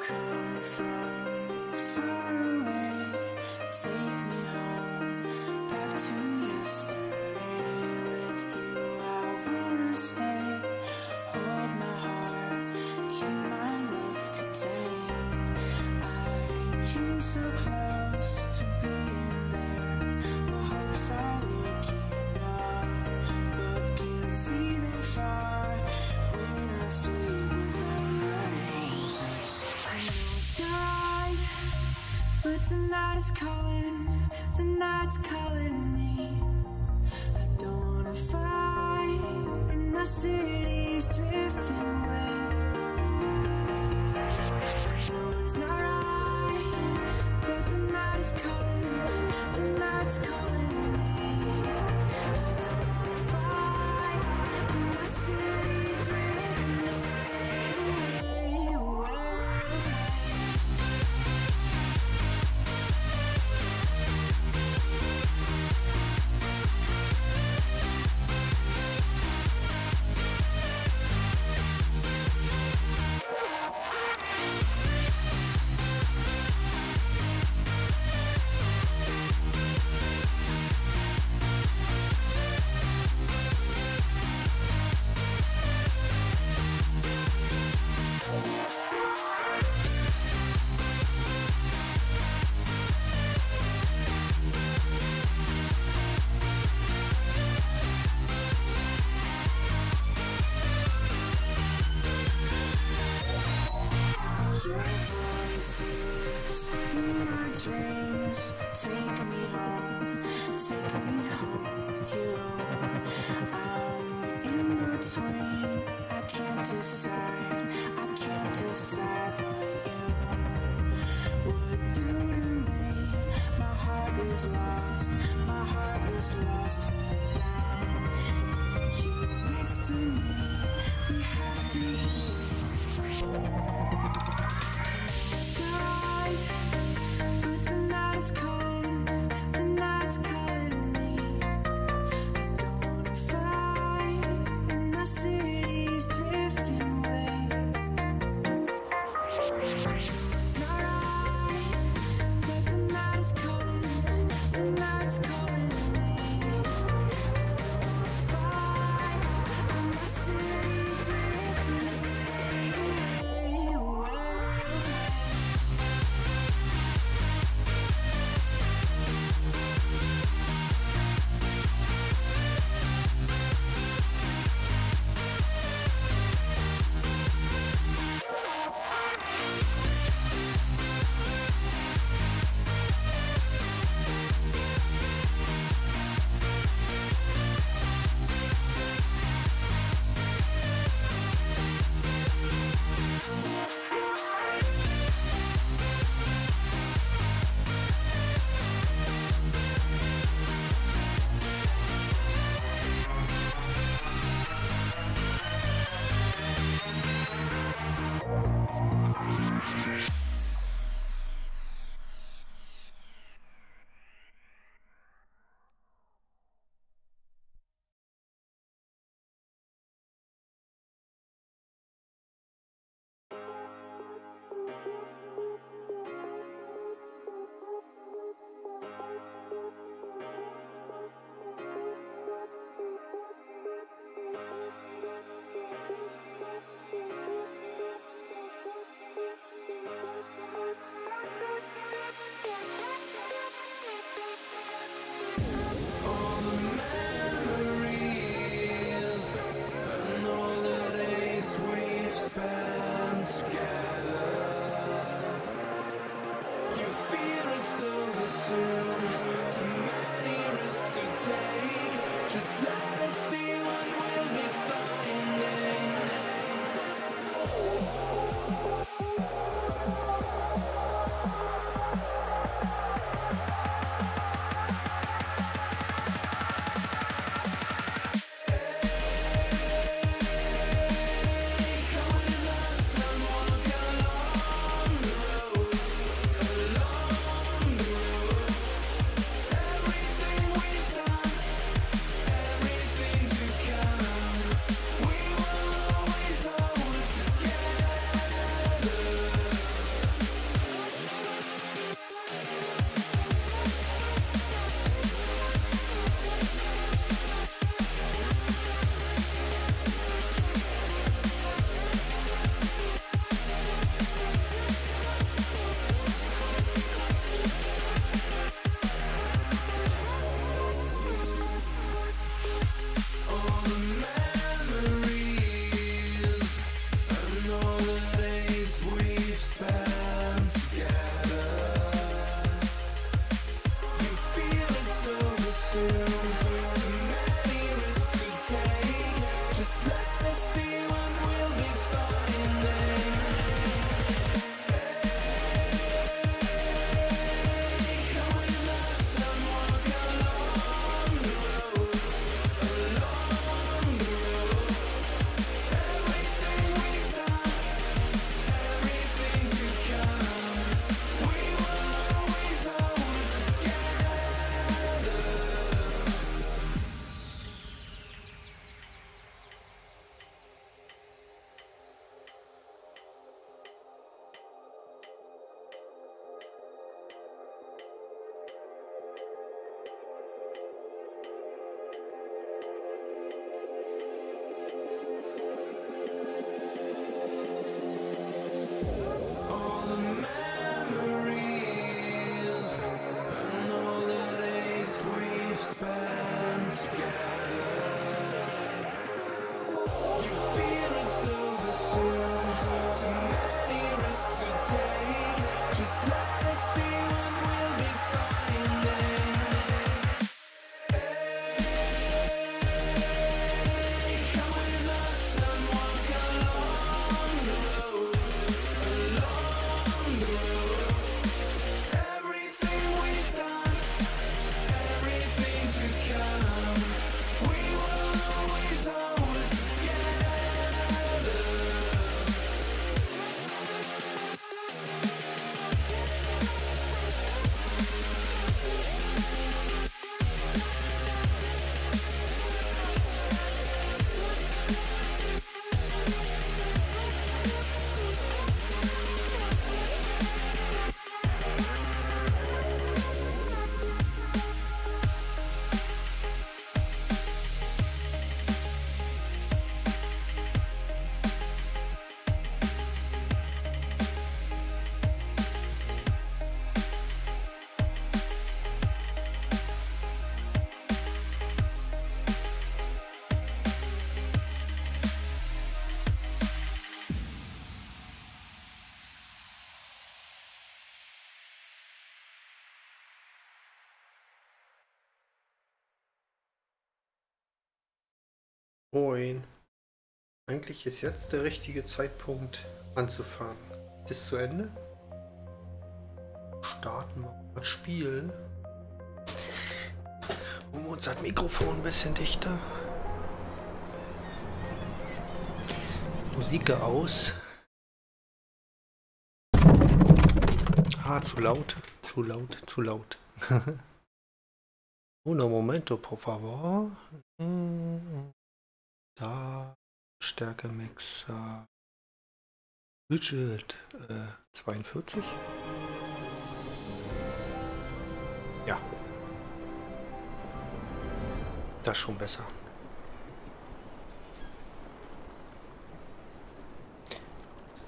Come from far away. Take me home, back to yesterday. With you, I wanna stay. Hold my heart, keep my love contained. I came so close to being there. My hopes are looking up, but can't see that far. the night is calling, the night's calling. Moin. Eigentlich ist jetzt der richtige Zeitpunkt anzufangen. Ist zu Ende? Starten wir mal spielen. Um unser Mikrofon ein bisschen dichter. Musik aus. Ah, zu laut. Zu laut, zu laut. Uno momento, por favor. Stärke Mixer. Widget äh, 42. Ja. Das ist schon besser.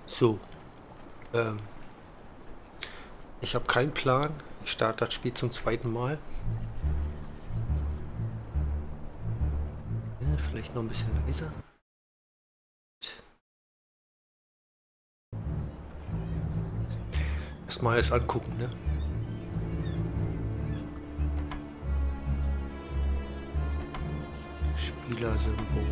So. Ähm, ich habe keinen Plan. Ich starte das Spiel zum zweiten Mal. Vielleicht noch ein bisschen leiser. Erstmal alles angucken, ne? Spielersymbol.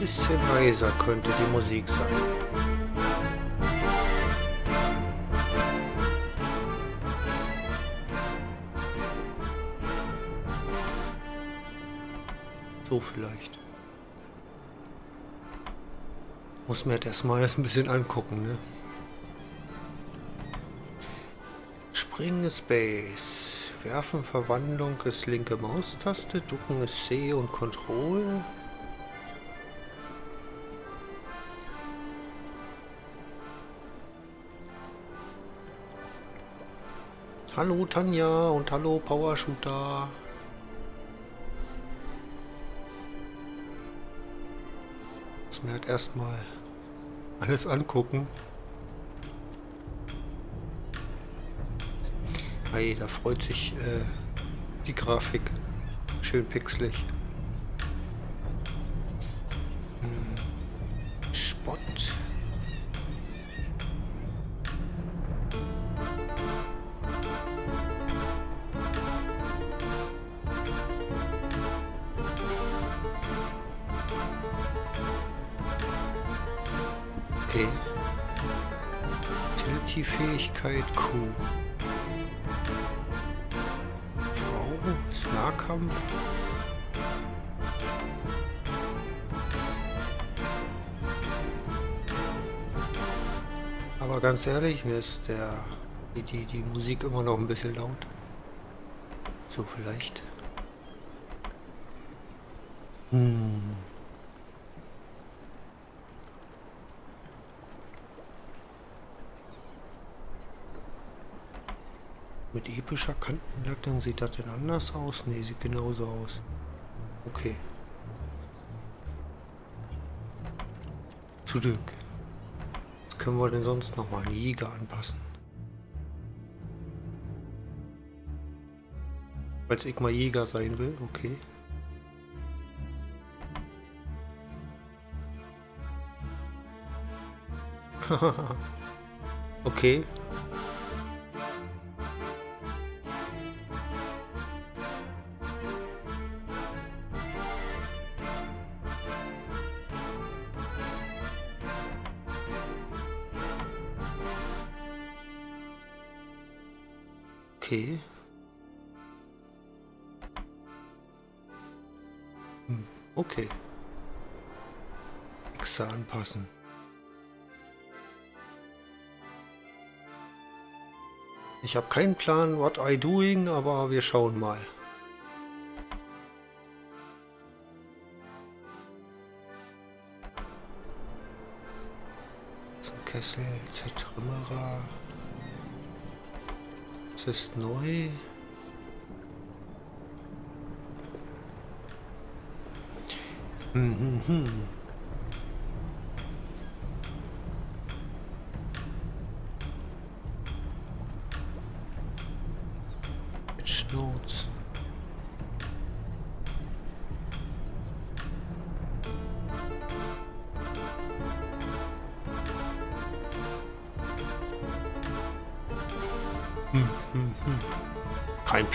Bisschen leiser könnte die Musik sein. So vielleicht. Muss mir jetzt erstmal das ein bisschen angucken, ne? Springen Space. Werfen Verwandlung ist linke Maustaste, Ducken ist C und Control. Hallo Tanja und hallo Power mir halt erstmal alles angucken. Hey, da freut sich äh, die Grafik. Schön pixelig. Utility-Fähigkeit Q. V ist Nahkampf. Aber ganz ehrlich, mir ist der die, die, die Musik immer noch ein bisschen laut. So vielleicht. Hm. Mit epischer Kantenlattung sieht das denn anders aus? Ne, sieht genauso aus. Okay. Zurück. Was können wir denn sonst nochmal? Einen Jäger anpassen. Falls ich mal Jäger sein will, okay. okay. Okay. Hm, okay. Extra anpassen. Ich habe keinen Plan, what I doing, aber wir schauen mal. Kessel, Zertrümmerer. Das ist neu. Hm,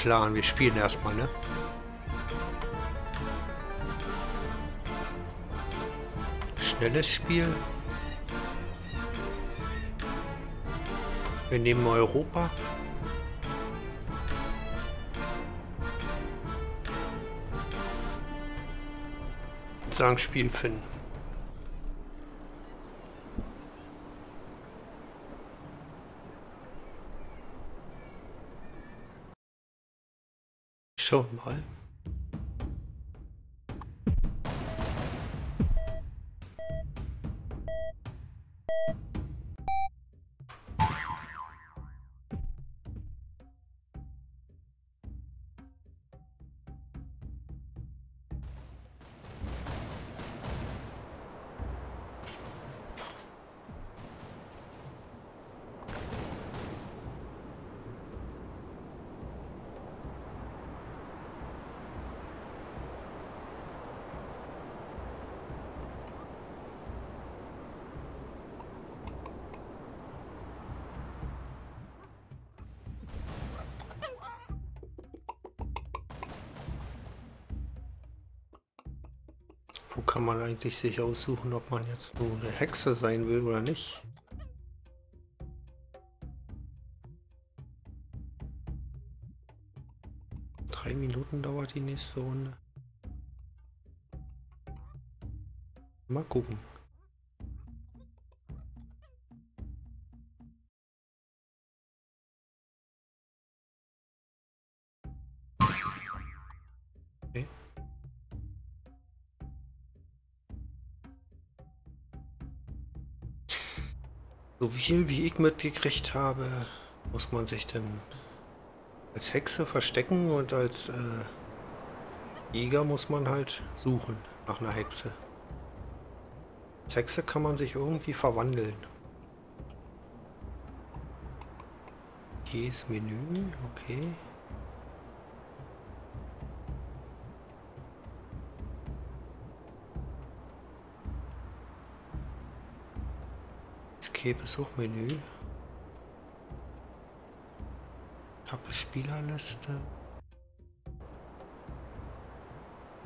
Plan, wir spielen erstmal, ne? Schnelles Spiel. Wir nehmen Europa. Sagen Spiel finden. Schauen mal. Eigentlich sich aussuchen, ob man jetzt nur eine Hexe sein will oder nicht? Drei Minuten dauert die nächste Runde. Mal gucken. So viel wie ich mitgekriegt habe, muss man sich dann als Hexe verstecken und als äh, Jäger muss man halt suchen nach einer Hexe. Als Hexe kann man sich irgendwie verwandeln. Geh's Menü, okay. Escape Suchmenü. Tappe Spielerliste.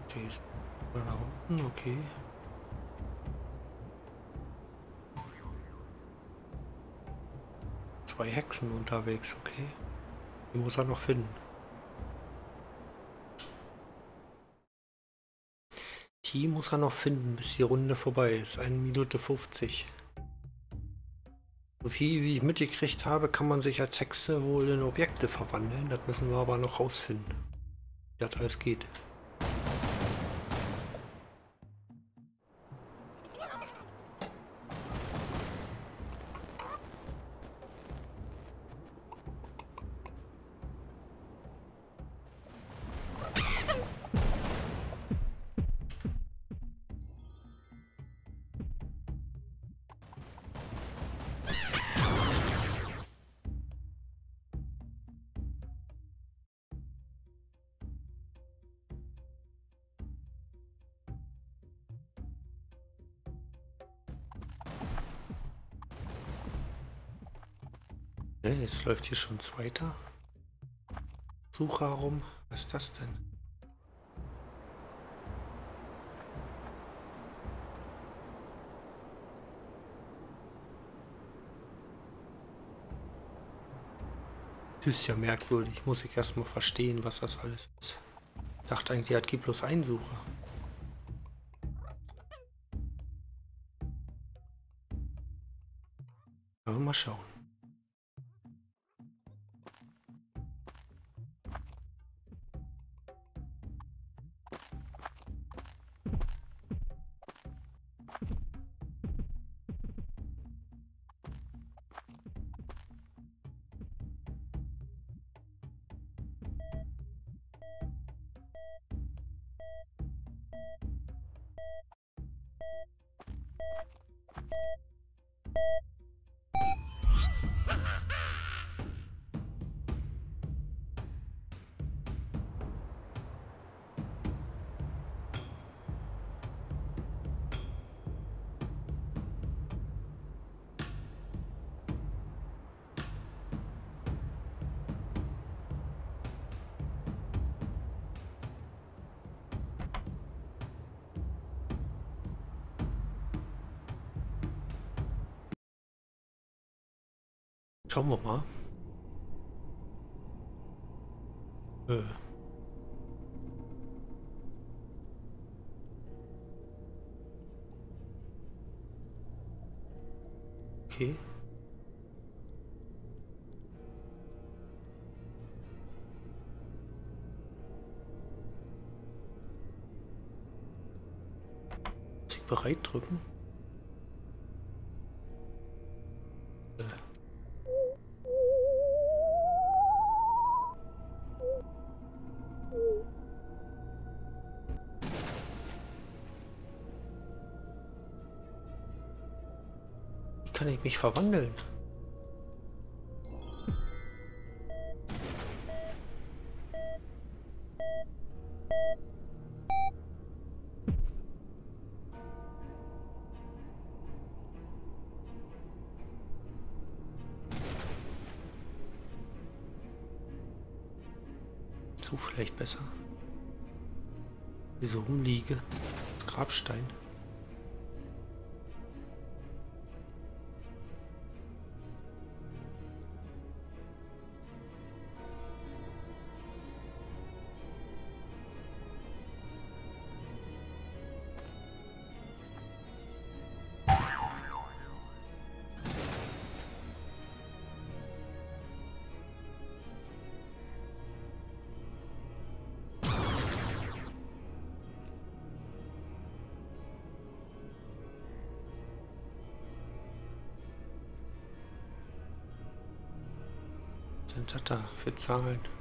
Okay, ist da unten, okay. Zwei Hexen unterwegs, okay. Die muss er noch finden. Die muss er noch finden, bis die Runde vorbei ist. Eine Minute 50. Viel wie ich mitgekriegt habe, kann man sich als Hexe wohl in Objekte verwandeln. Das müssen wir aber noch rausfinden, wie das alles geht. Läuft hier schon zweiter Sucher rum. Was ist das denn? Das ist ja merkwürdig. Muss ich erstmal verstehen, was das alles ist. Ich dachte eigentlich, er gibt bloß einen Sucher. Aber mal schauen. Kann ich mich verwandeln? So vielleicht besser. Wieso rumliege? Grabstein. Das da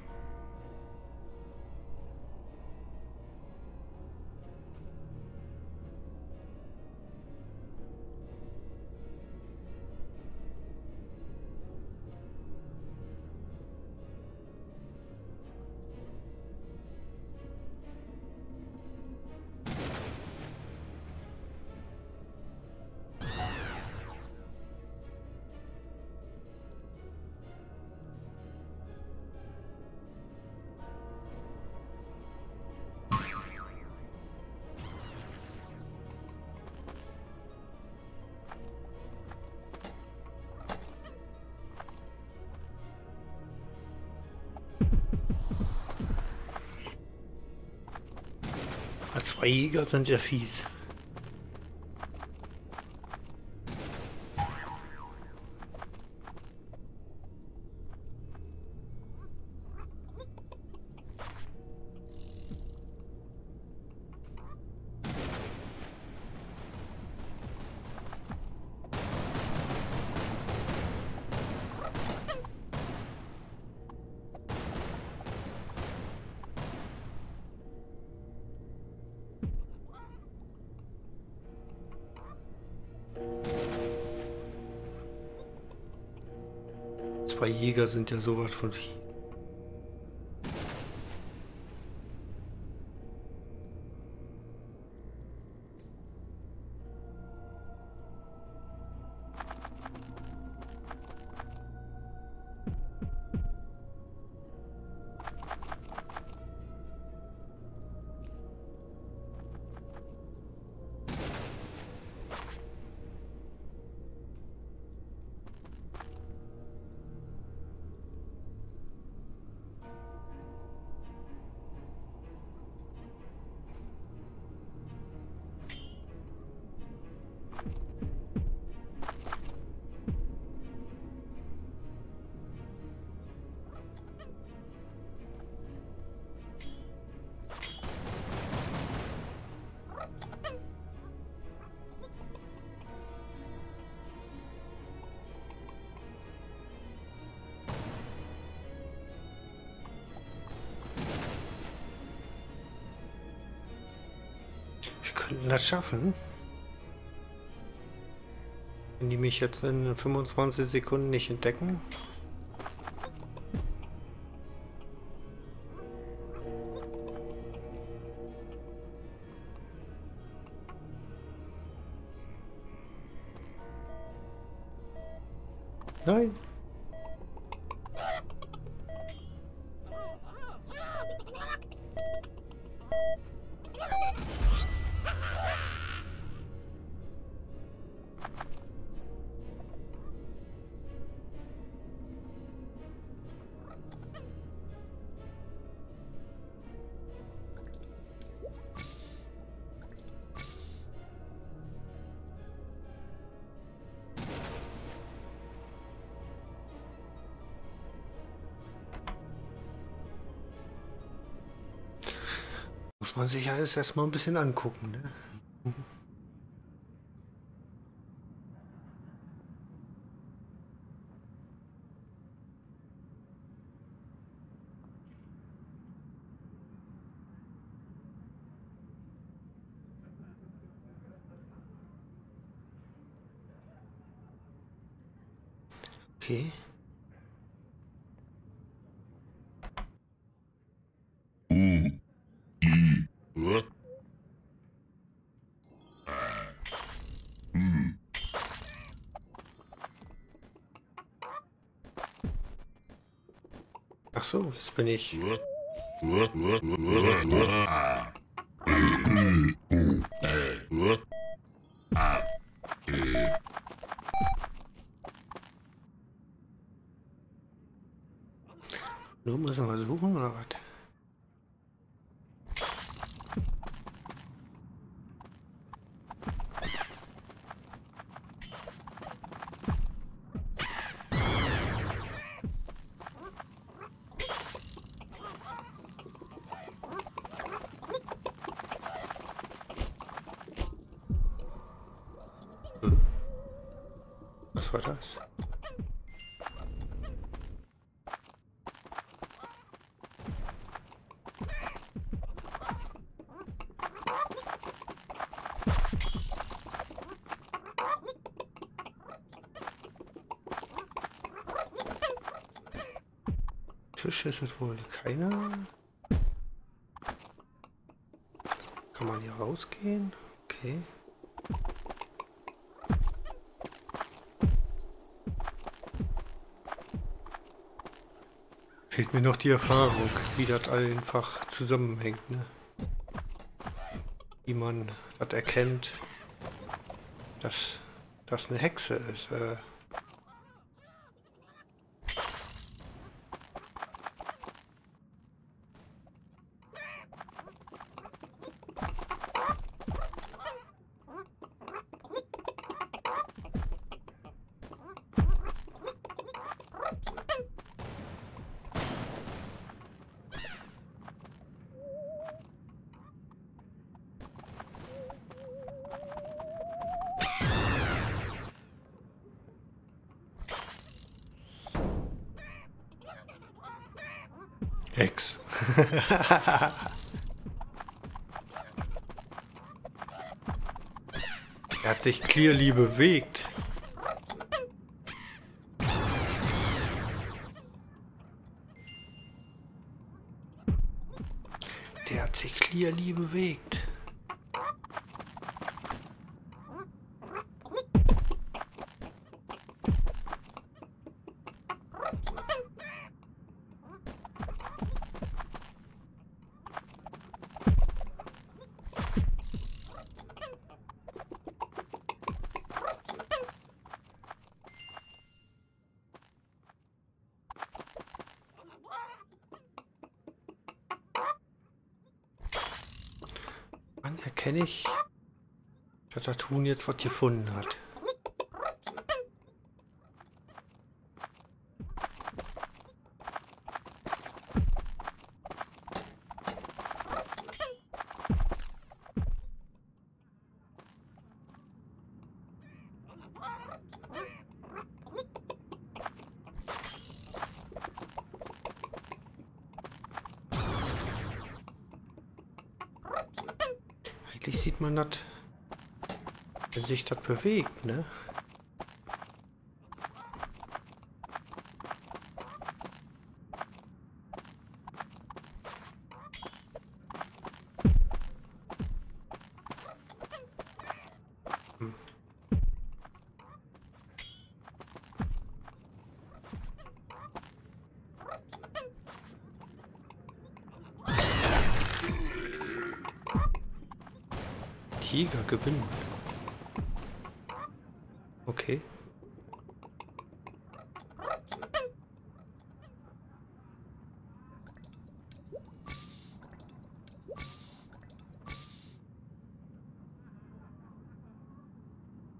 Jäger sind ja fies. Jäger sind ja sowas von viel. Könnten das schaffen. Wenn die mich jetzt in 25 Sekunden nicht entdecken. Muss man sich alles erstmal ein bisschen angucken, ne? Okay. Ach Es wohl keiner. Kann man hier rausgehen? Okay. Fehlt mir noch die Erfahrung, wie das einfach zusammenhängt, ne? Wie man das erkennt, dass das eine Hexe ist. Äh Hex. er hat sich clearly bewegt. Der hat sich clearly bewegt. Wann erkenne ich, dass der Tun jetzt was gefunden hat? Eigentlich sieht man das, wenn sich das bewegt, ne? Hm. Tiger gewinnen. Okay.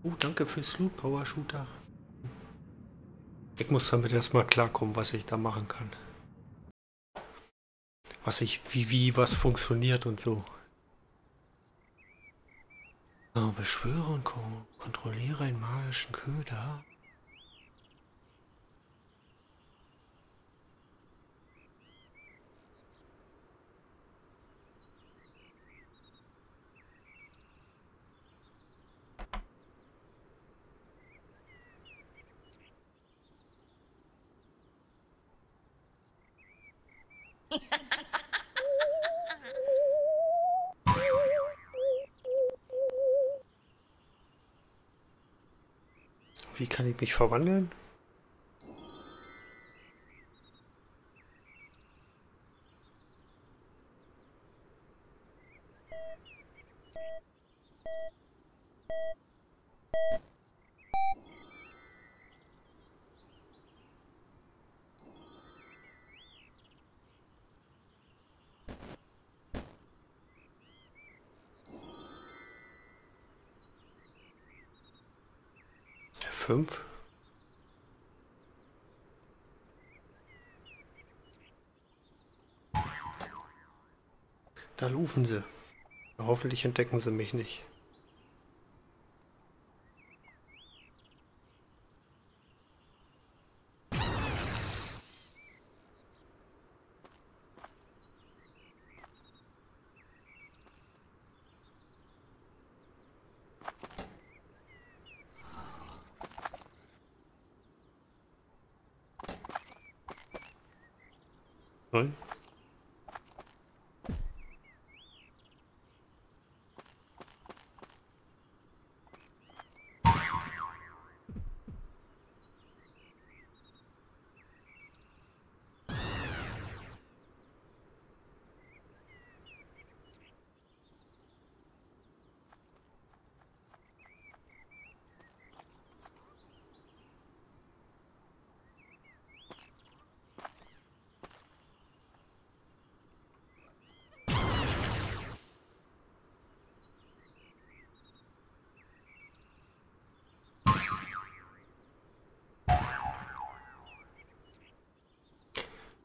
Oh, danke fürs Loot Power Shooter. Ich muss damit erstmal klarkommen, was ich da machen kann. Was ich, wie, wie was funktioniert und so. Oh, beschwöre und ko kontrolliere einen magischen Köder. Wie kann ich mich verwandeln? Fünf. Da rufen sie. Hoffentlich entdecken sie mich nicht. Nein.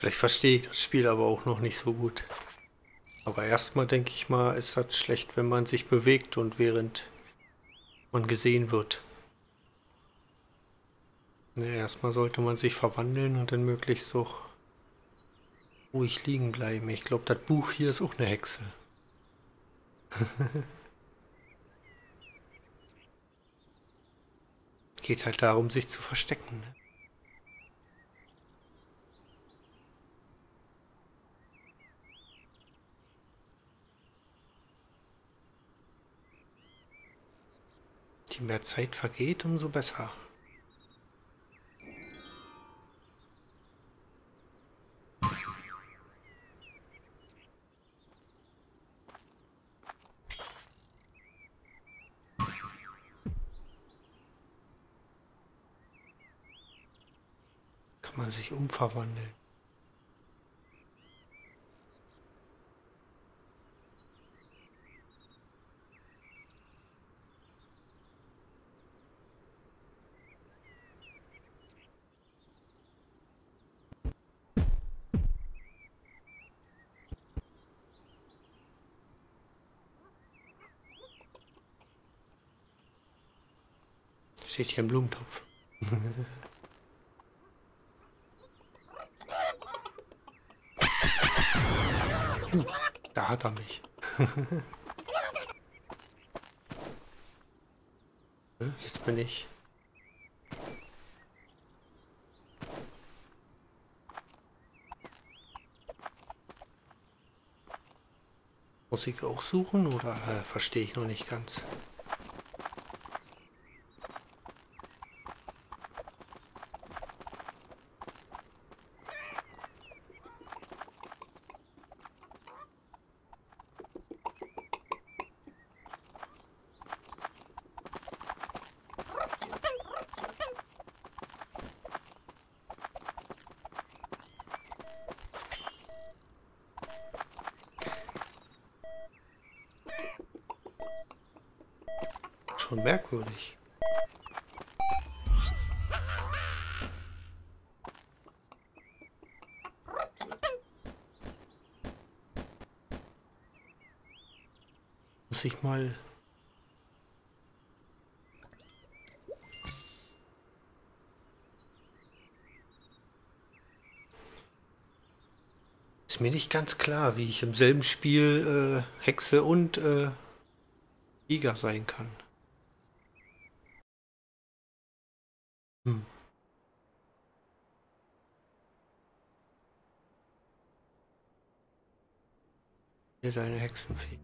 Vielleicht verstehe ich das Spiel aber auch noch nicht so gut. Aber erstmal denke ich mal, ist das schlecht, wenn man sich bewegt und während man gesehen wird. Ne, erstmal sollte man sich verwandeln und dann möglichst auch ruhig liegen bleiben. Ich glaube, das Buch hier ist auch eine Hexe. Geht halt darum, sich zu verstecken. Ne? Je mehr Zeit vergeht, umso besser. Kann man sich umverwandeln. Steht hier im Blumentopf. uh, da hat er mich. Jetzt bin ich. Muss ich auch suchen oder äh, verstehe ich noch nicht ganz? schon merkwürdig. Muss ich mal Ist mir nicht ganz klar, wie ich im selben Spiel äh, Hexe und äh, Jäger sein kann. Hm. Hier deine Hexenfee.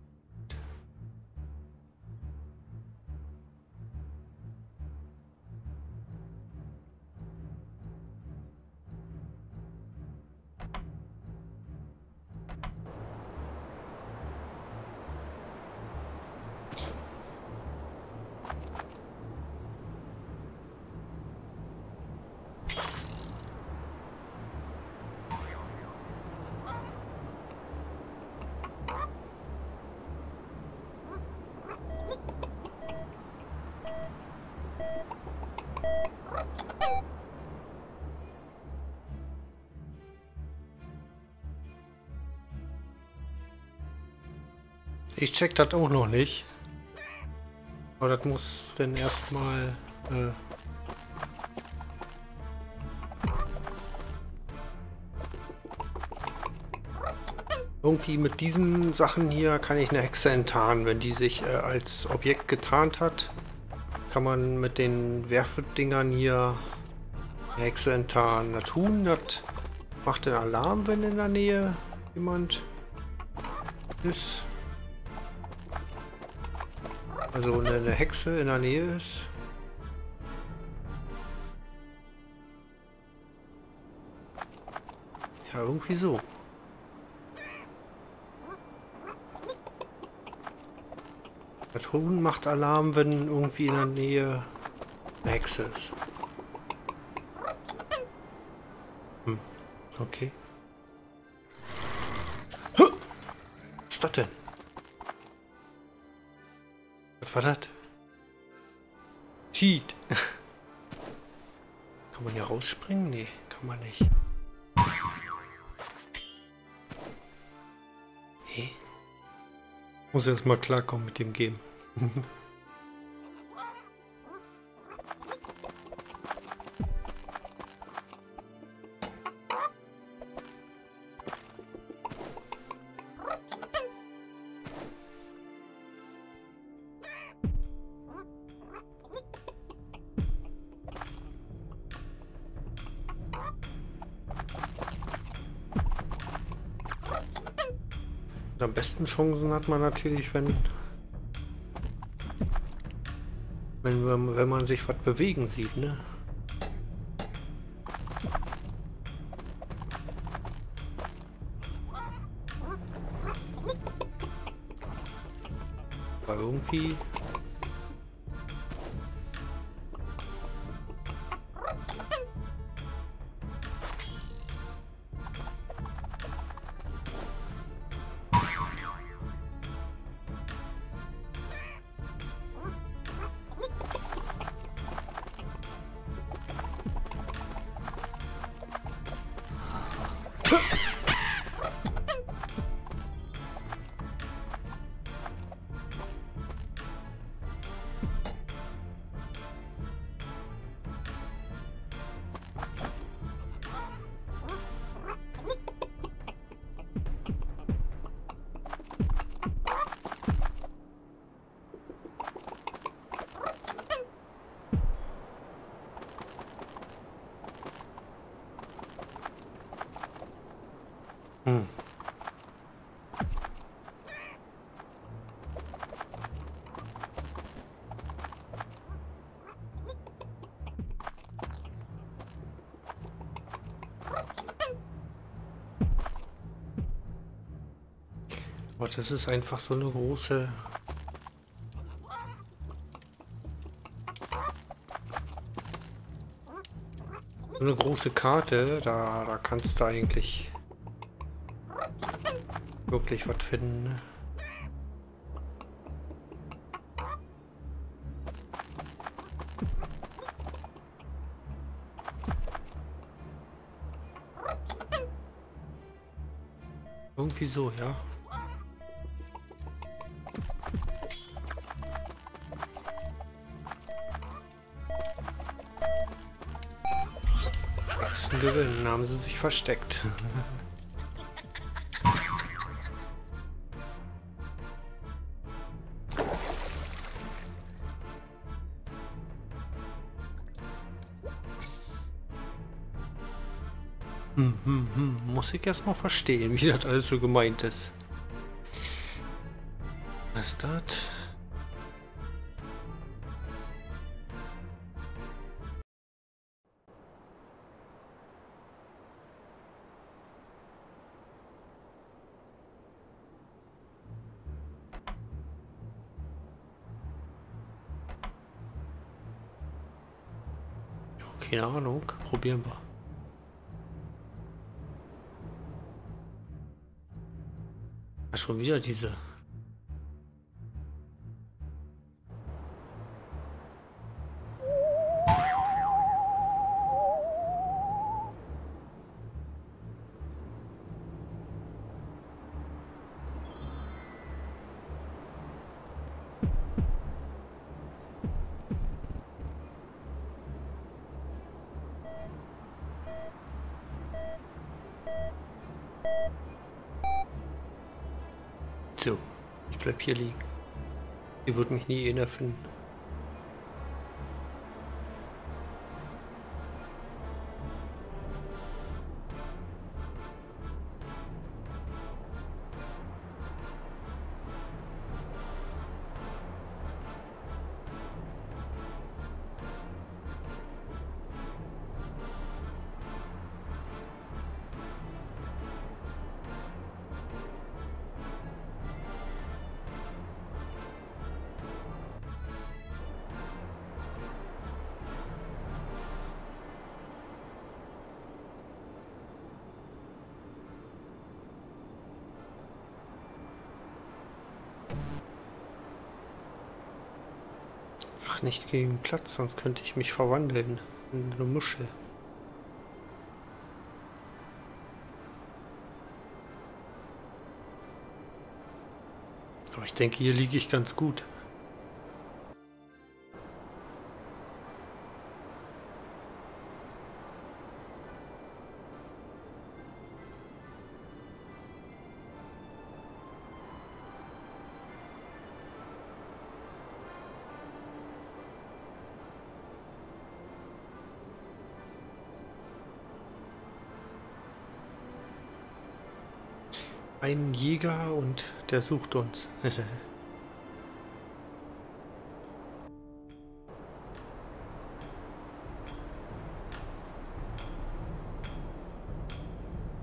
Ich check das auch noch nicht. Aber das muss dann erstmal... Äh irgendwie mit diesen Sachen hier kann ich eine Hexe enttarnen. Wenn die sich äh, als Objekt getarnt hat, kann man mit den Werfdingern hier eine Hexe enttarnen. Das Huhn, das macht den Alarm, wenn in der Nähe jemand ist. Also eine, eine Hexe in der Nähe ist. Ja, irgendwie so. Das Huhn macht Alarm, wenn irgendwie in der Nähe eine Hexe ist. Hm, okay. Was ist das denn? Was war das? Cheat. kann man hier rausspringen? Nee, kann man nicht. Hey. Muss erst mal klarkommen mit dem Game. Chancen hat man natürlich, wenn, wenn, wenn man sich was bewegen sieht, ne? Aber irgendwie Aber das ist einfach so eine große... So eine große Karte, da, da kannst du eigentlich wirklich was finden. Ne? Irgendwie so, ja. haben sie sich versteckt. hm, hm, hm. Muss ich erstmal verstehen, wie das alles so gemeint ist. Was ist das? Ahnung. Probieren wir. Schon wieder diese bleib hier liegen. Die wird mich nie einer nicht gegen Platz, sonst könnte ich mich verwandeln in eine Muschel. Aber ich denke, hier liege ich ganz gut. Der sucht uns.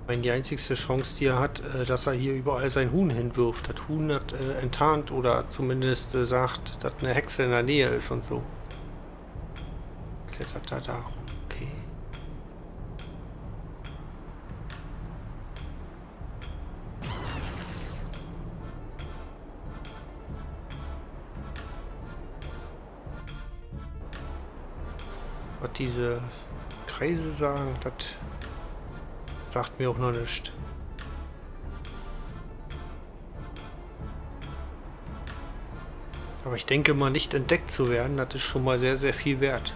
meine, die einzigste Chance, die er hat, äh, dass er hier überall sein Huhn hinwirft. Das Huhn hat äh, enttarnt oder zumindest äh, sagt, dass eine Hexe in der Nähe ist und so. Klettert da da rum. Diese Kreise sagen, das sagt mir auch noch nichts. Aber ich denke mal, nicht entdeckt zu werden, das ist schon mal sehr, sehr viel wert.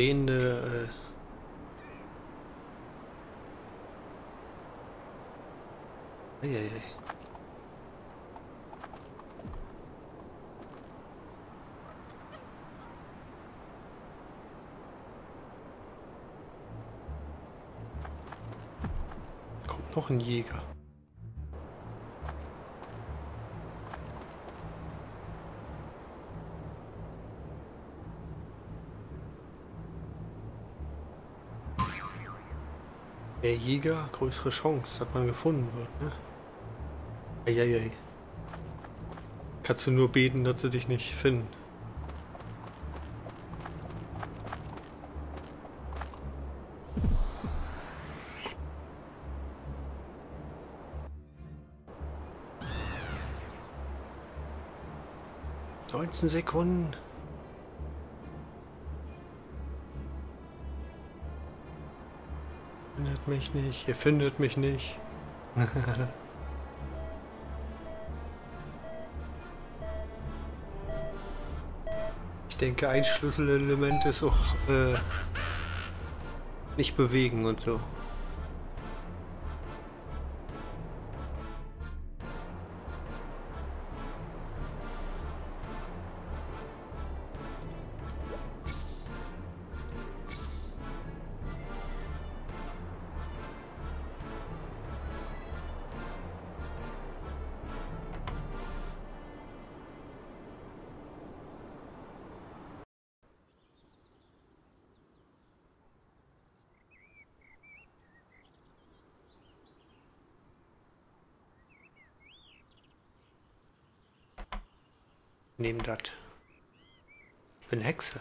Drehende... Äh Eieiei. Kommt noch ein Jäger. Der Jäger, größere Chance, dass man gefunden wird, ne? Eieiei. Kannst du nur beten, dass sie dich nicht finden. Neunzehn Sekunden. findet mich nicht, ihr findet mich nicht. ich denke, ein Schlüsselelement ist auch äh, nicht bewegen und so. Nehmen das. Bin Hexe.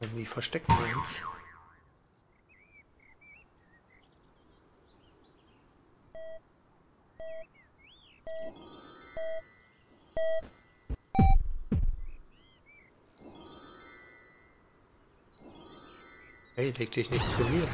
Irgendwie verstecken leg dich nicht zu mir.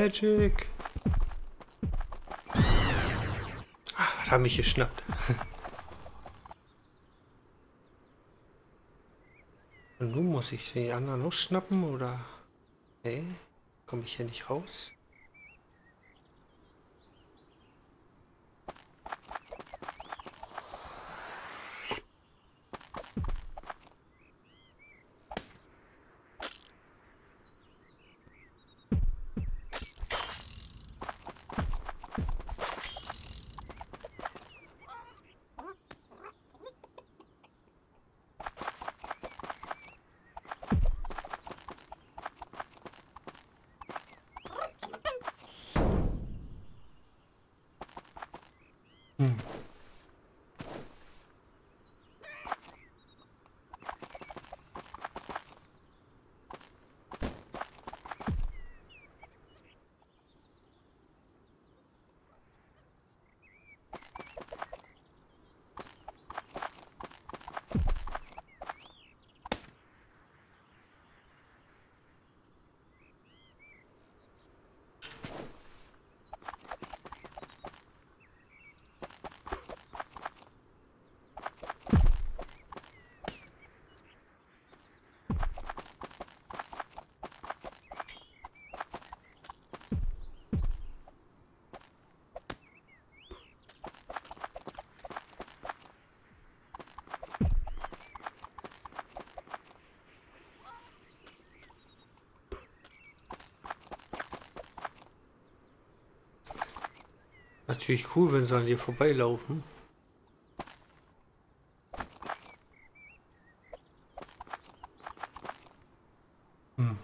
Magic. Ah, hat er mich geschnappt. Und nun muss ich die anderen noch schnappen oder? Nee, komme ich hier nicht raus? Natürlich cool, wenn sie an dir vorbeilaufen. Hm.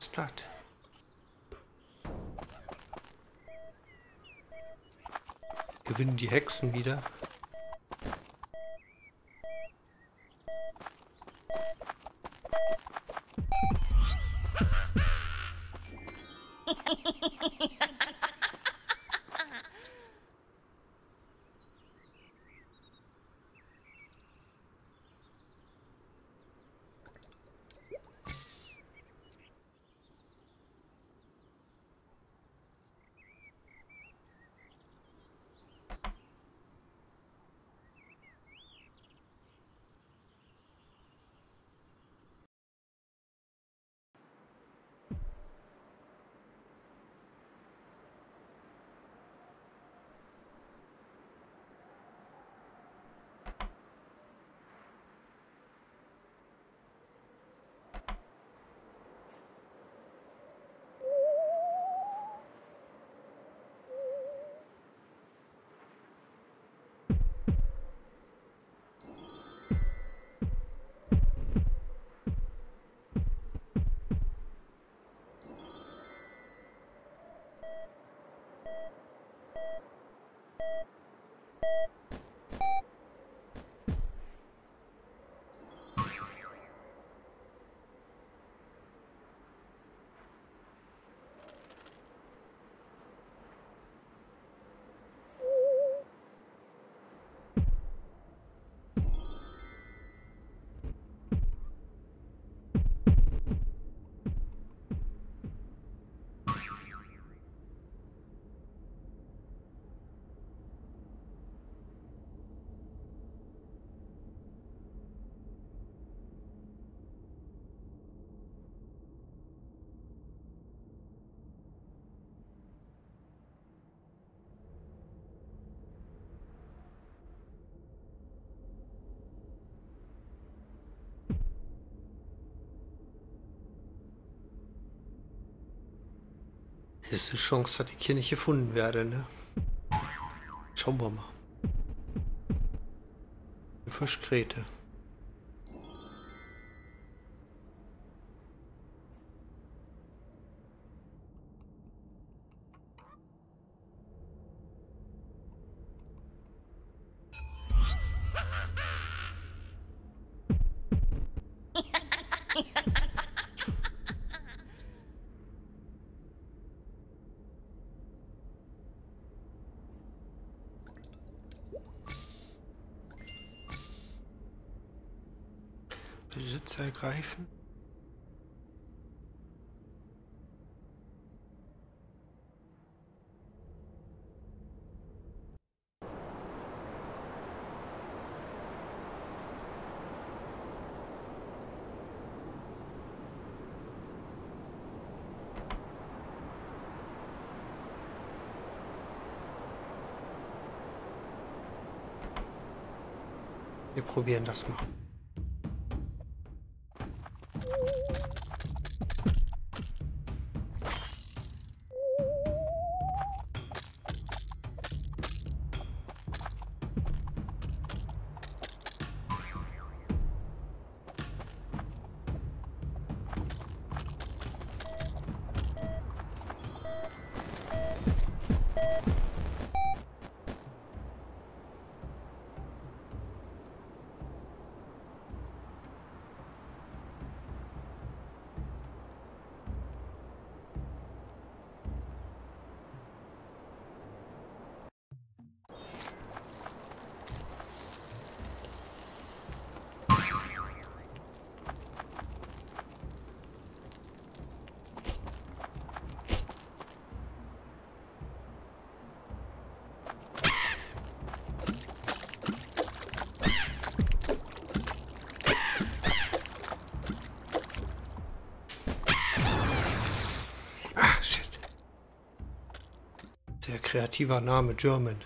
Start. gewinnen die Hexen wieder. Ist eine Chance, dass ich hier nicht gefunden werde, ne? Schauen wir mal. Fischgräte. Probieren das mal. Kreativer Name, German.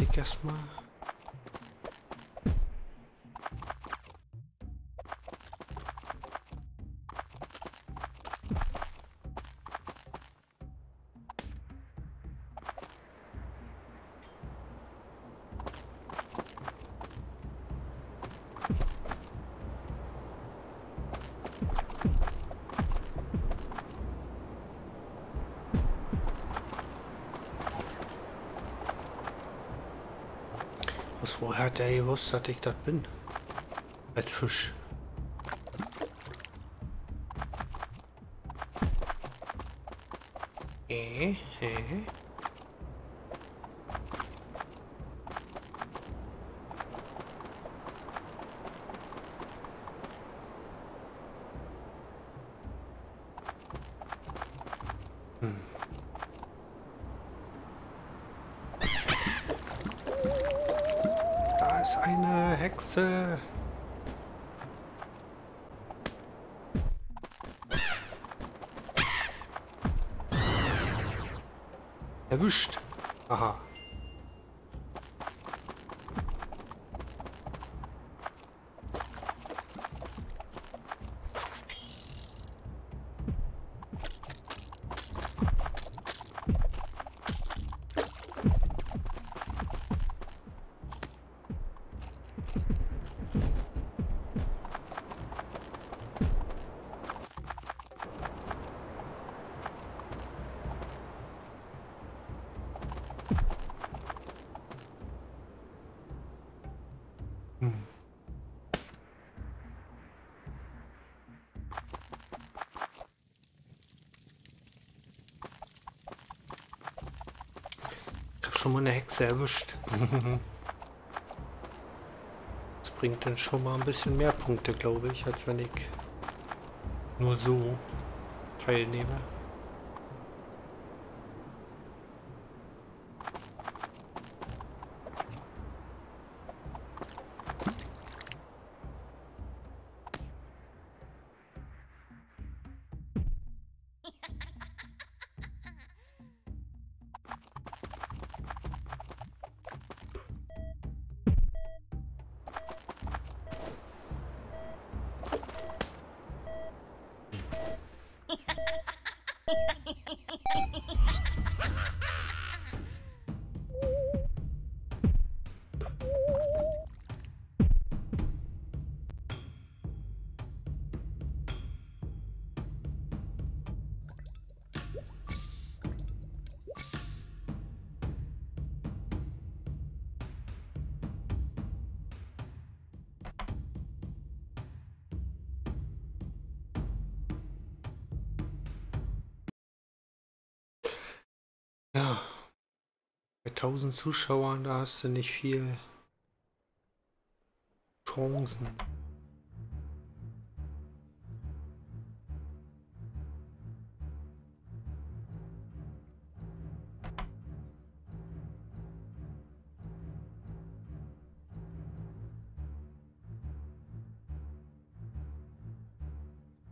Musik erstmal. Hat der gewusst, dass ich das bin? Als Fisch. Äh, äh. Ist eine Hexe. Erwischt. Aha. Ich habe erwischt. Das bringt dann schon mal ein bisschen mehr Punkte, glaube ich, als wenn ich nur so teilnehme. 1000 Zuschauern, da hast du nicht viel Chancen.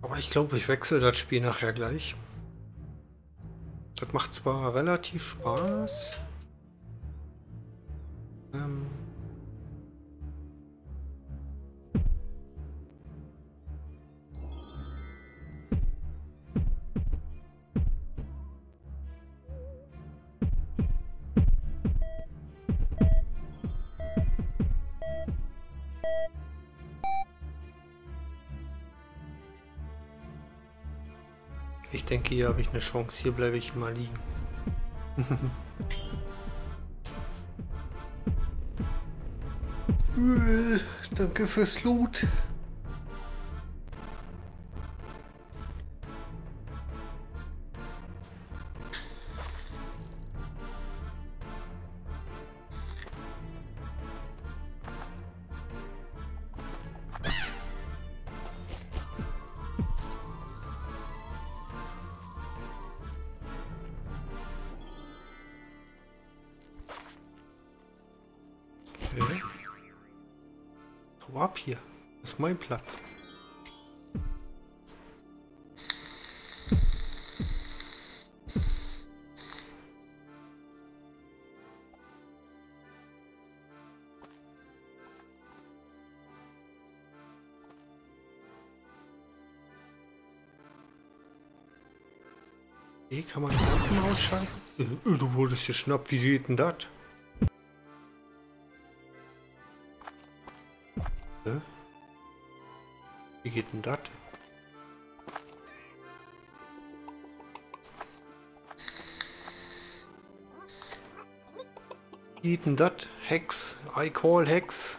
Aber ich glaube, ich wechsle das Spiel nachher gleich. Das macht zwar relativ Spaß. Hier habe ich eine Chance. Hier bleibe ich mal liegen. Äh, Danke fürs Loot. Wurdest geschnappt. Wie sieht denn das? Wie geht denn das? Geht denn das? Hex. I call Hex.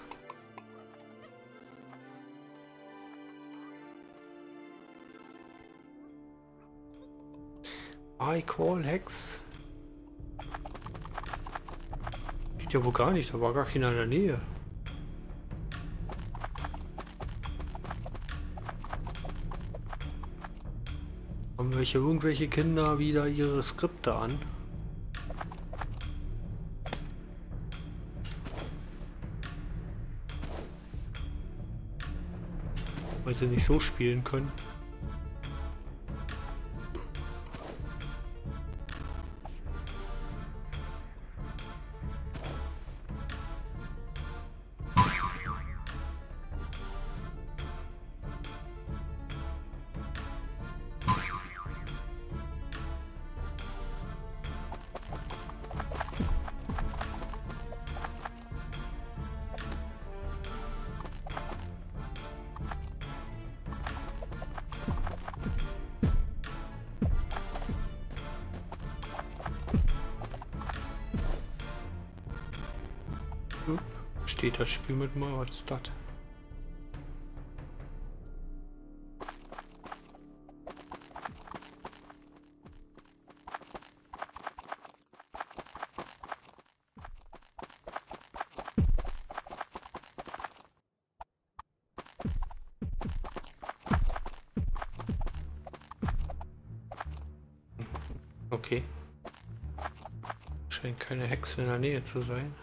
I call Hex. Geht ja wohl gar nicht, da war gar keiner in der Nähe. Haben welche irgendwelche Kinder wieder ihre Skripte an? Weil sie nicht so spielen können. Das Spiel mit mir? Was ist das? Okay. Scheint keine Hexe in der Nähe zu sein.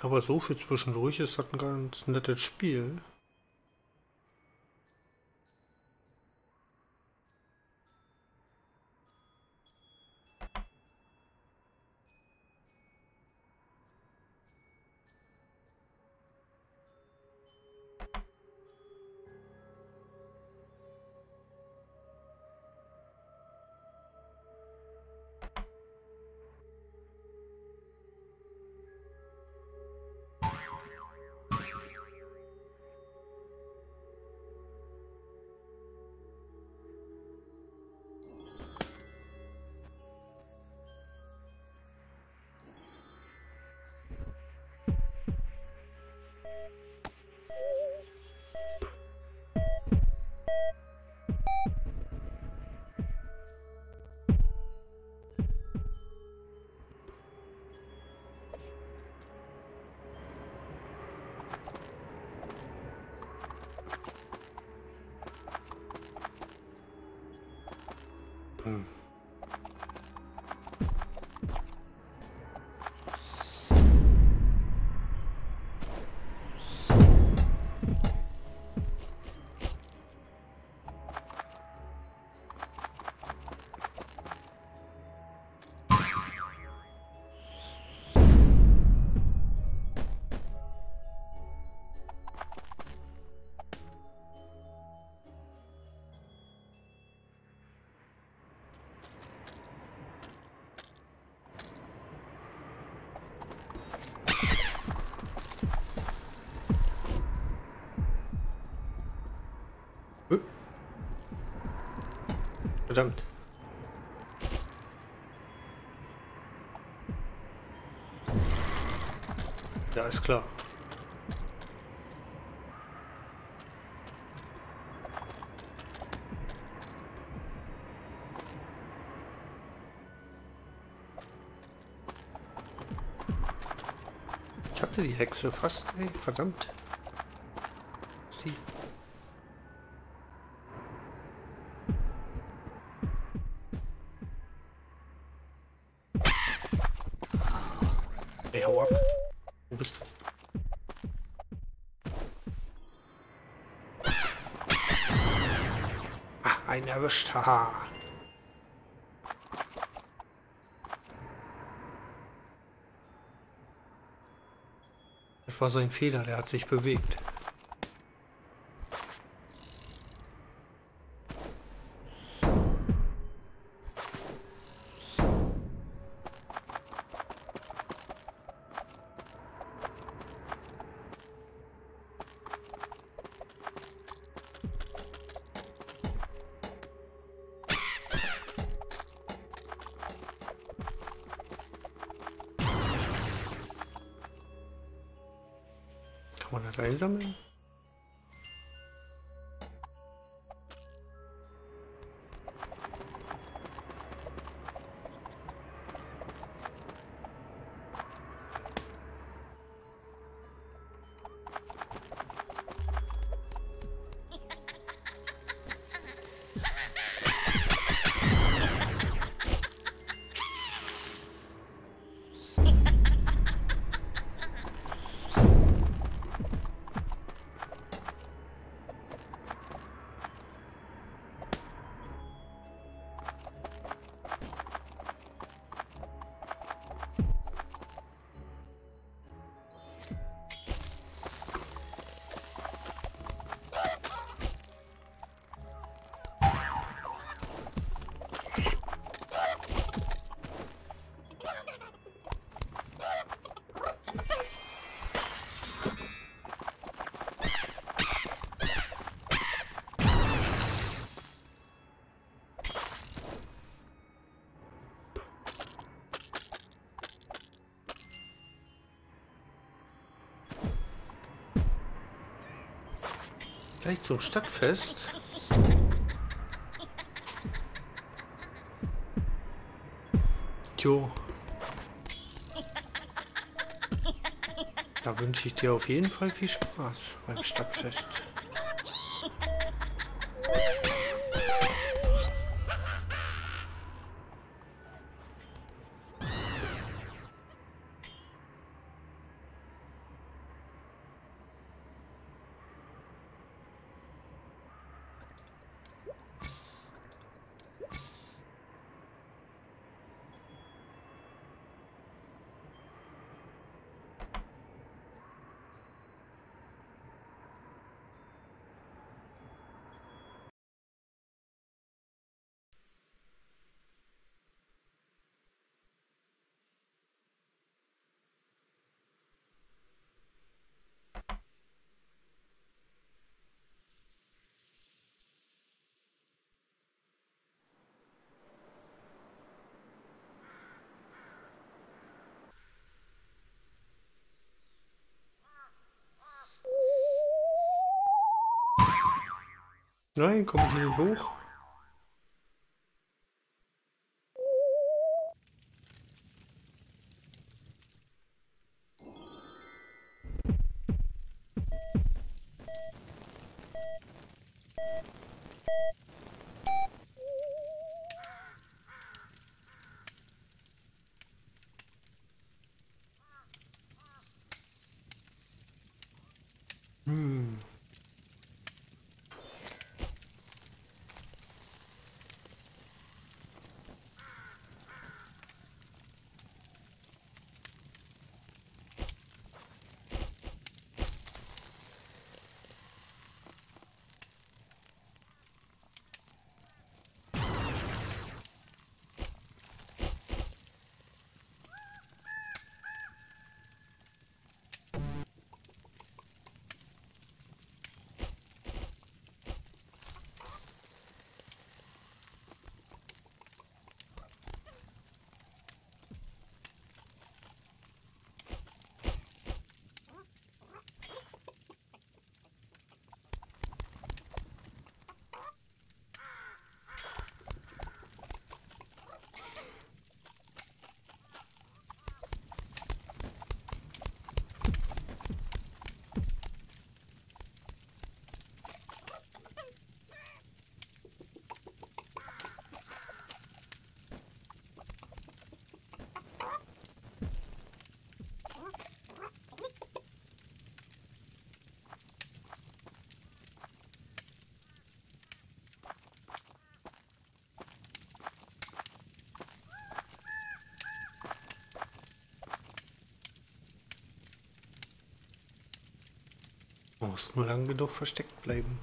Aber so für zwischendurch ist das ein ganz nettes Spiel. Verdammt. Ja, ist klar. Ich hatte die Hexe fast, ey, verdammt. Hau ab. Wo bist du? Ah, ein erwischt, haha. Das war sein Fehler, der hat sich bewegt. Kann Gleich zum Stadtfest. Jo. Da wünsche ich dir auf jeden Fall viel Spaß beim Stadtfest. Nein, komm ich hier nicht hoch. Man muss nur lang genug versteckt bleiben.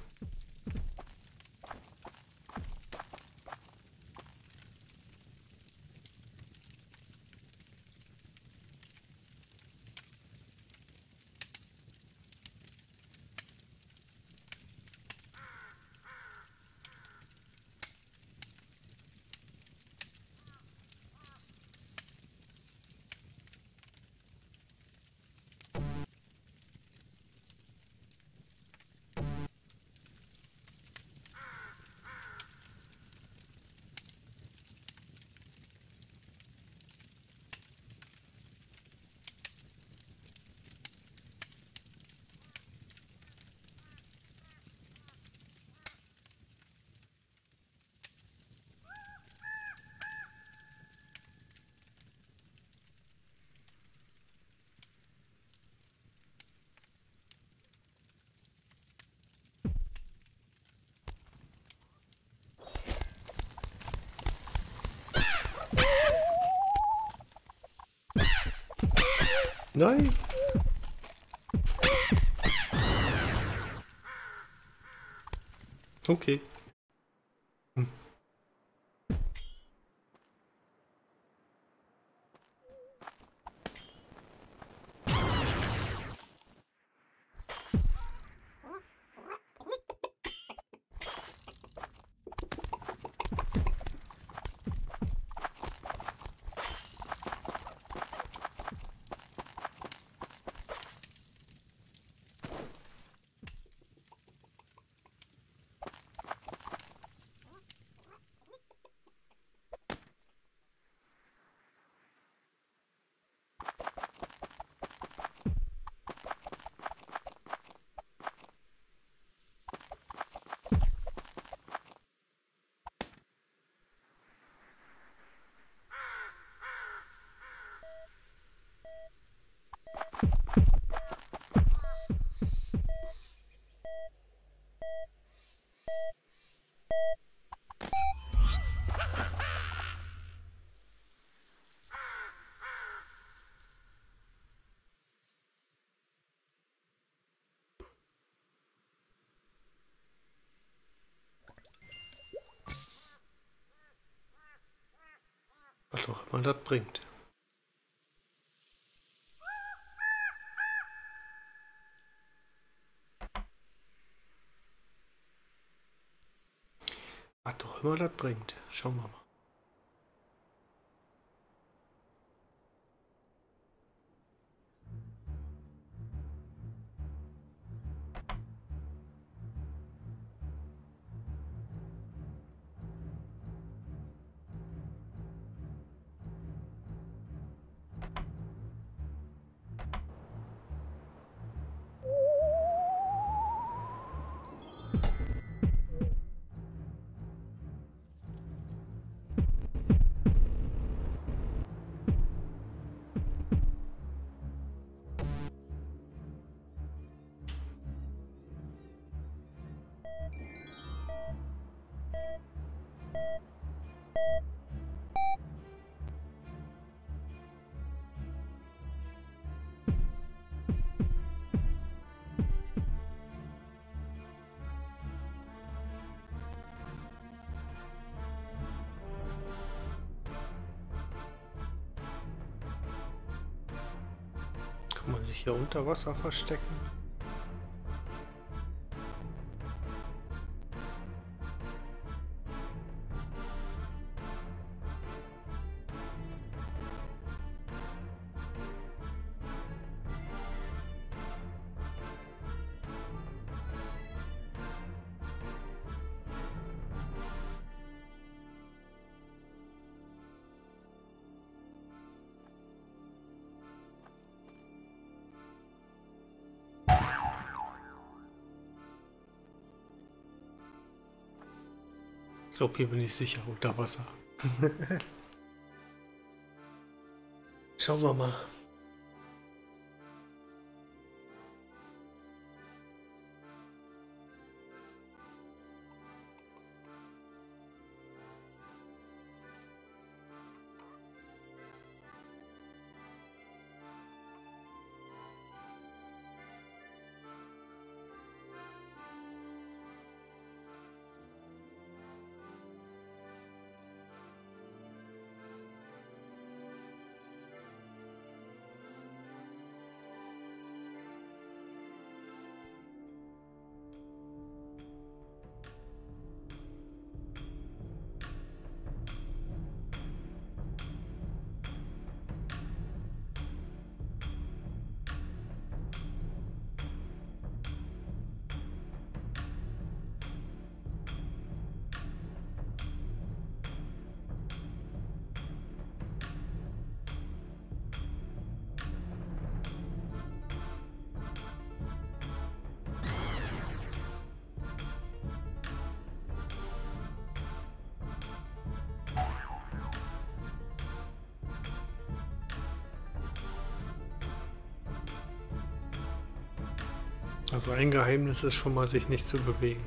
Nein. Okay. Immer das bringt. Was auch immer das bringt. Schauen wir mal. Hier unter Wasser verstecken? Ich glaube, hier bin ich sicher unter Wasser. Schauen wir mal. Also ein Geheimnis ist schon mal, sich nicht zu bewegen.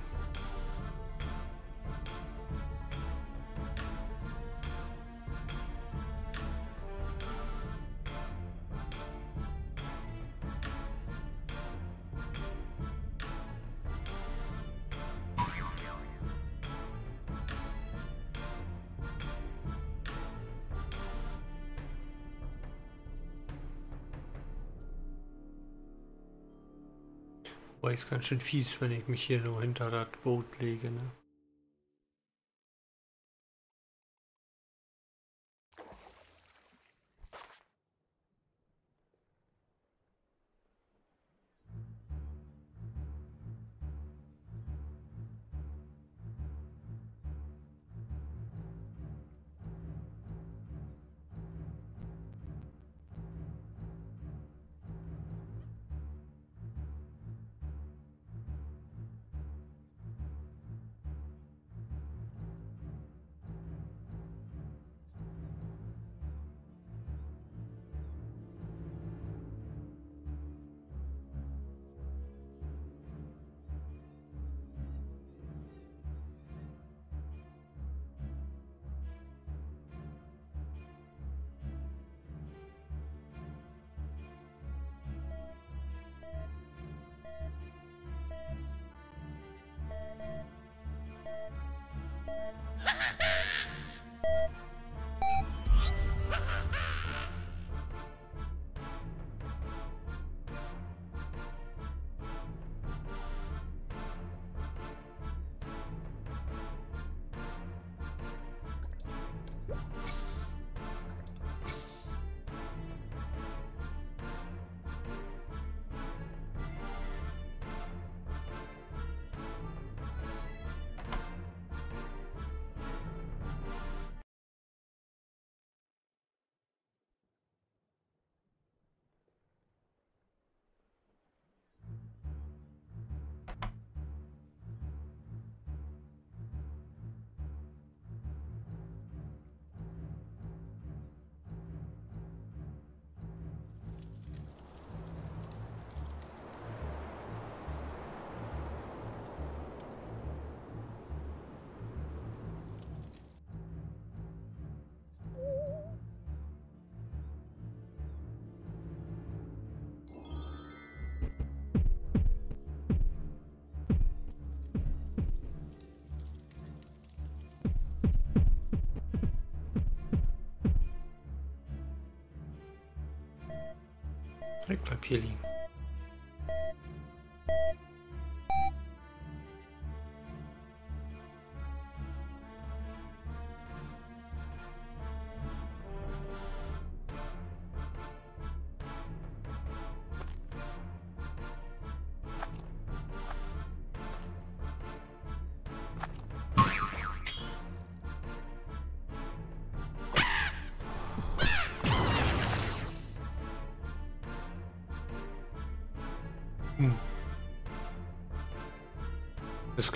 Ist ganz schön fies, wenn ich mich hier so hinter das Boot lege. Ne? Ich bleib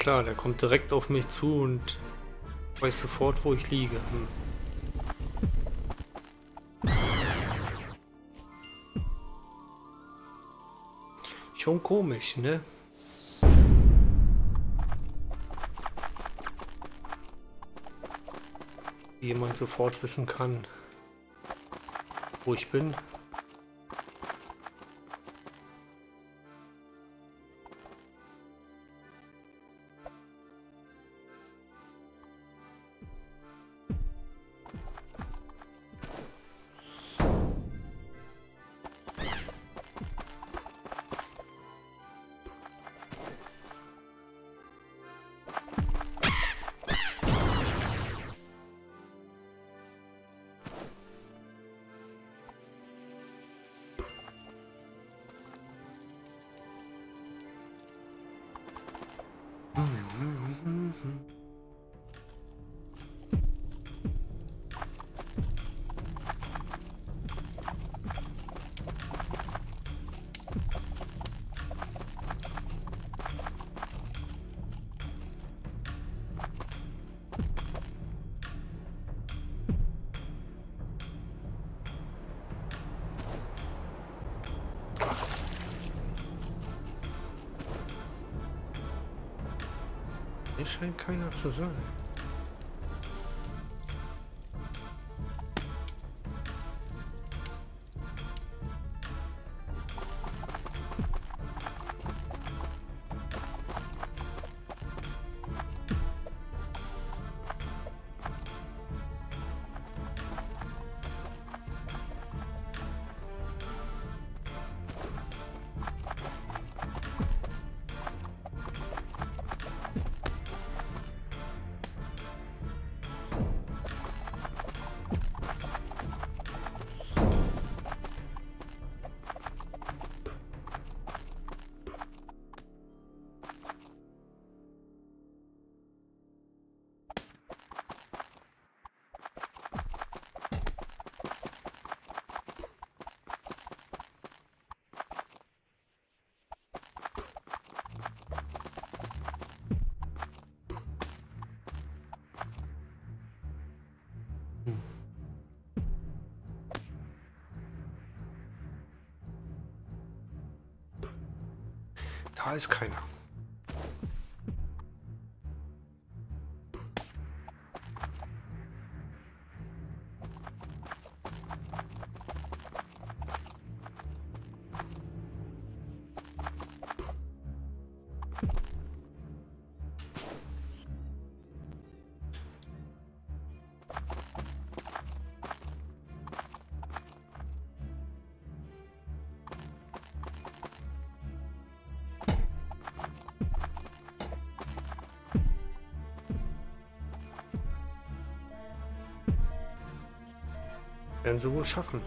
klar, der kommt direkt auf mich zu und weiß sofort, wo ich liege. Hm. Schon komisch, ne? Wie jemand sofort wissen kann, wo ich bin. Hier scheint keiner zu sein. Da ist keiner. Werden sie wohl schaffen.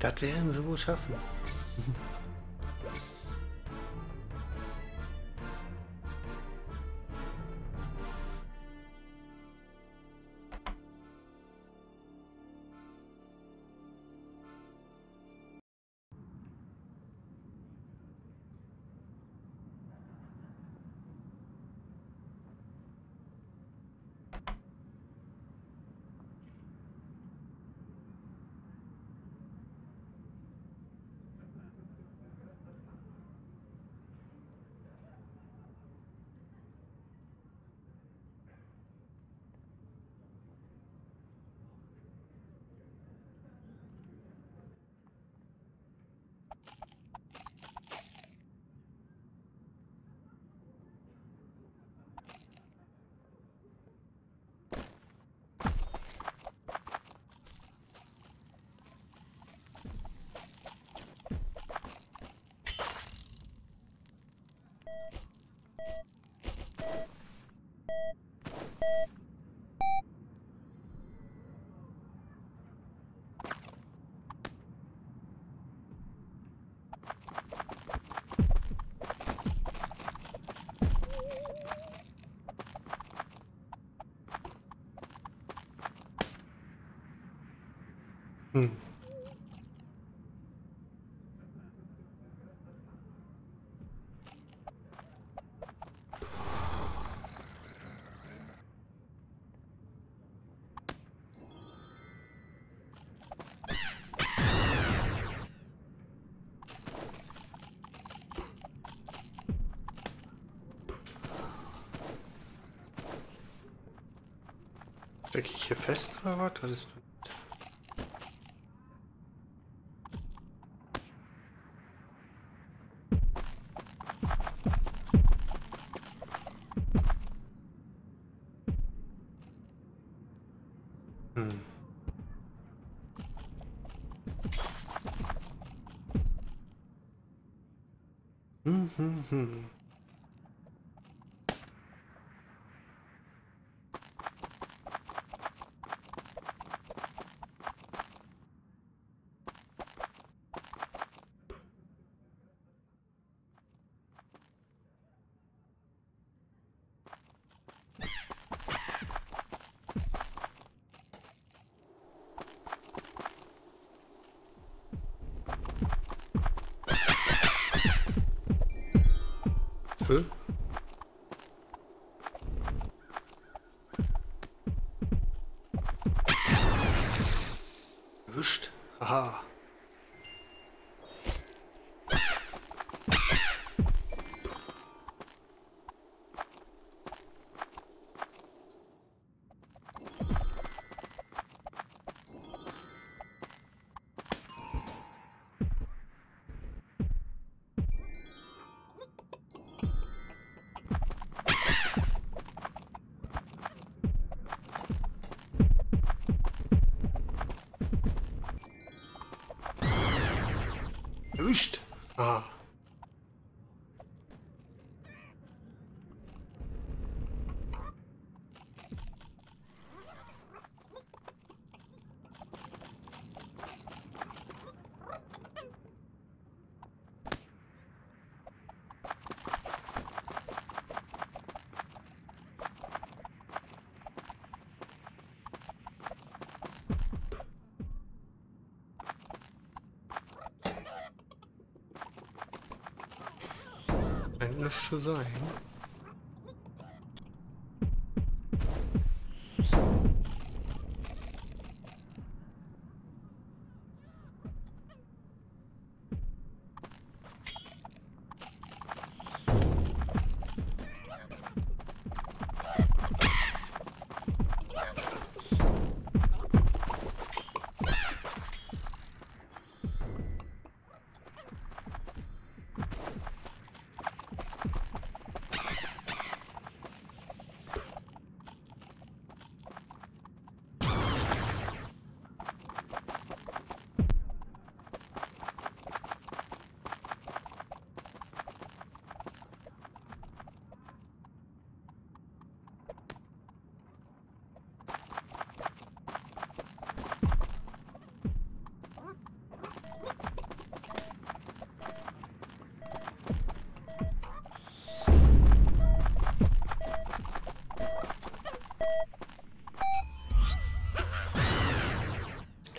das werden sie wohl schaffen. Stecke ich hier fest oder was? Erwischt. Ah. Scheint nicht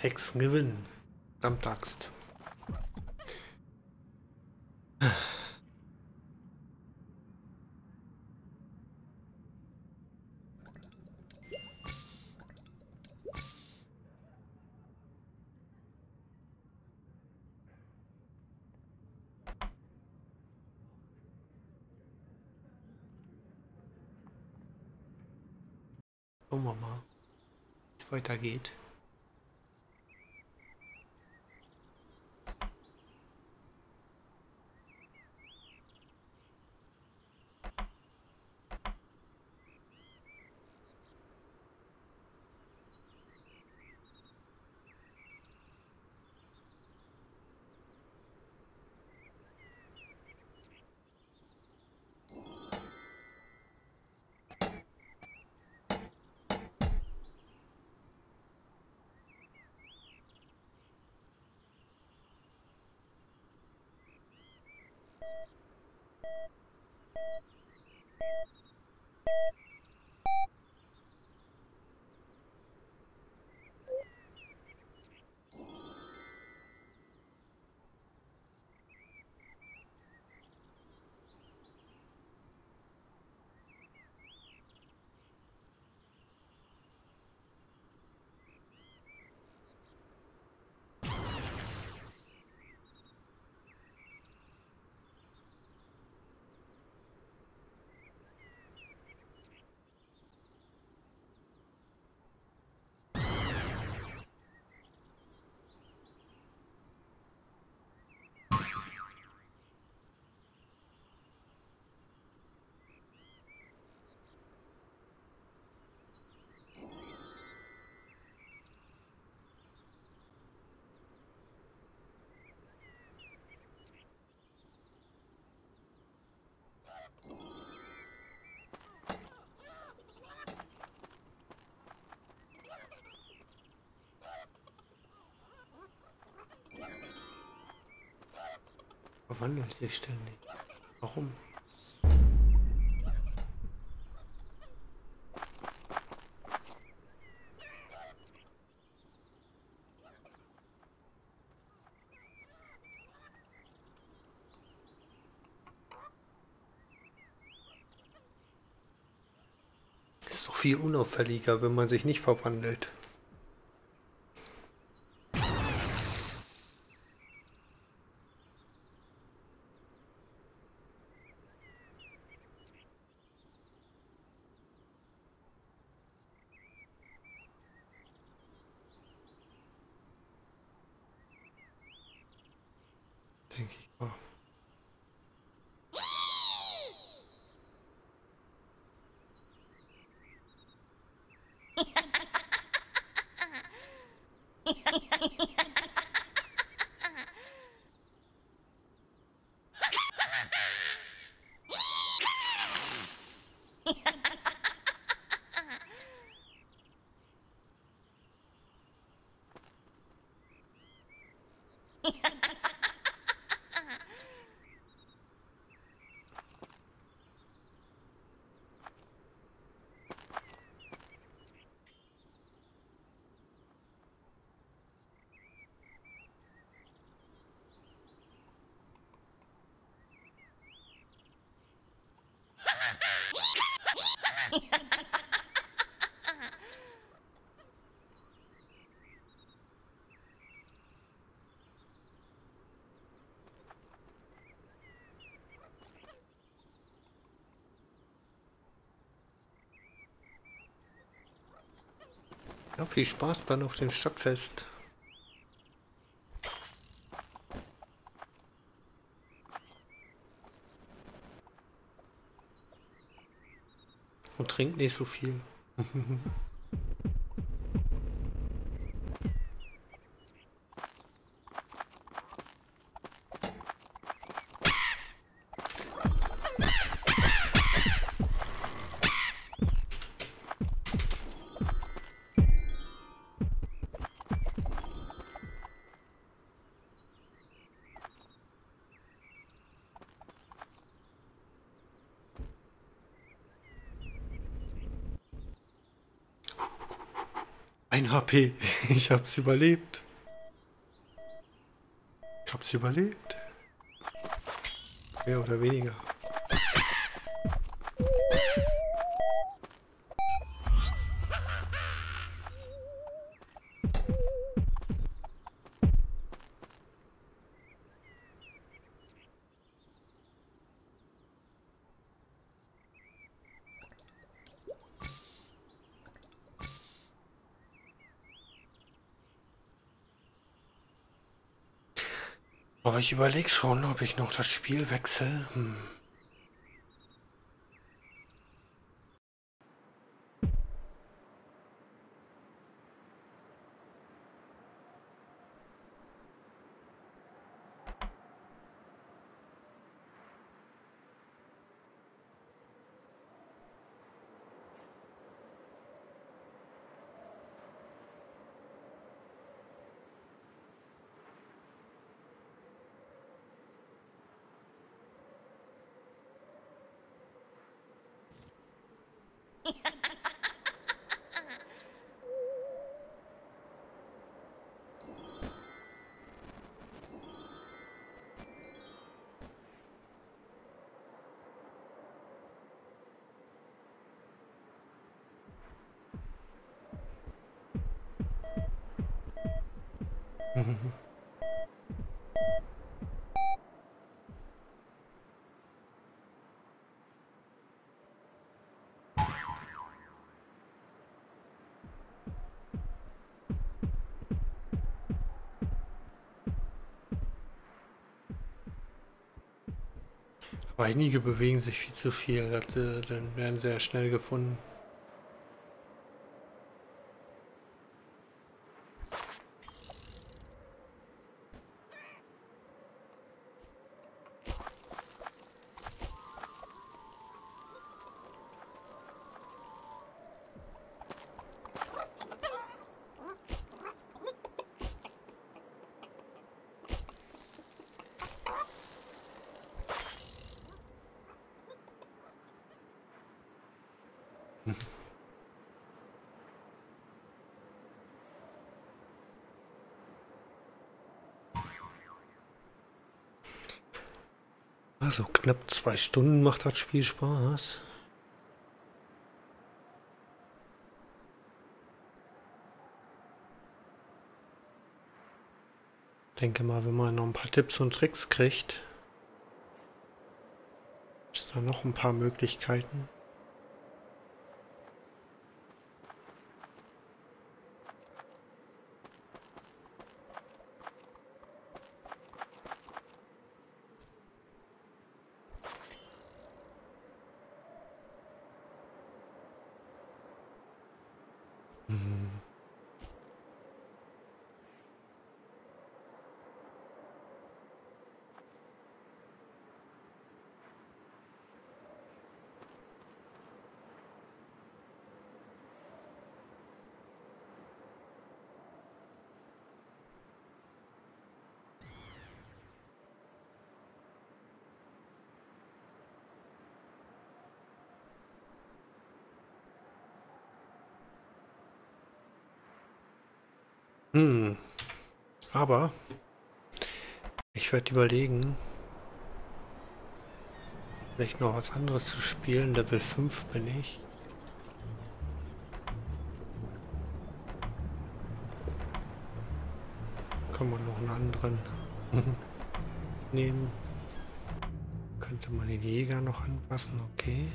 Hexen gewinnen. Dammtaxt. Schauen wir mal, wie es weitergeht. verwandeln sich ständig. Warum? Ist so viel unauffälliger, wenn man sich nicht verwandelt. Viel Spaß dann auf dem Stadtfest. Und trinkt nicht so viel. Ich hab's überlebt. Ich hab's überlebt. Mehr oder weniger. Ich überlege schon, ob ich noch das Spiel wechsle. Hm. Mm-hmm. Aber einige bewegen sich viel zu viel, äh, dann werden sehr schnell gefunden. knapp zwei Stunden macht das Spiel Spaß. denke mal, wenn man noch ein paar Tipps und Tricks kriegt, ist da noch ein paar Möglichkeiten. Aber ich werde überlegen, vielleicht noch was anderes zu spielen. Level 5 bin ich. Kann man noch einen anderen nehmen. Könnte man den Jäger noch anpassen, okay.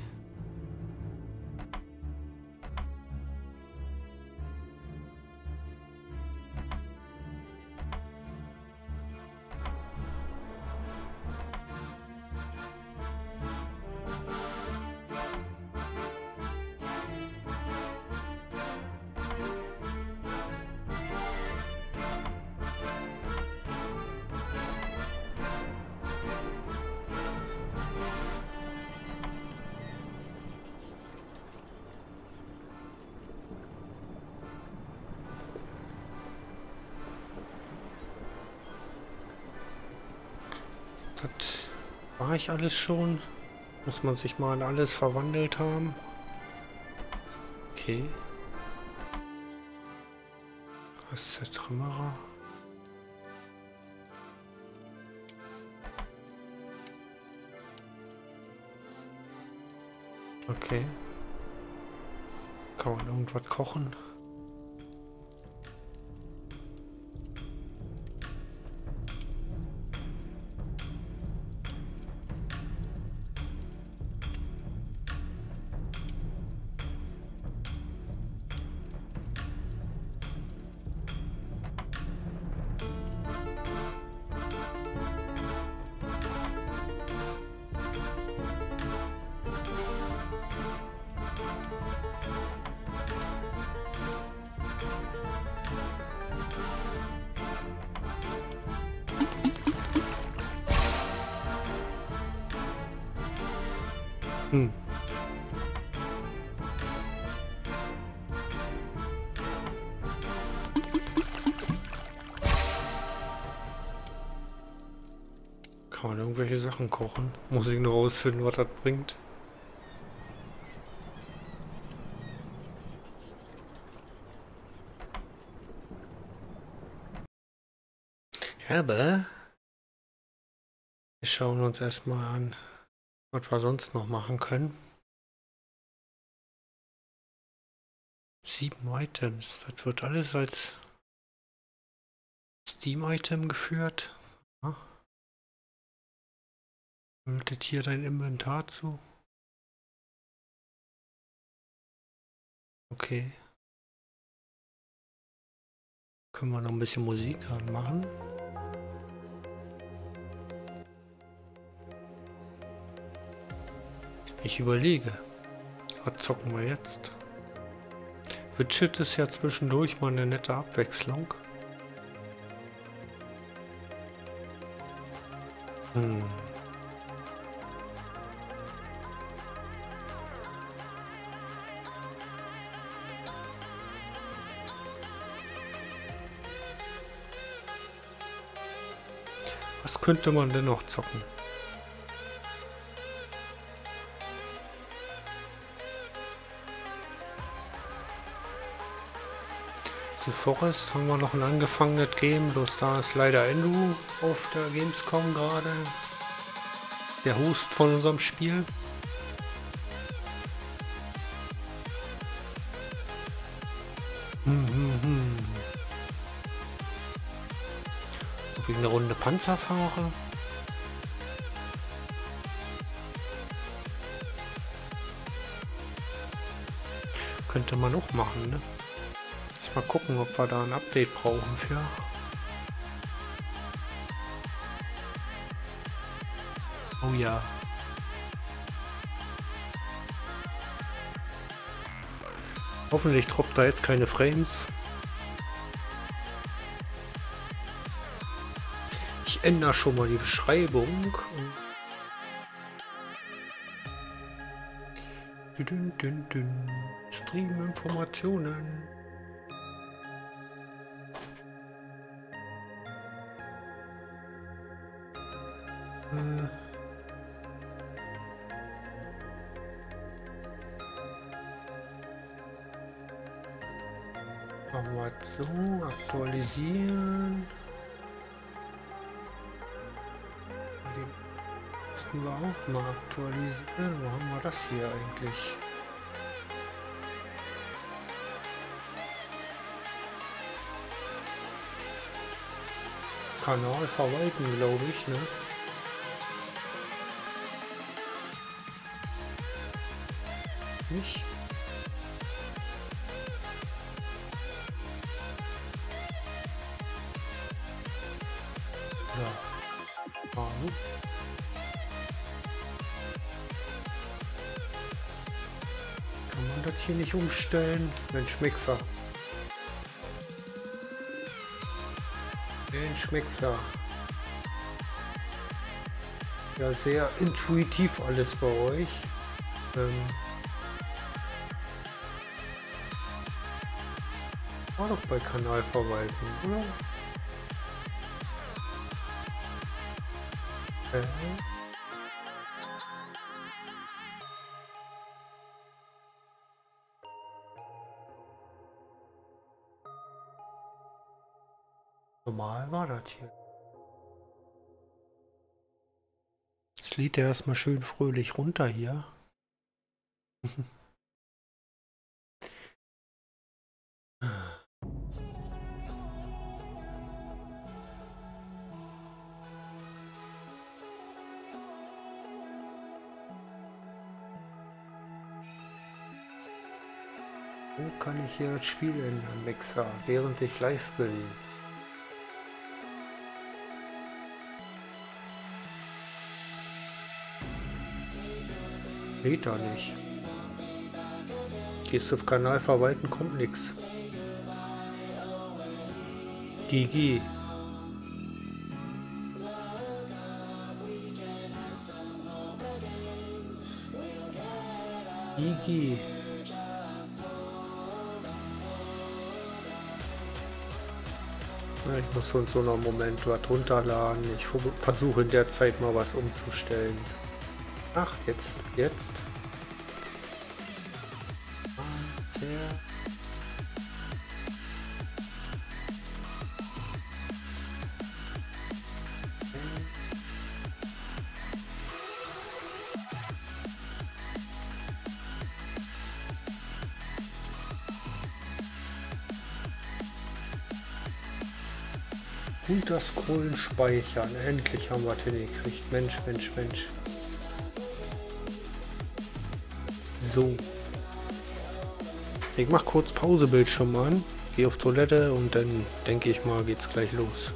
War ich alles schon. Muss man sich mal in alles verwandelt haben. Okay. Was ist der Trümmerer? Okay. Kann man irgendwas kochen? Kochen? Muss ich nur rausfinden, was das bringt. Aber wir schauen uns erstmal an, was wir sonst noch machen können. Sieben Items. Das wird alles als Steam-Item geführt. Bildet hier dein Inventar zu. Okay. Können wir noch ein bisschen Musik anmachen. Ich überlege. Was zocken wir jetzt? Witchit ist ja zwischendurch mal eine nette Abwechslung. Hm. Was könnte man denn noch zocken? The Forest haben wir noch ein angefangenes Game, bloß da ist leider Endo auf der Gamescom gerade. Der Host von unserem Spiel. Panzer fahre. Könnte man auch machen, ne? Jetzt mal gucken, ob wir da ein Update brauchen für. Oh ja. Hoffentlich droppt da jetzt keine Frames. Ändere schon mal die Beschreibung. Dün, dün, dün. Stream-Informationen. Äh. Aktualisieren. Mal aktualisieren. Wo haben wir das hier eigentlich? Kanal verwalten, glaube ich, ne? Umstellen? Mensch, Mixer. Den Schmeckser. Ja, sehr intuitiv alles bei euch. Ähm war doch bei Kanal verwalten, oder? Äh Das hier. Es lädt ja erstmal schön fröhlich runter hier. Wo kann ich hier das Spiel ändern, Mixer, während ich live bin? Geht da nicht. Gehst auf Kanal verwalten, kommt nix. GG. GG. Ich muss uns so einen Moment was runterladen. Ich versuche in der Zeit mal was umzustellen. Ach, jetzt, jetzt. Runterscrollen, speichern. Endlich haben wir es hingekriegt. Mensch, Mensch, Mensch. So. Ich mach kurz Pausebildschirm an, gehe auf Toilette und dann denke ich mal geht's gleich los.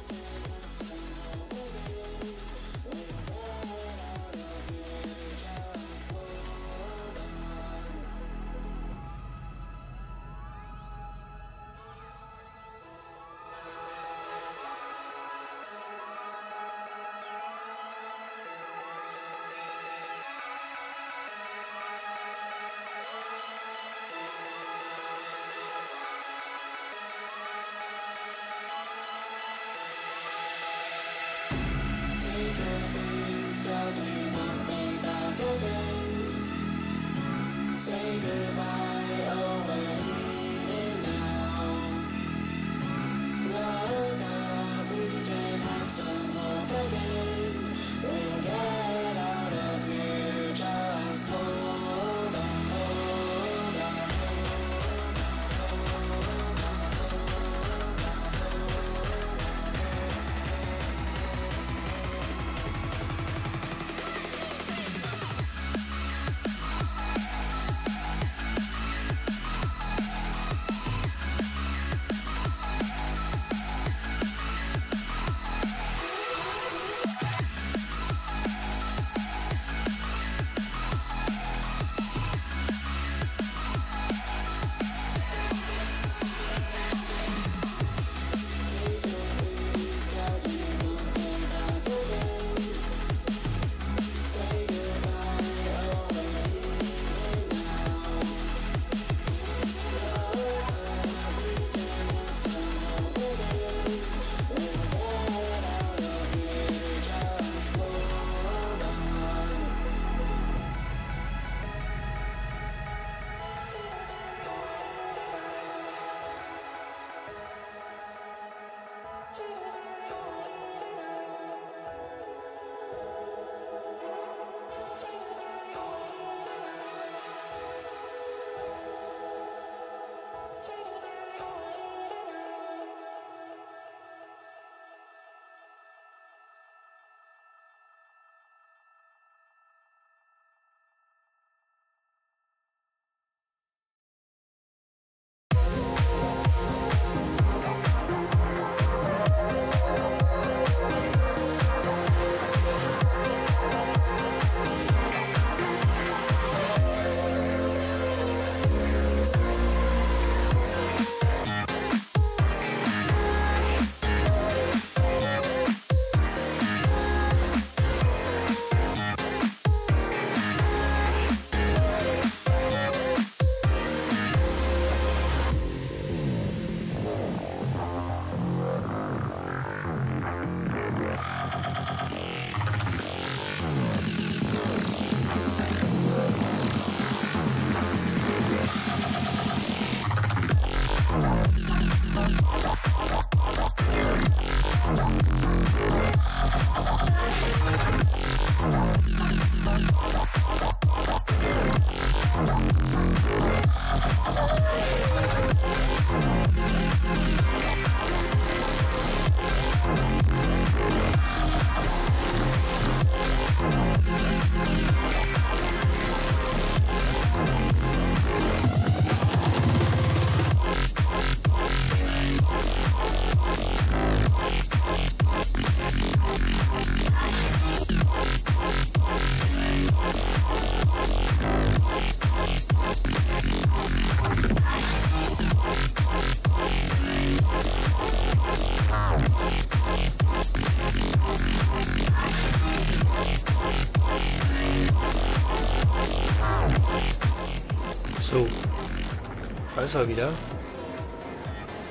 Da ist er wieder.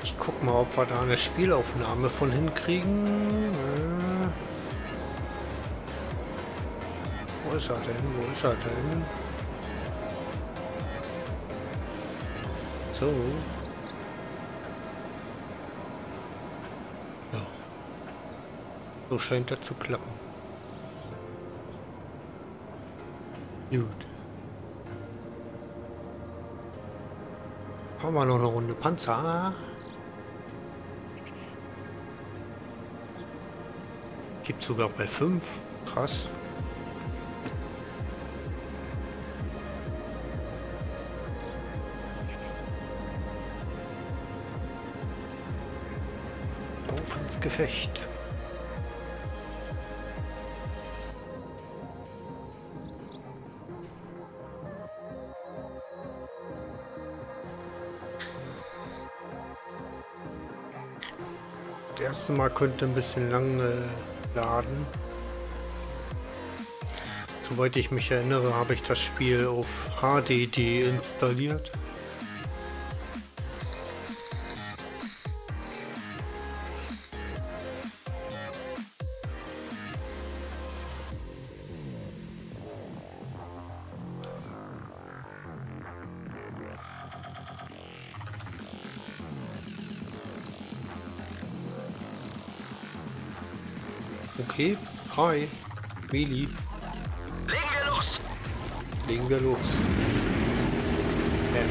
Ich guck mal, ob wir da eine Spielaufnahme von hinkriegen. Äh. Wo ist er denn? Wo ist er denn? So. So scheint das zu klappen. Wir noch eine Runde Panzer? Gibt sogar bei 5. Krass. Auf ins Gefecht. Erste Mal könnte ein bisschen lang äh, laden. Soweit ich mich erinnere, habe ich das Spiel auf HDD installiert. Hi, Mili. Legen wir los! Legen wir los. Ähm.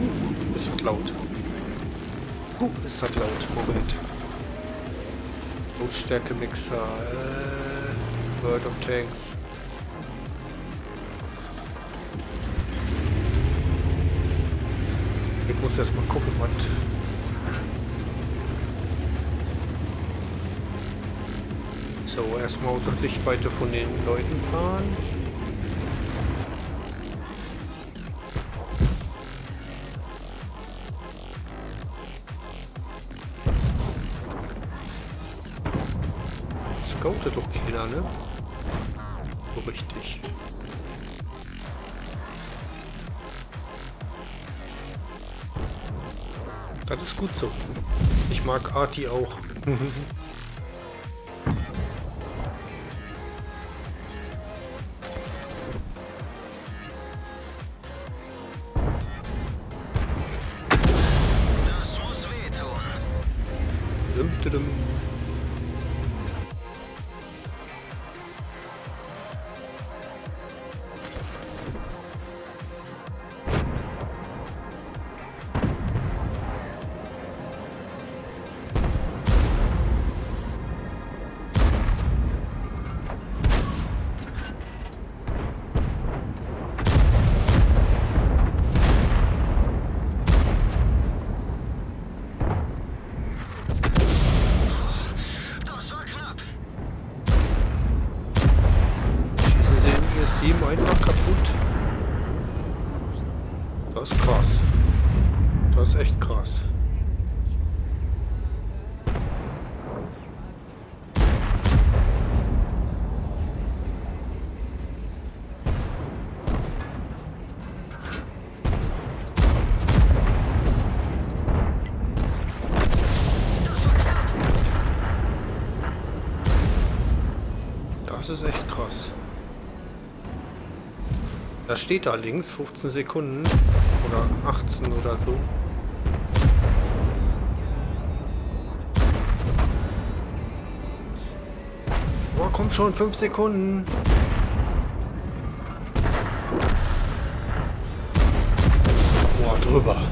Uh, ist das laut. Uh, ist das laut. Moment. Lautstärke-Mixer. Äh, World of Tanks. Ich muss erst mal gucken, was So, erstmal aus der Sichtweite von den Leuten fahren. Scoutet doch keiner, ne? So richtig. Das ist gut so. Ich mag Arti auch. steht da links 15 Sekunden oder 18 oder so. Boah, kommt schon 5 Sekunden. Boah, drüber.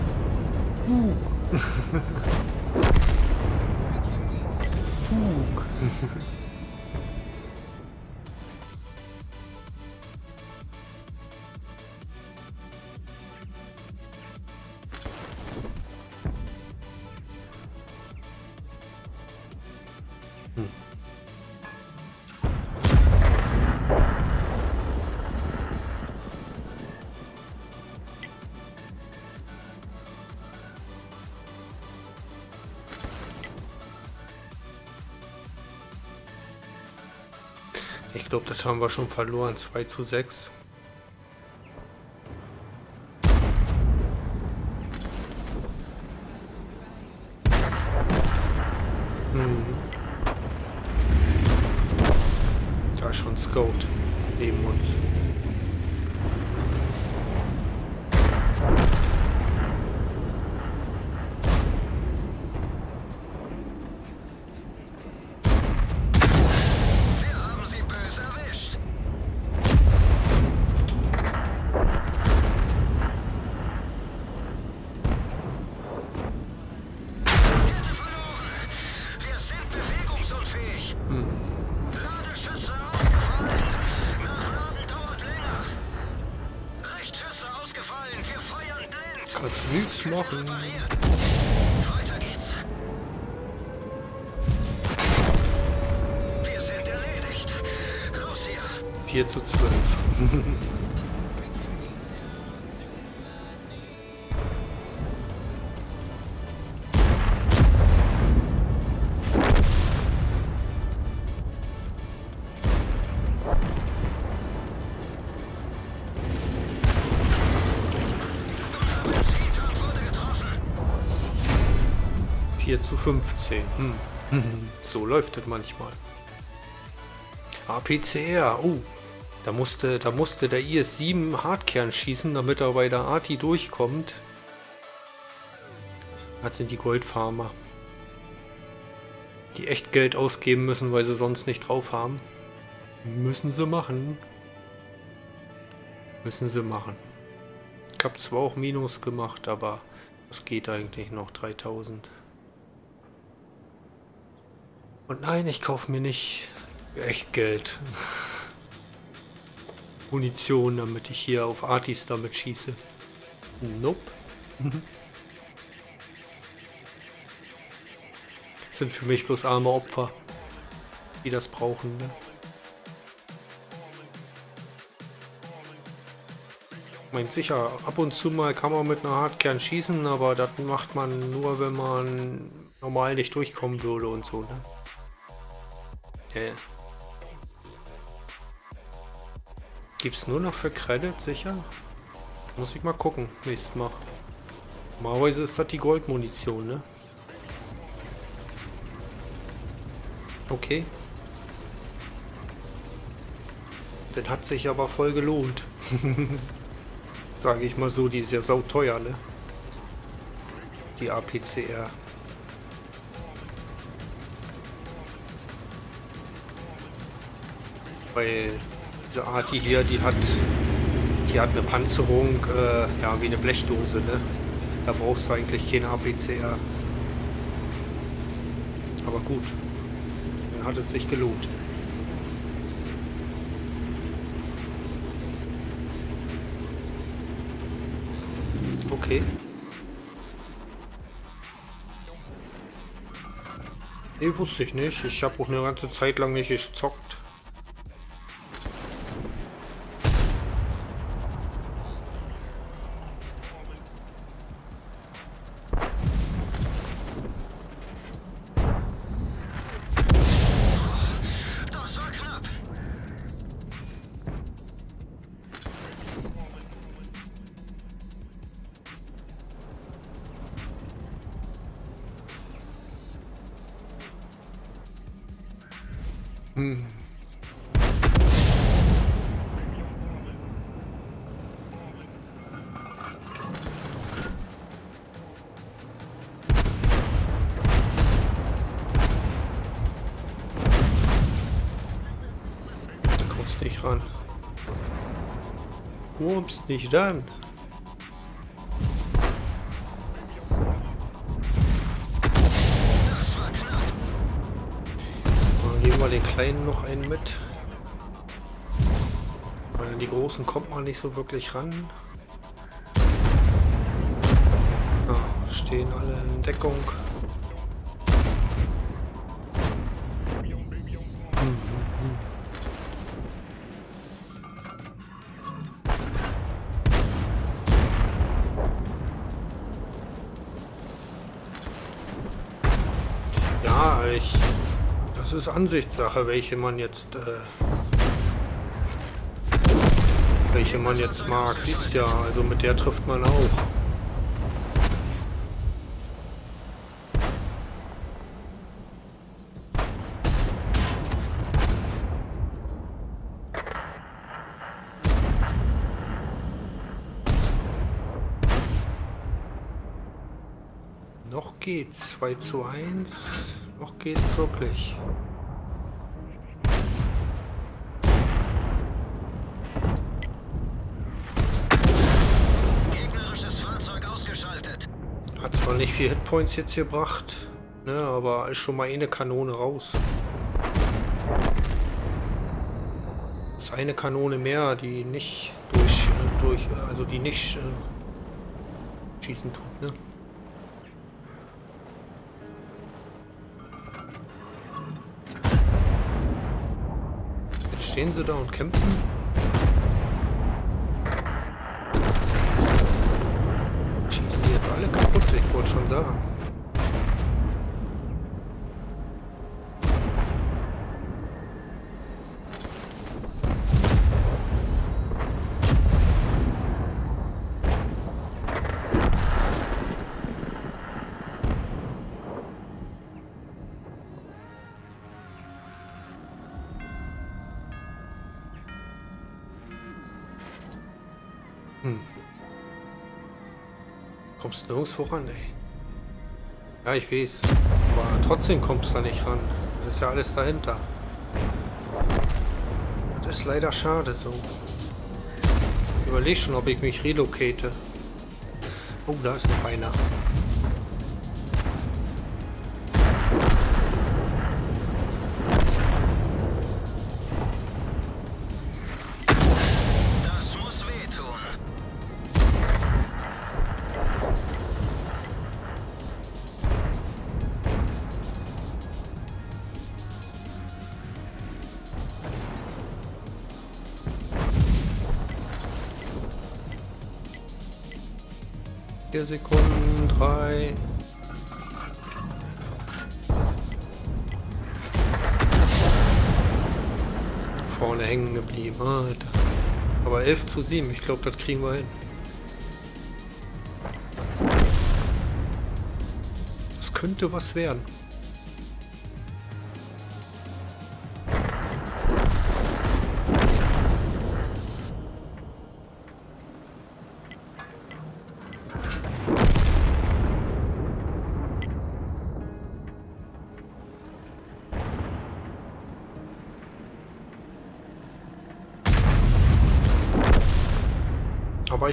Glaube, das haben wir schon verloren. 2 zu 6. zu 15. Hm. So läuft es manchmal. APCR. Oh. Da musste, da musste der IS-7 Hardkern schießen, damit er bei der Arti durchkommt. Das sind die Goldfarmer. Die echt Geld ausgeben müssen, weil sie sonst nicht drauf haben. Müssen sie machen. Müssen sie machen. Ich habe zwar auch Minus gemacht, aber das geht eigentlich noch 3000. Und nein, ich kaufe mir nicht echt Geld. Munition, damit ich hier auf Artis damit schieße. Nope. Sind für mich bloß arme Opfer, die das brauchen. Ne? Ich meine, sicher, ab und zu mal kann man mit einer Hardkern schießen, aber das macht man nur, wenn man normal nicht durchkommen würde und so, ne? Ja, ja. Gibt's nur noch für Credit, sicher? Muss ich mal gucken, nächstes Mal. Normalerweise ist das die Goldmunition, ne? Okay. Das hat sich aber voll gelohnt. Sage ich mal so, die ist ja sauteuer, ne? Die APCR. Weil diese Art, hier, die hat, die hat eine Panzerung, äh, ja, wie eine Blechdose, ne? Da brauchst du eigentlich keine APCR. Aber gut, dann hat es sich gelohnt. Okay. Nee, wusste ich nicht. Ich habe auch eine ganze Zeit lang nicht gezockt. Nicht knapp. Dann geben wir den Kleinen noch einen mit. Weil die Großen kommt man nicht so wirklich ran. Ah, stehen alle in Deckung. Ansichtssache, welche man jetzt, äh, welche man jetzt mag. Siehst ja, also mit der trifft man auch. Noch geht's. 2 zu 1. Noch geht's wirklich. Nicht viel Hitpoints jetzt gebracht, ne, aber ist schon mal eine Kanone raus. Das ist eine Kanone mehr, die nicht durch, durch also die nicht äh, schießen tut, ne? Jetzt stehen sie da und kämpfen. Schießen die jetzt alle schon sagen. Kommst nirgends voran, ey. Ja, ich weiß. Aber trotzdem kommst du da nicht ran. Das ist ja alles dahinter. Das ist leider schade so. Ich überlege schon, ob ich mich relocate. Oh, da ist noch einer. Vier Sekunden, drei. Vorne hängen geblieben, Alter. Aber 11 zu 7, ich glaube, das kriegen wir hin. Das könnte was werden.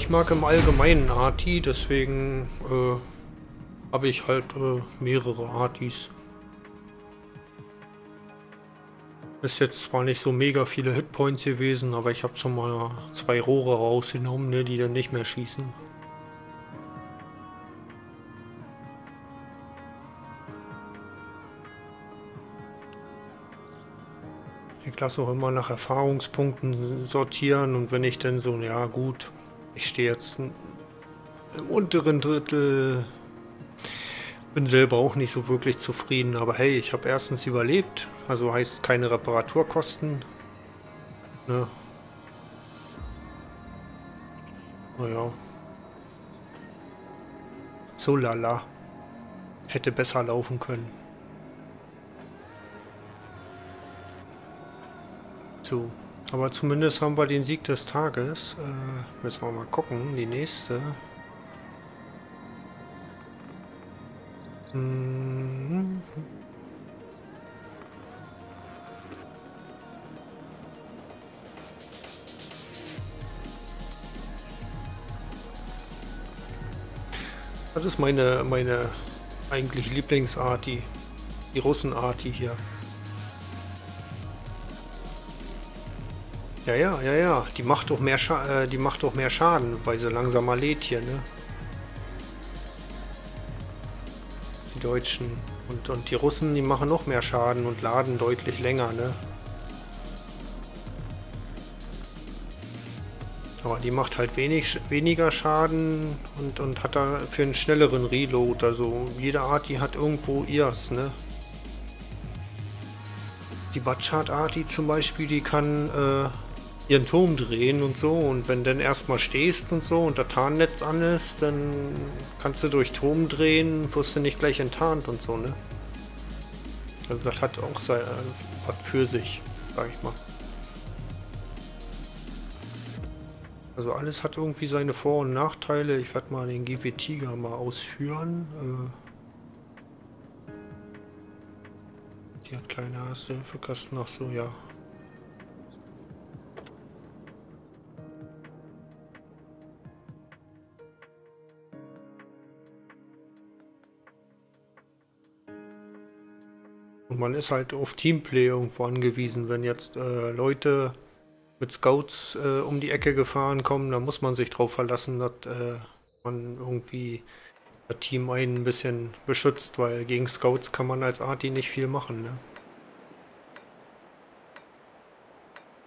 Ich mag im Allgemeinen Arti, deswegen äh, habe ich halt äh, mehrere Artis. Ist jetzt zwar nicht so mega viele Hitpoints gewesen, aber ich habe schon mal zwei Rohre rausgenommen, ne, die dann nicht mehr schießen. Ich lasse auch immer nach Erfahrungspunkten sortieren und wenn ich dann so, ja gut, ich stehe jetzt im unteren Drittel, bin selber auch nicht so wirklich zufrieden, aber hey, ich habe erstens überlebt, also heißt keine Reparaturkosten. Ne? Naja. So lala. Hätte besser laufen können. So. Aber zumindest haben wir den Sieg des Tages. Äh, müssen wir mal gucken. Die nächste. Mhm. Das ist meine, meine eigentlich Lieblingsarti. Die Russenarti hier. Ja, ja, ja, ja. Die macht doch mehr, Scha äh, die macht doch mehr Schaden, weil sie langsamer lädt hier, ne? Die Deutschen. Und, und die Russen, die machen noch mehr Schaden und laden deutlich länger, ne? Aber die macht halt wenig, weniger Schaden und, und hat da für einen schnelleren Reload. Also jede Art, die hat irgendwo ihrs, ne? Die Batschart Arti zum Beispiel, die kann äh, ihren Turm drehen und so. Und wenn dann erstmal stehst und so und der Tarnnetz an ist, dann kannst du durch Turm drehen, wirst du nicht gleich enttarnt und so, ne? Also das hat auch sein, was für sich, sag ich mal. Also alles hat irgendwie seine Vor- und Nachteile. Ich werde mal den GW Tiger mal ausführen. Äh, die hat kleine Hasse für ach so, ja. Und man ist halt auf Teamplay irgendwo angewiesen. Wenn jetzt äh, Leute mit Scouts äh, um die Ecke gefahren kommen, dann muss man sich darauf verlassen, dass äh, man irgendwie das Team einen ein bisschen beschützt, weil gegen Scouts kann man als Arti nicht viel machen. Ne?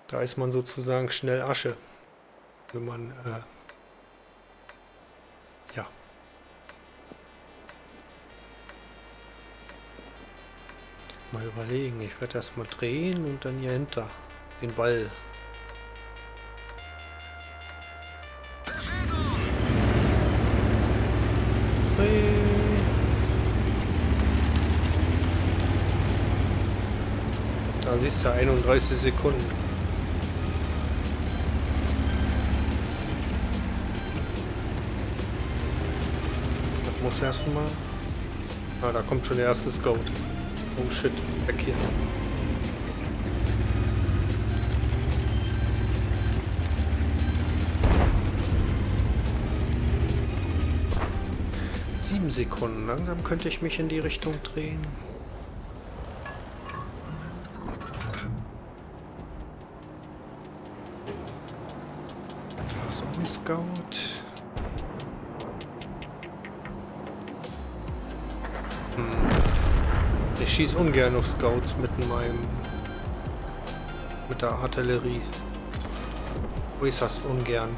Da ist man sozusagen schnell Asche, wenn man mal überlegen. Ich werde erstmal drehen und dann hier hinter den Wall Da siehst du 31 Sekunden. Das muss erstmal. Ah, da kommt schon der erste Scout. Oh shit, weg hier. Sieben Sekunden. Langsam könnte ich mich in die Richtung drehen. Da ist auch ein Scout. Ich schieße ungern auf Scouts mit meinem mit der Artillerie. Äußerst ungern.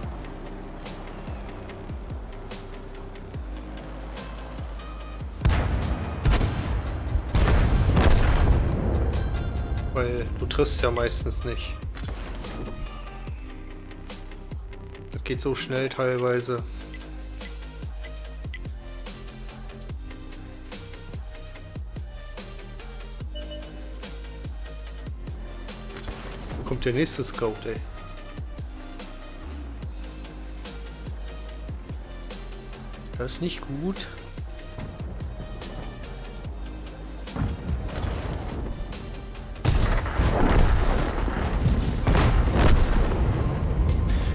Weil du triffst ja meistens nicht. Das geht so schnell teilweise. Kommt der nächste Scout, ey? Das ist nicht gut.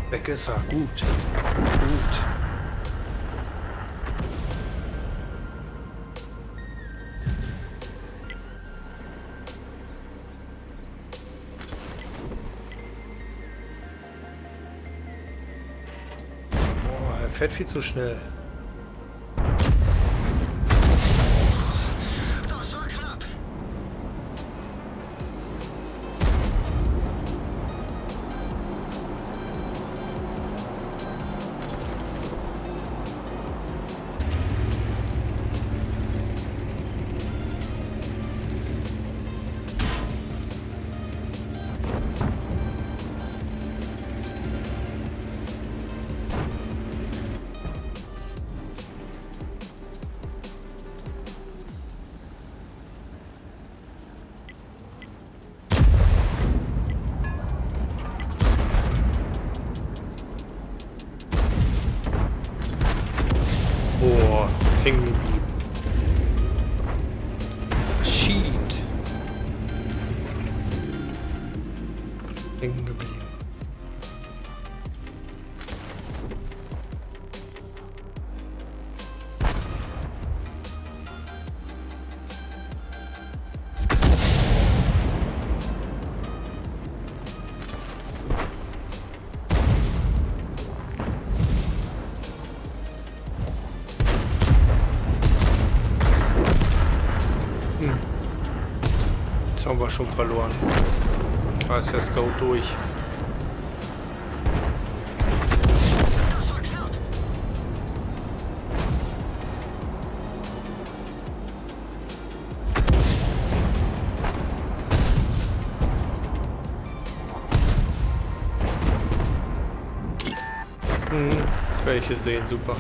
Weg ist er. Gut. Gut. Fährt viel zu schnell. Wir schon verloren. Da ist der Scout durch. Mhm. Welche sehen super.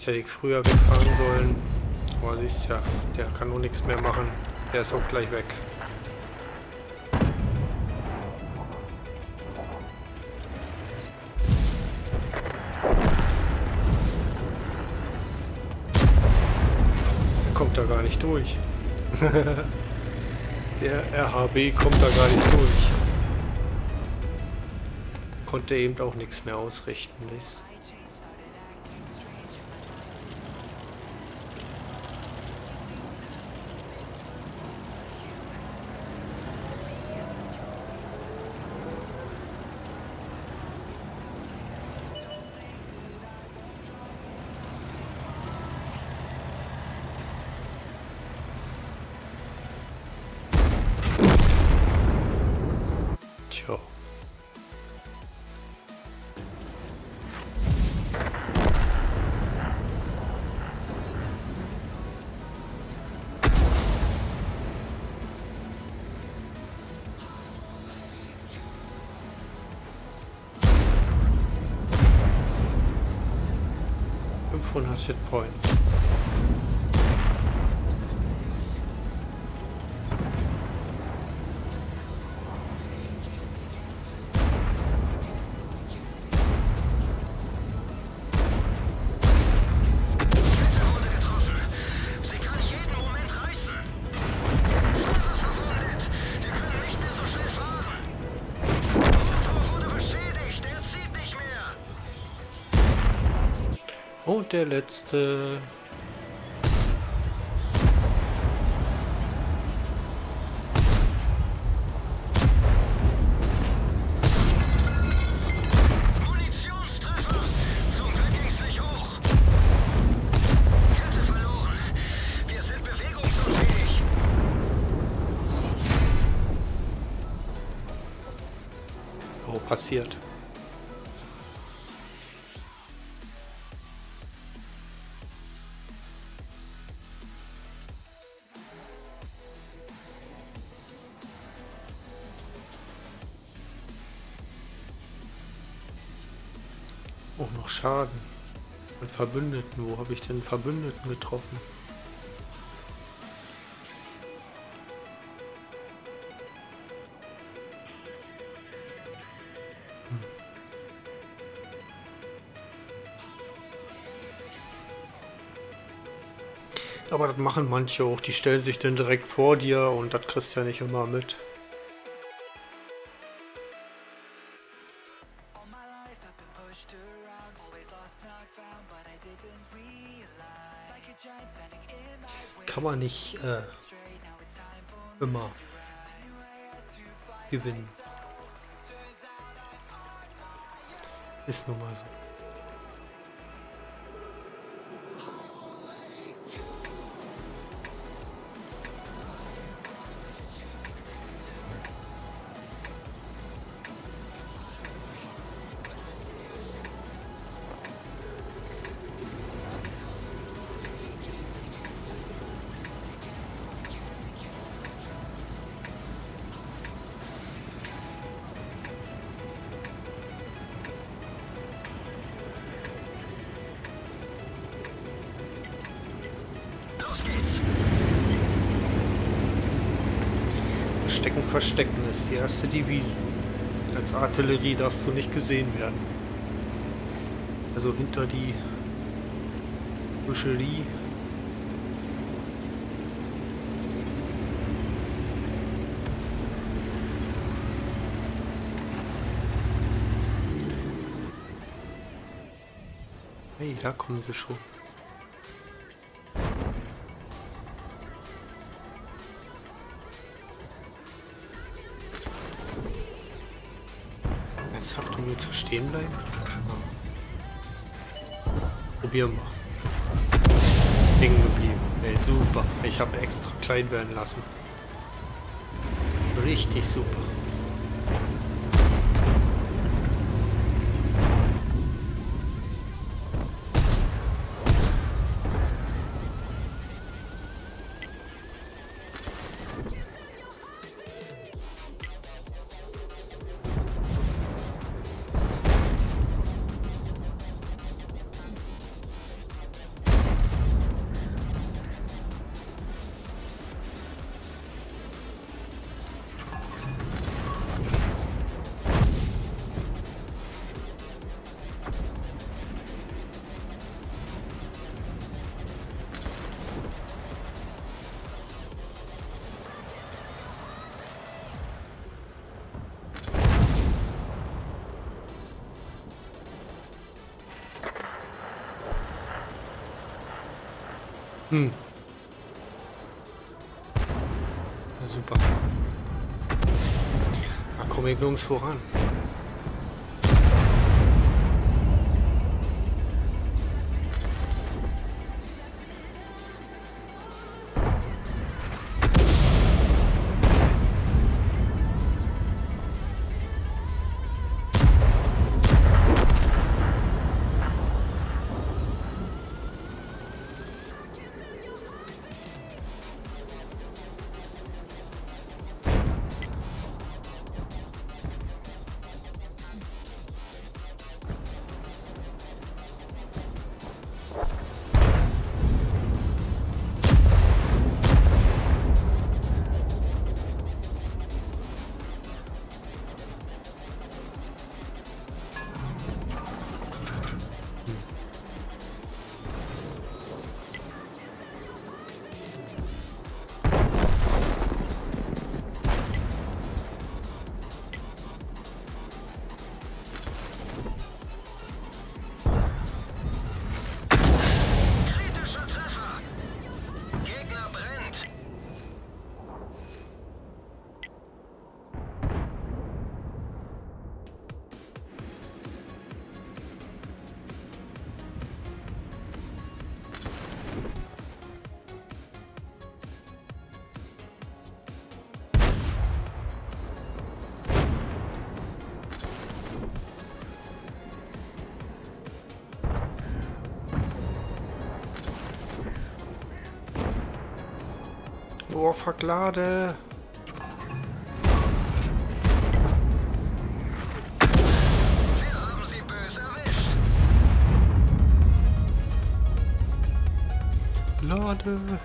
Vielleicht hätte ich früher wegfahren sollen. Aber siehst ja, der kann nur nichts mehr machen. Der ist auch gleich weg. Der kommt da gar nicht durch. der RHB kommt da gar nicht durch. Konnte eben auch nichts mehr ausrichten. Ist 500 Hitpoints. Und der letzte. Munitionstreffer. Verbündeten. Wo habe ich denn Verbündeten getroffen? Aber das machen manche auch. Die stellen sich dann direkt vor dir und das kriegst du ja nicht immer mit. Man nicht äh, immer gewinnen. Ist nun mal so. Ist die erste Devise. Als Artillerie darfst du nicht gesehen werden. Also hinter die Büscherie. Hey, da kommen sie schon. Stehen bleiben? Probieren wir. Hängen geblieben. Ey, super. Ich habe extra klein werden lassen. Richtig super. Da Verglade. Wir haben sie böse erwischt. Lade.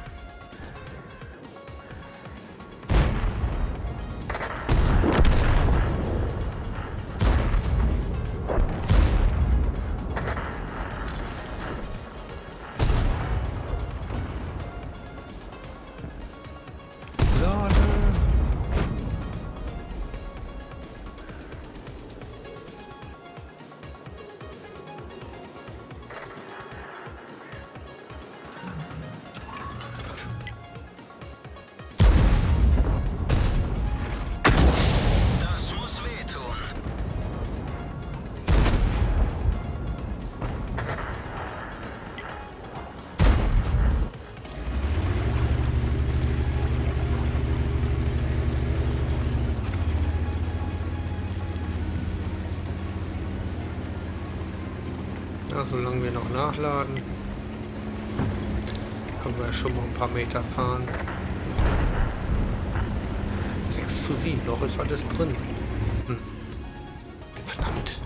Solange wir noch nachladen, können wir schon mal ein paar Meter fahren. 6 zu 7, noch ist alles drin. Hm. Verdammt.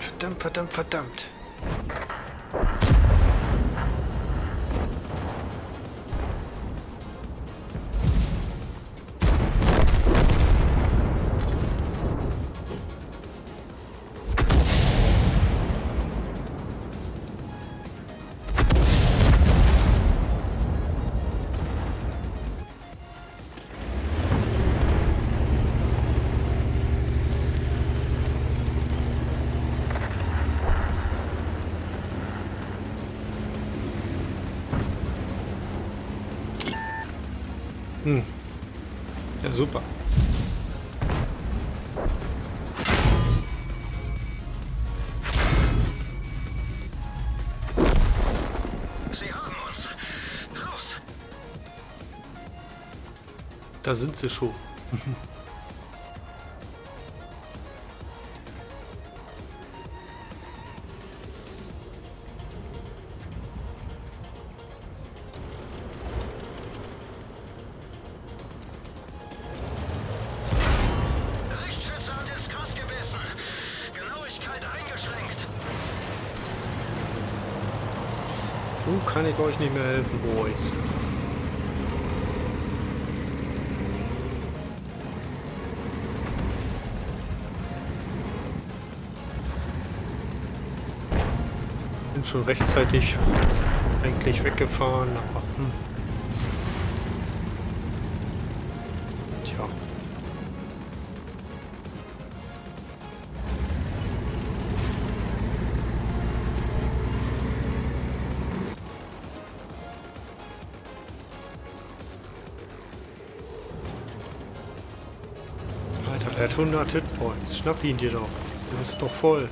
Verdammt, verdammt, verdammt. Da sind sie schon. Richtschütze hat ins Gras gebissen. Genauigkeit eingeschränkt. Nun kann ich euch nicht mehr helfen, Boys. schon rechtzeitig eigentlich weggefahren, aber hm. Tja. Alter, der hat 100 Hitpoints. Schnapp ihn dir doch. Der ist doch voll.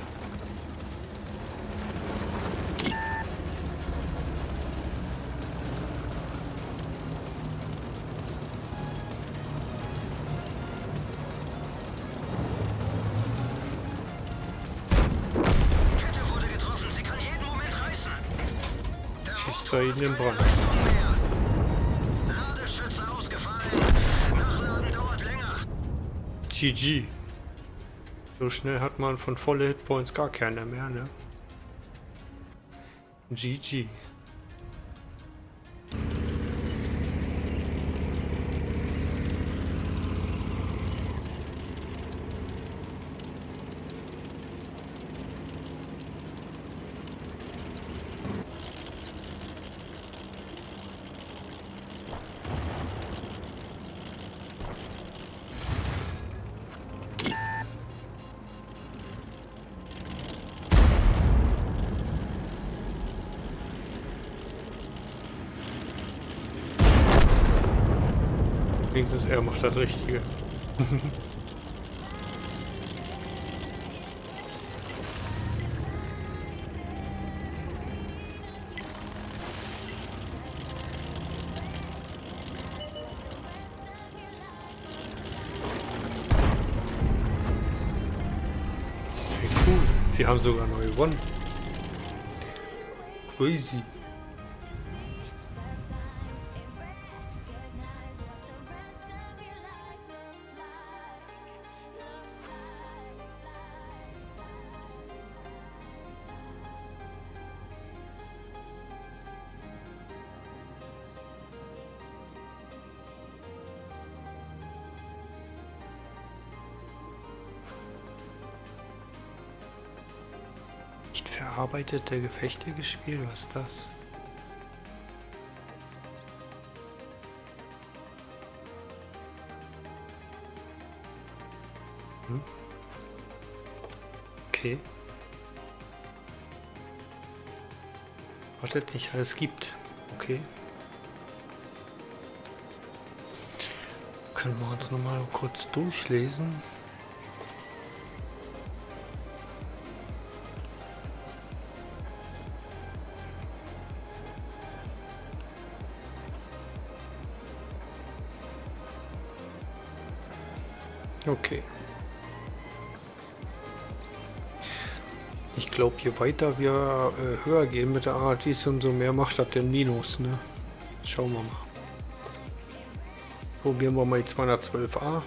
Schießt da in den Brand. GG. So schnell hat man von volle Hitpoints gar keine mehr, ne? GG. Er macht das Richtige. Wir haben sogar neu gewonnen. Crazy. Nicht verarbeitete Gefechte gespielt? Was ist das? Hm? Okay. Wartet nicht, alles gibt. Okay. Können wir uns noch mal kurz durchlesen. Okay. Ich glaube, je weiter wir äh, höher gehen mit der ARTs, umso mehr macht das den Minus, ne? Schauen wir mal. Probieren wir mal die 212a.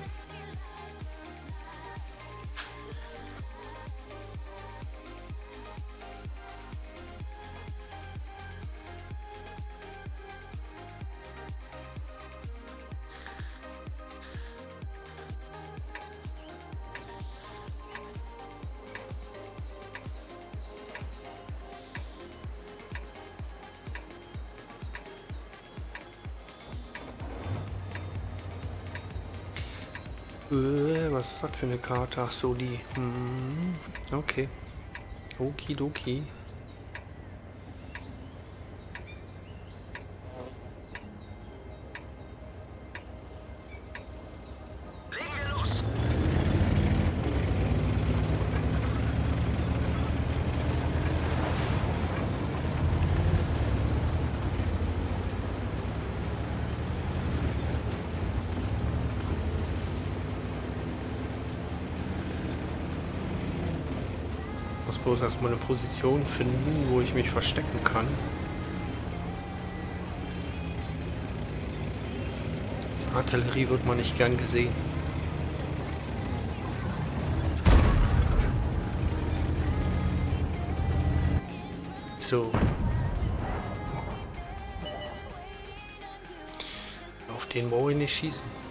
Für eine Karte? Ach so, die. Hm, okay. Okidoki. Erstmal eine Position finden, wo ich mich verstecken kann. Als Artillerie wird man nicht gern gesehen. So. Auf den brauche ich nicht schießen.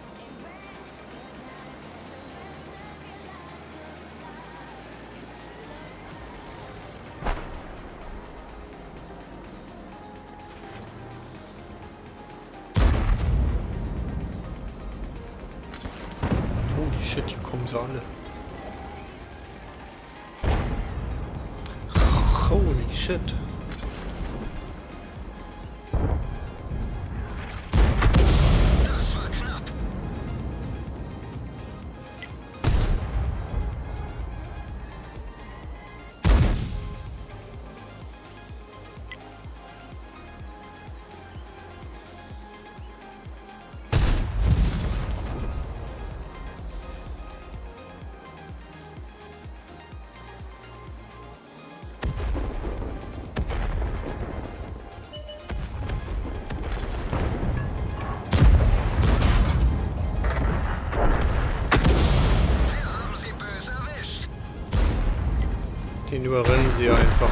Sie einfach.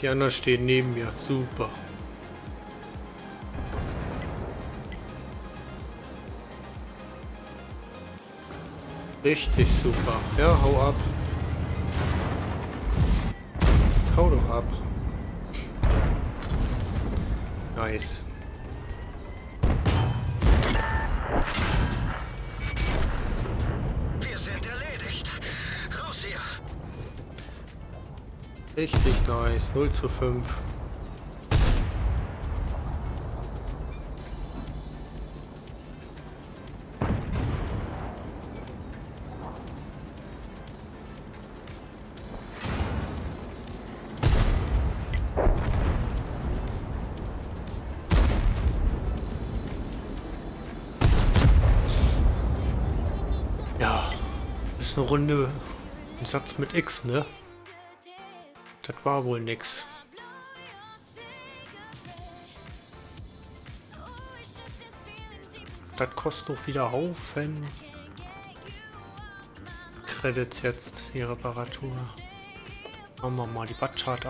Die anderen stehen neben mir. Super. Richtig super. Ja, hau ab. Hau doch ab. Nice. Richtig nice. 0 zu 5. Ja, ist eine Runde, ein Satz mit X, ne? Das war wohl nix. Das kostet doch wieder Haufen Credits jetzt, die Reparatur. Machen wir mal die Batchart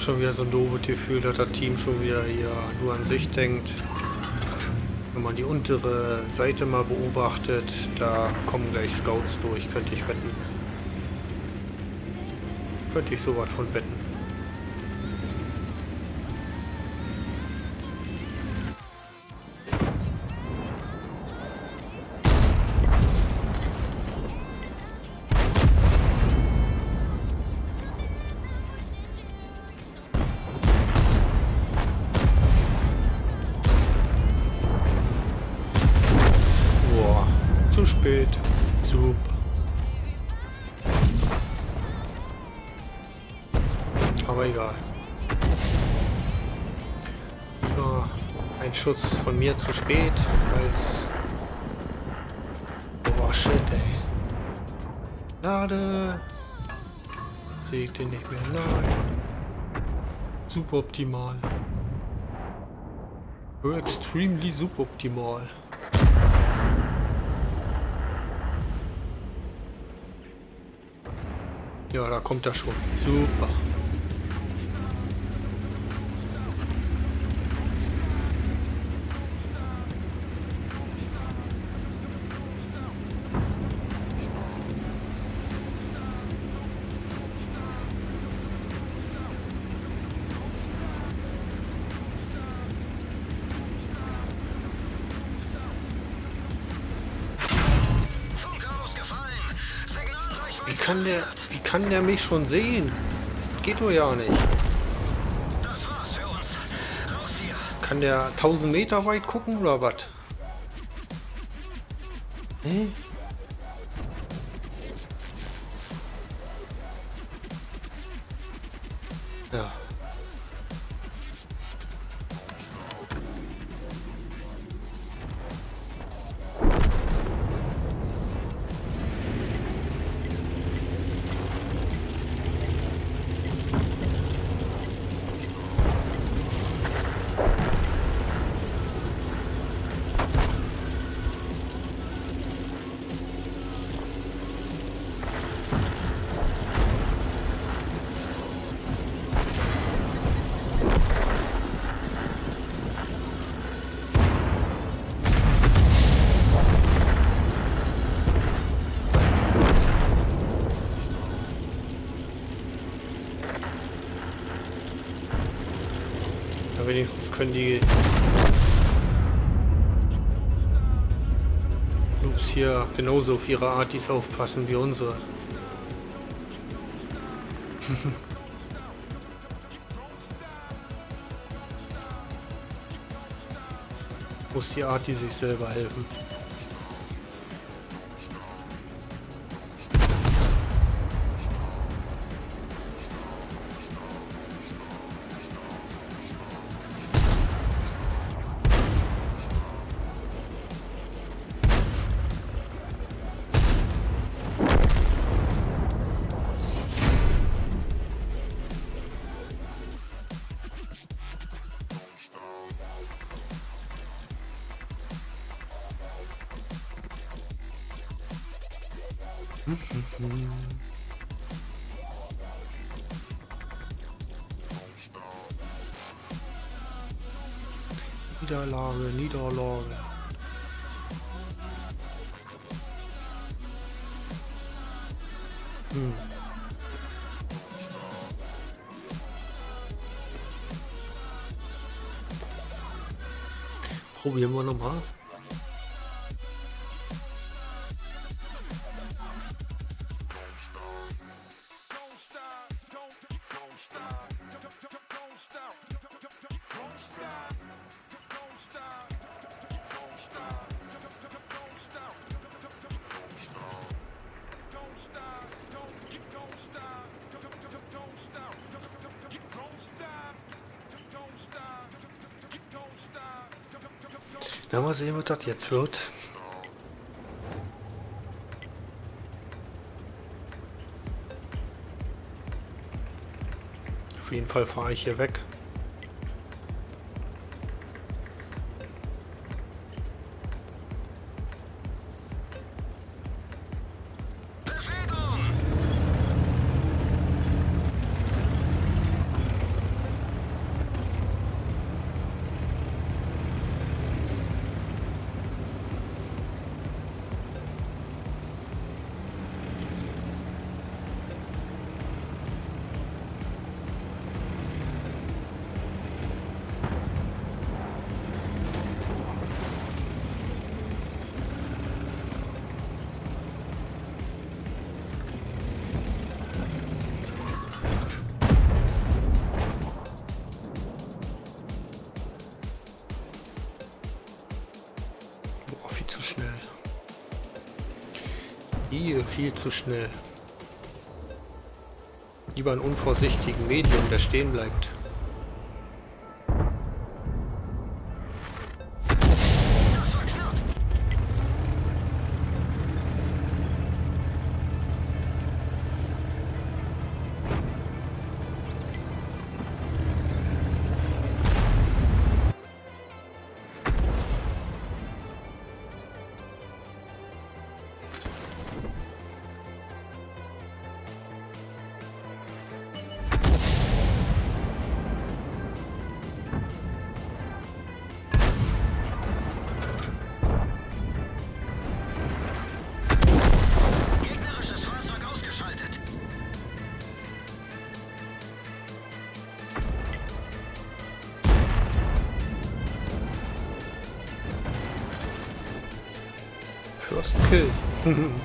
habe schon wieder so ein doofes Gefühl, dass das Team schon wieder hier nur an sich denkt. Wenn man die untere Seite mal beobachtet, da kommen gleich Scouts durch, könnte ich wetten. Könnte ich sowas von wetten. Schuss von mir zu spät als... Boah, shit, ey. Lade. Sägt den nicht mehr. Nein. Super optimal. Extremely suboptimal. Ja, da kommt er schon. Super. Mich schon sehen? Geht doch ja nicht. Das war's für uns. Raus hier. Kann der 1000 Meter weit gucken oder was? Können die Loops hier genauso auf ihre Artis aufpassen wie unsere. Muss die Arti sich selber helfen. Niederlage, Niederlage. Hm. Probieren wir nochmal. Mal sehen, was das jetzt wird. Auf jeden Fall fahre ich hier weg. Zu schnell. Lieber einen unvorsichtigen Medium, der stehen bleibt. Mm-hmm.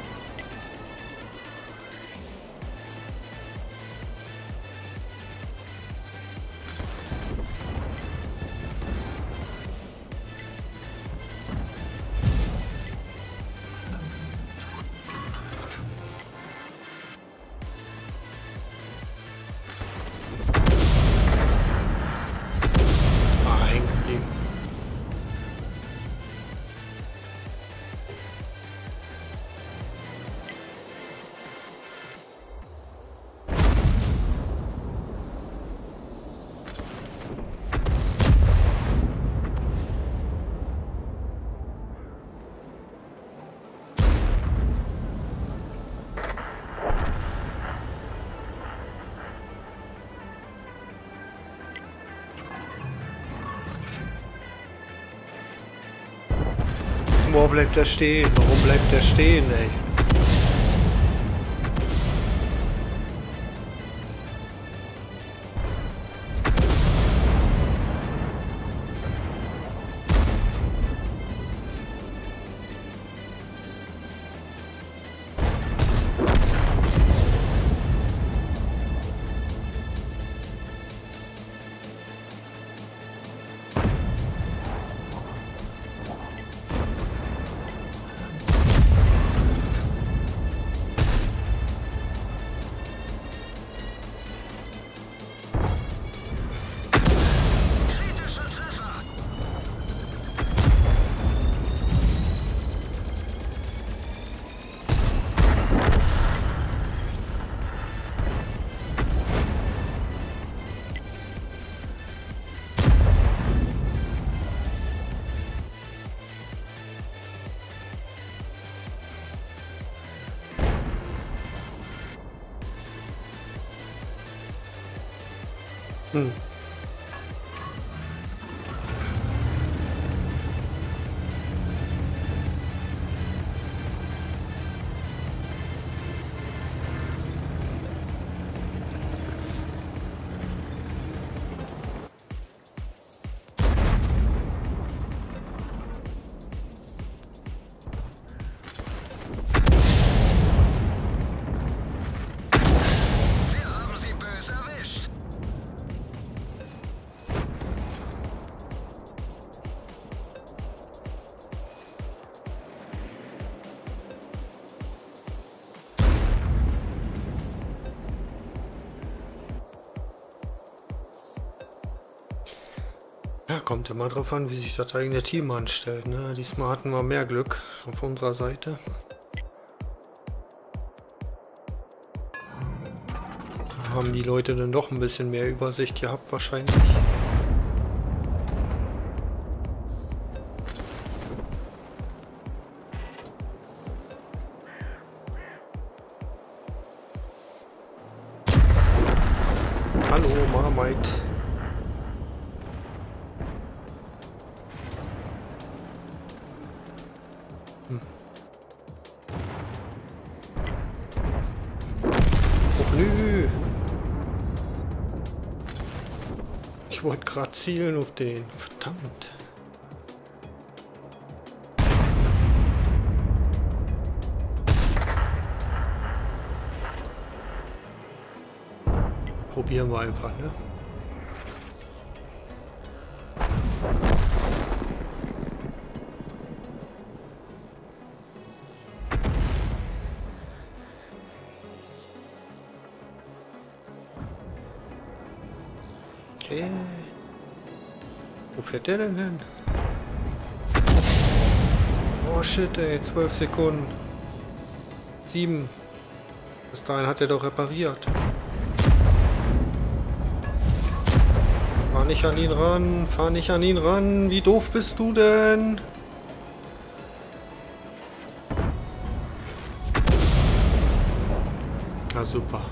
Wo bleibt er stehen? Warum bleibt er stehen, ey? Kommt immer drauf an, wie sich das eigene Team anstellt. Ne? Diesmal hatten wir mehr Glück auf unserer Seite. Da haben die Leute dann doch ein bisschen mehr Übersicht gehabt wahrscheinlich. Zielen auf den. Verdammt. Probieren wir einfach, ne? Der denn hin? Oh shit, ey, 12 Sekunden. 7. Bis dahin hat er doch repariert. Fahr nicht an ihn ran, fahr nicht an ihn ran. Wie doof bist du denn? Na super.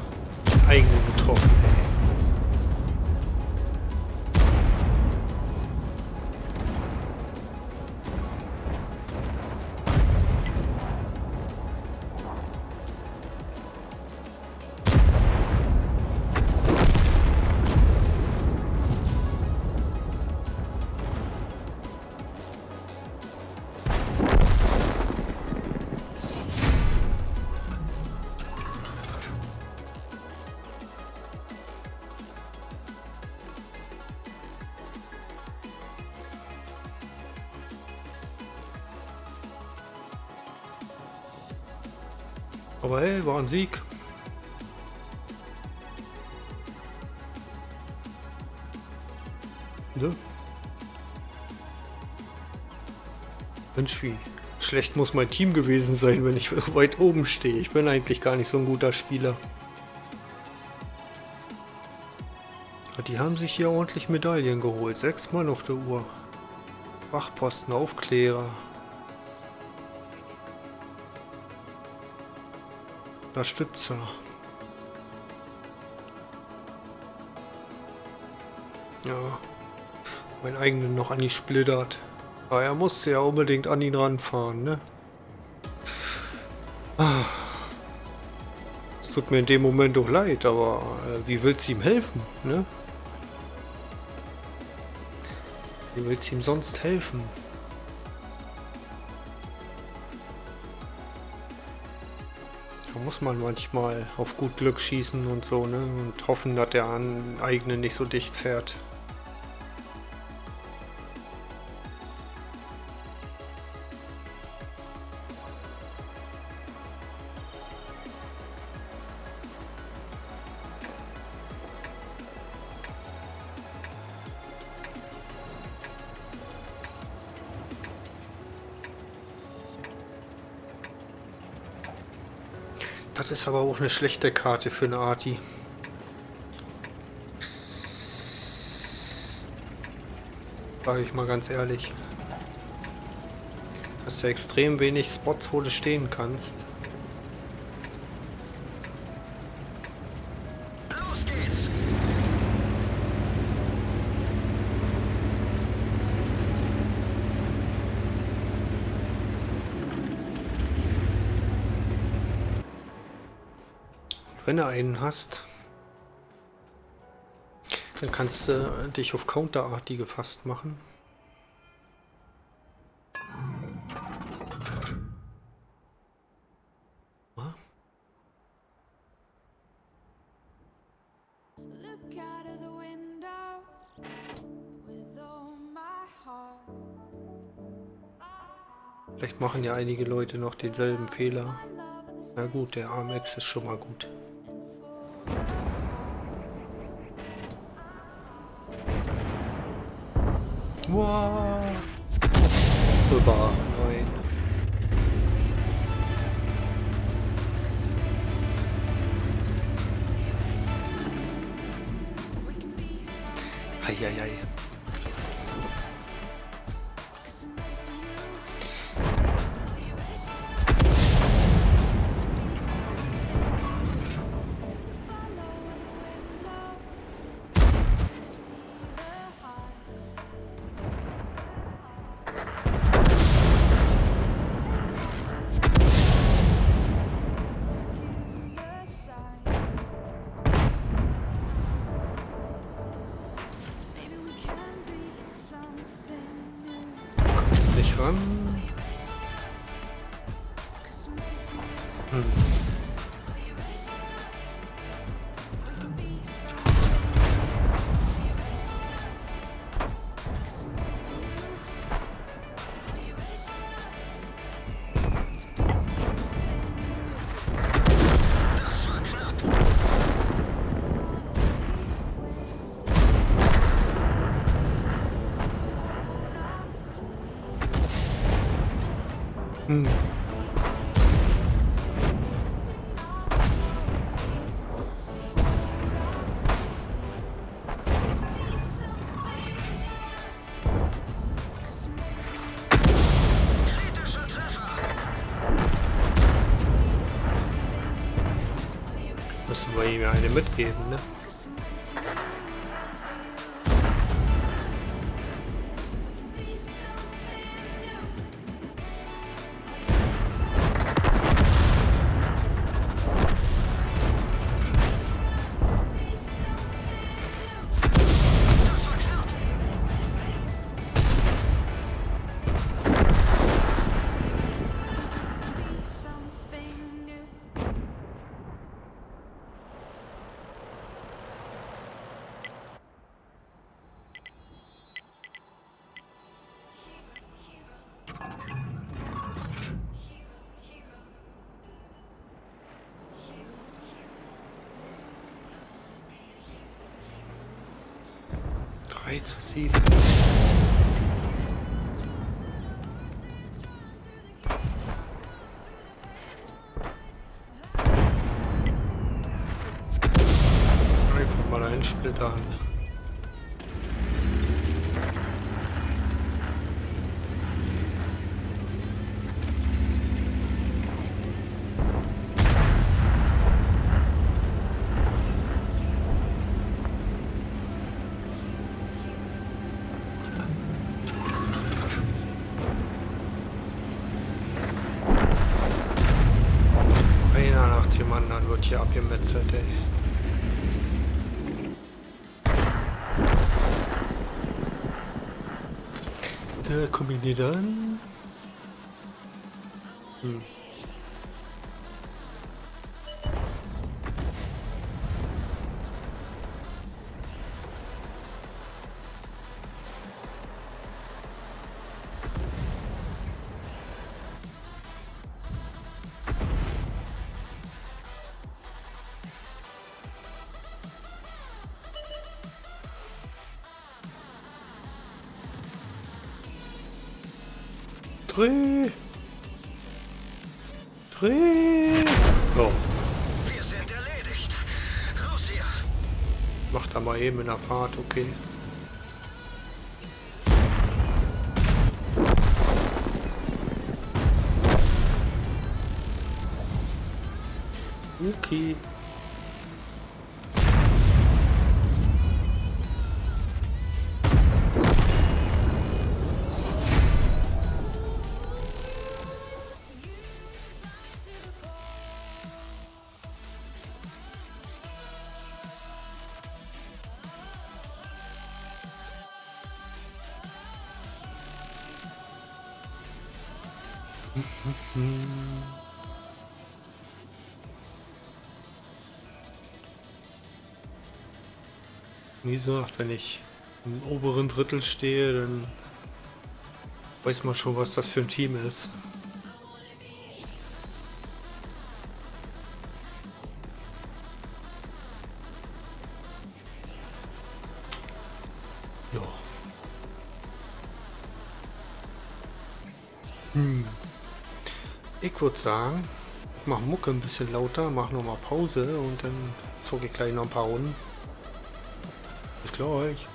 War ein Sieg. Ne? Mensch, wie schlecht muss mein Team gewesen sein, wenn ich weit oben stehe. Ich bin eigentlich gar nicht so ein guter Spieler. Die haben sich hier ordentlich Medaillen geholt. Sechs Mann auf der Uhr. Wachposten, Aufklärer. Unterstützer. Ja. Mein eigenen noch angesplittert. Aber er musste ja unbedingt an ihn ranfahren, ne? Es tut mir in dem Moment doch leid, aber äh, wie willst du ihm helfen, ne? Wie willst du ihm sonst helfen? Muss man manchmal auf gut Glück schießen und so, ne? Und hoffen, dass der eigene nicht so dicht fährt. Ist aber auch eine schlechte Karte für eine Arti. Sage ich mal ganz ehrlich. Hast ja extrem wenig Spots, wo du stehen kannst. Wenn du einen hast, dann kannst du dich auf Counterarti gefasst machen. Vielleicht machen ja einige Leute noch denselben Fehler. Na gut, der Armex ist schon mal gut. Wow. Rüber, nein. Eieiei. Maybe ihm 3 zu Da komme Dreh! Dreh! So, Wir sind erledigt. Raus hier. macht er mal eben in der Fahrt. Okay. Wie gesagt, wenn ich im oberen Drittel stehe, dann weiß man schon, was das für ein Team ist. Hm. Ich würde sagen, ich mache Mucke ein bisschen lauter, mache nochmal Pause und dann zog ich gleich noch ein paar Runden. Gleich.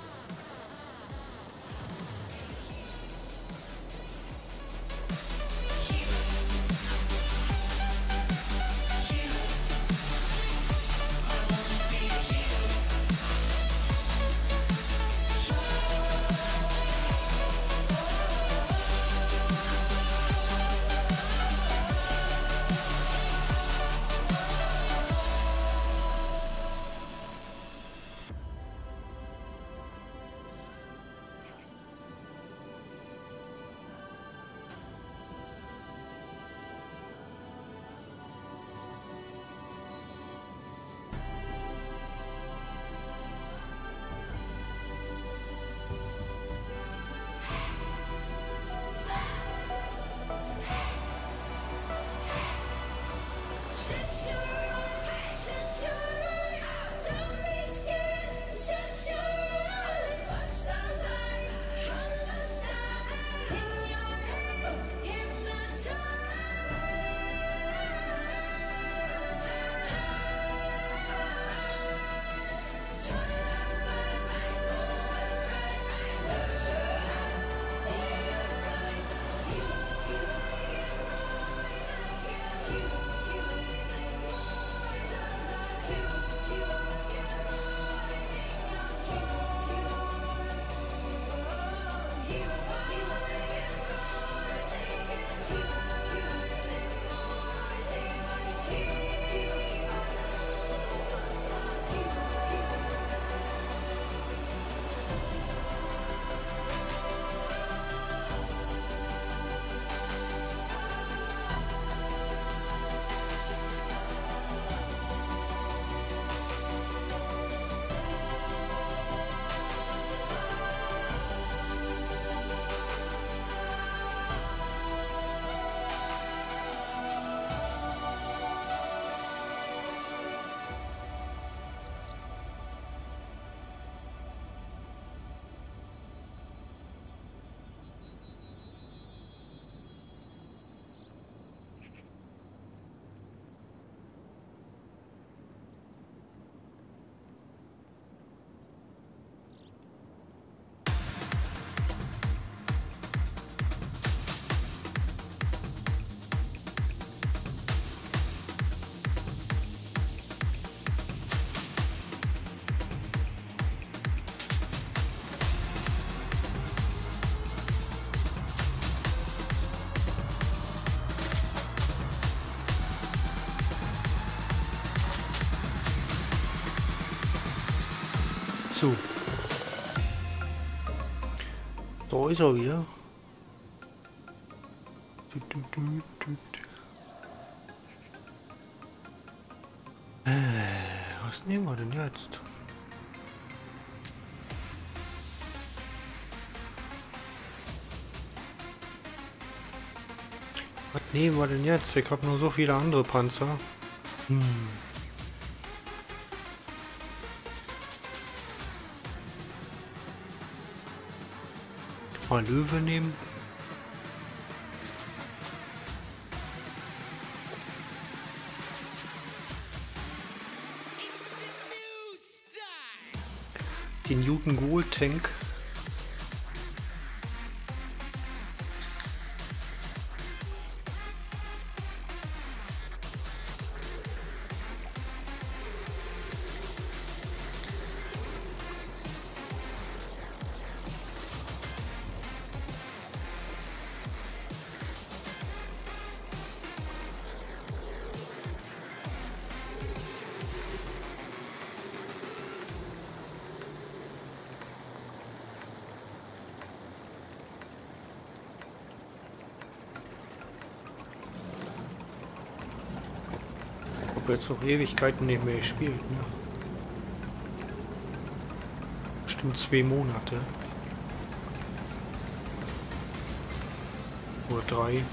Da ist wieder. Du. Äh, was nehmen wir denn jetzt? Was nehmen wir denn jetzt? Ich habe nur so viele andere Panzer. Hm. Mal Löwe nehmen. Den Newton Gold Tank. Jetzt noch Ewigkeiten nicht mehr gespielt, ne? Bestimmt zwei Monate. Oder drei.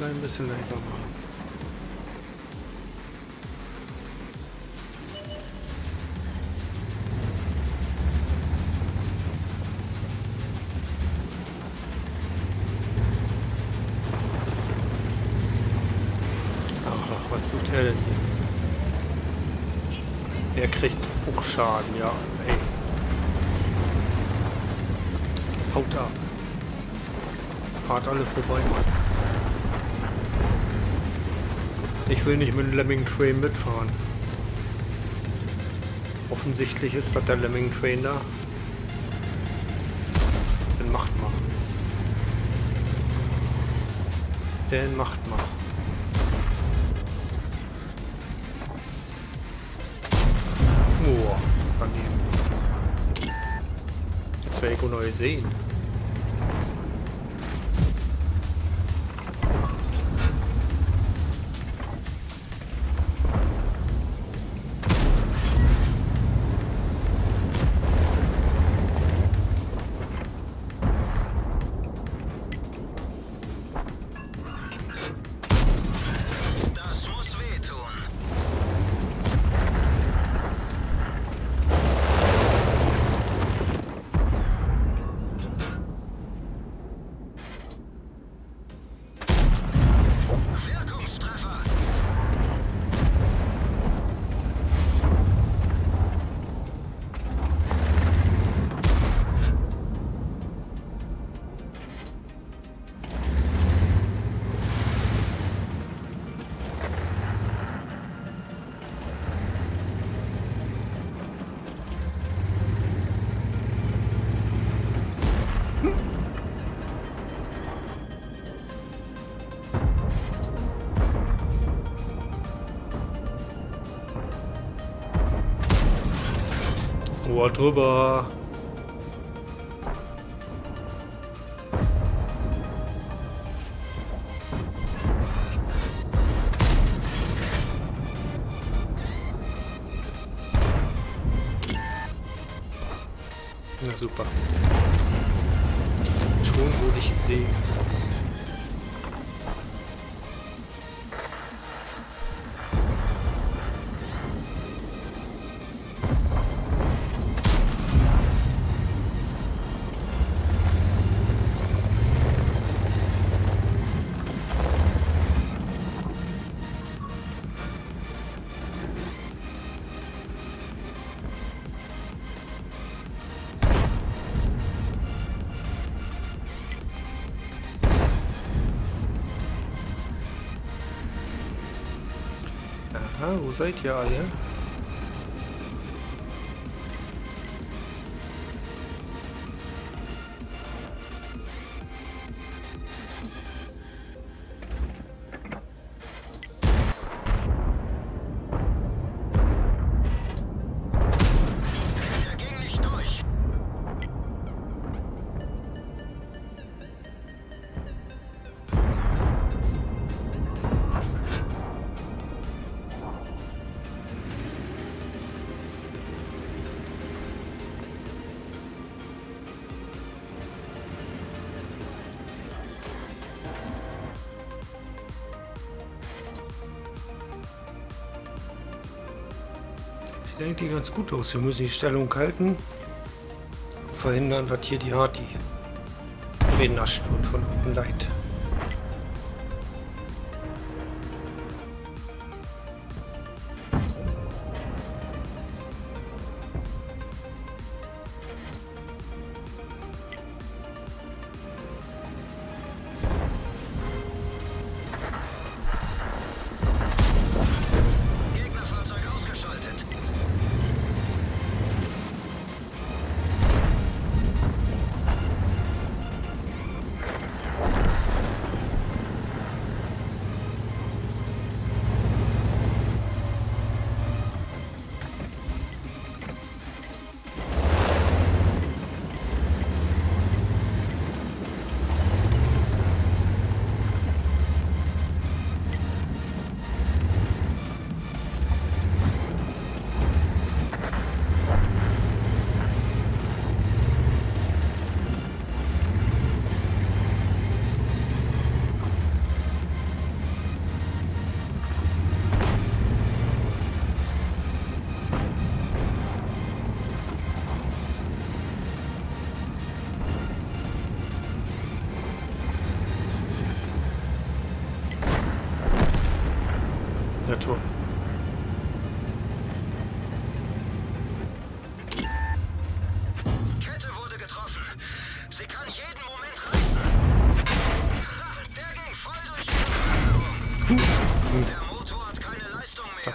Klein bisschen leiser machen. Ach, was tut er denn hier? Er kriegt Bruchschaden, ja. Ey. Haut ab. Fahrt alle vorbei, Mann. Ich will nicht mit dem Lemming Train mitfahren. Offensichtlich ist das der Lemming Train da. Dann macht mal. Dann macht mal. Oh, daneben. Jetzt werde ich auch neu sehen. Oh, Aha, wo seid ganz gut aus. Wir müssen die Stellung halten. Verhindern, dass hier die Harti benascht wird von unten Leid.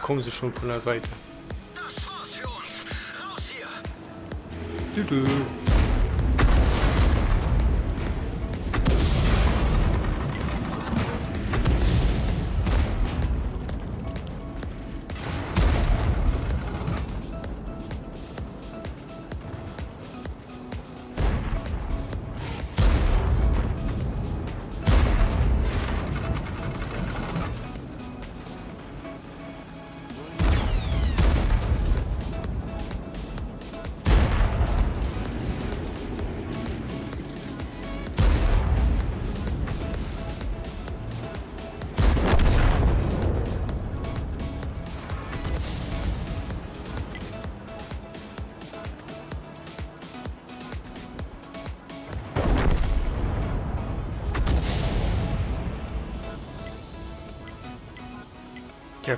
Kommen sie schon von der Seite. Das war's für uns. Raus hier. Tüdü.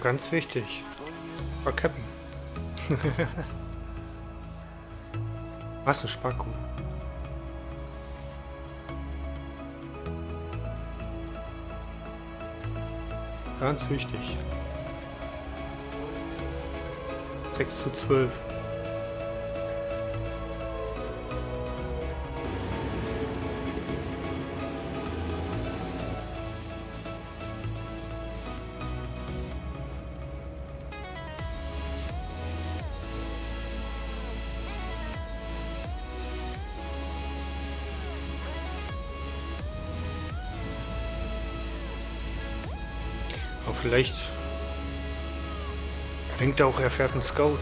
Ganz wichtig. Verkeppen. Was ein Spacko. Ganz wichtig. 6 zu 12. denkt er auch, er fährt einen Scout.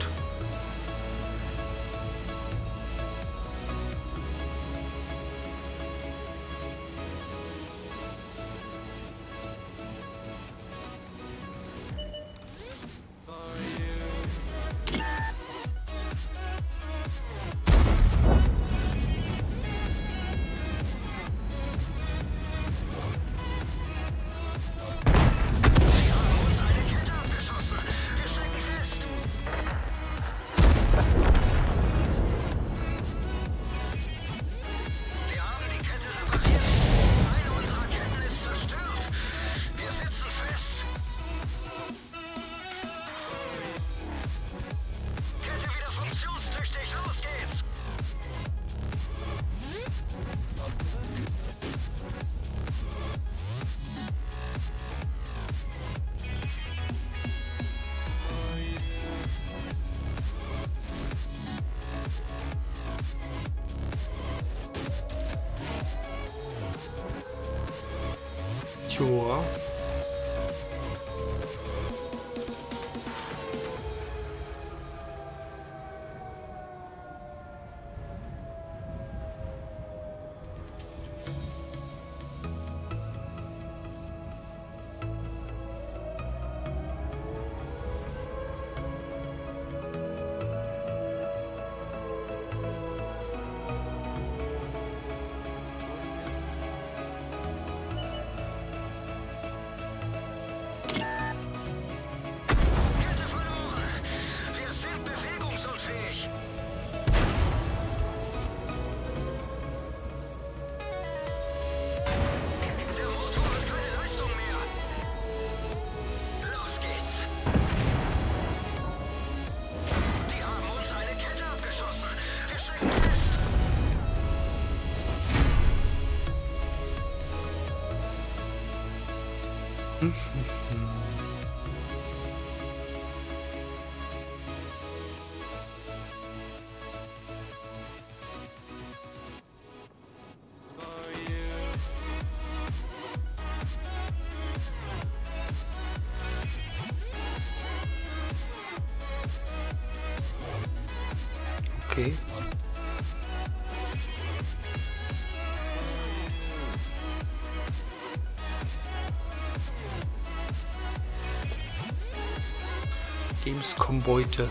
Gamescom-Beute.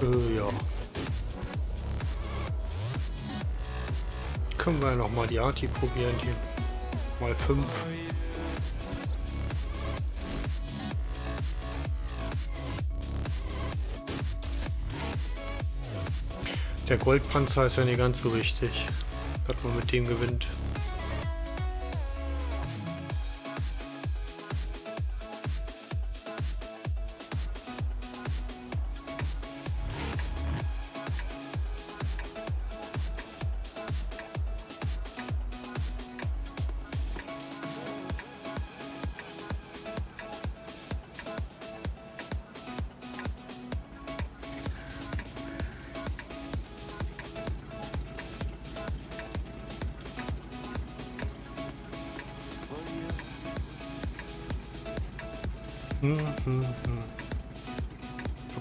Äh, ja. Können wir noch mal die Arti probieren, die mal 5. Der Goldpanzer ist ja nicht ganz so wichtig, dass man mit dem gewinnt.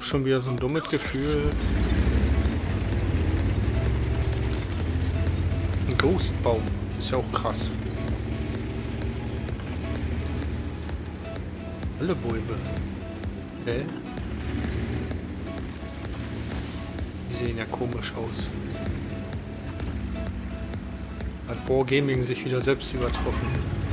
Schon wieder so ein dummes Gefühl. Ein Ghostbaum. Ist ja auch krass. Alle Bäume. Hä? Die sehen ja komisch aus. Hat Bohr Gaming sich wieder selbst übertroffen.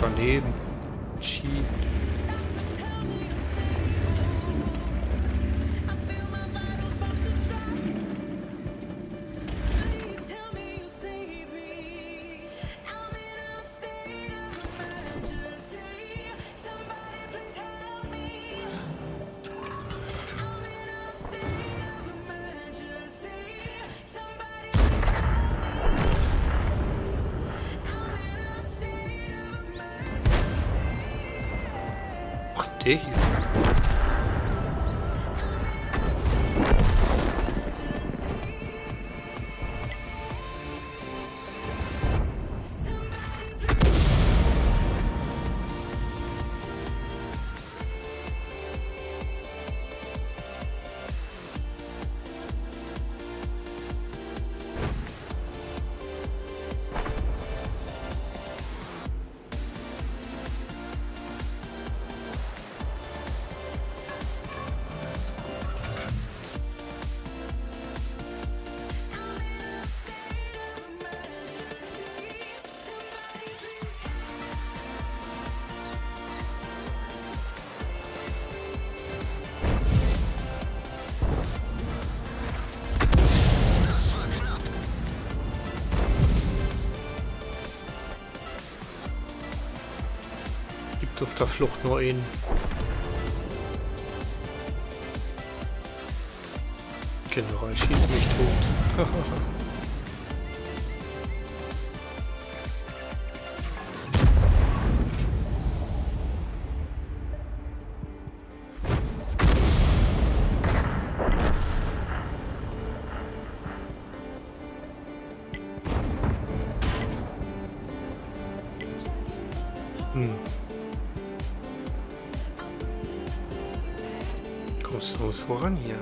Daneben. Cheat. Gibt auf der Flucht nur einen. General, schieß mich tot. voran hier,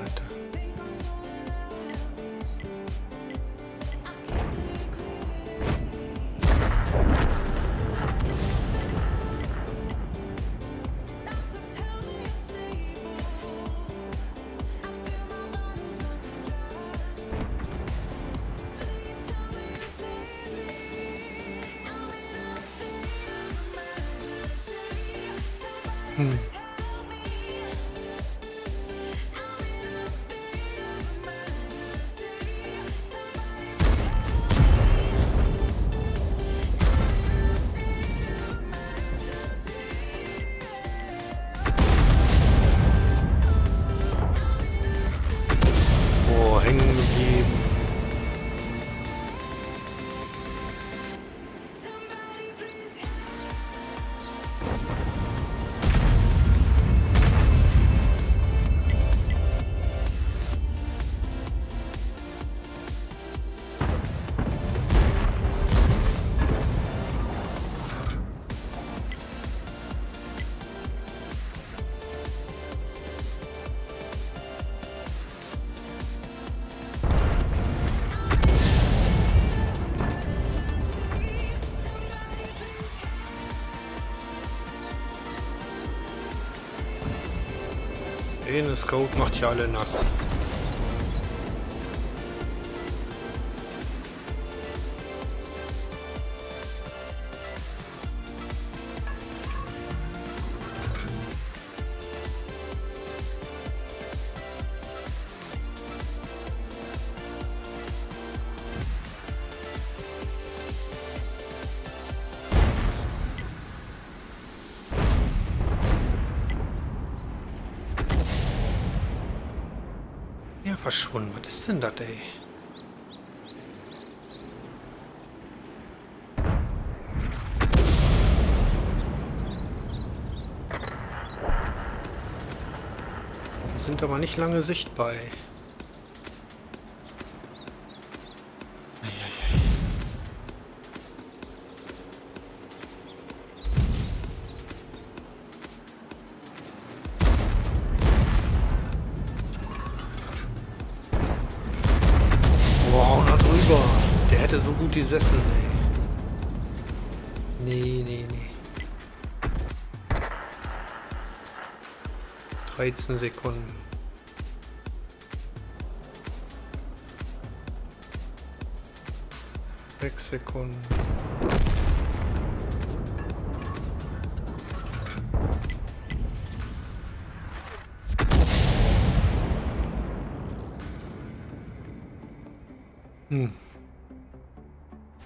Eine Scope macht hier alle nass. Verschwunden. Was ist denn das, ey? Sind aber nicht lange sichtbar, ey. Gut gesessen, ey. Nee, nee, nee. 13 Sekunden. Sechs Sekunden.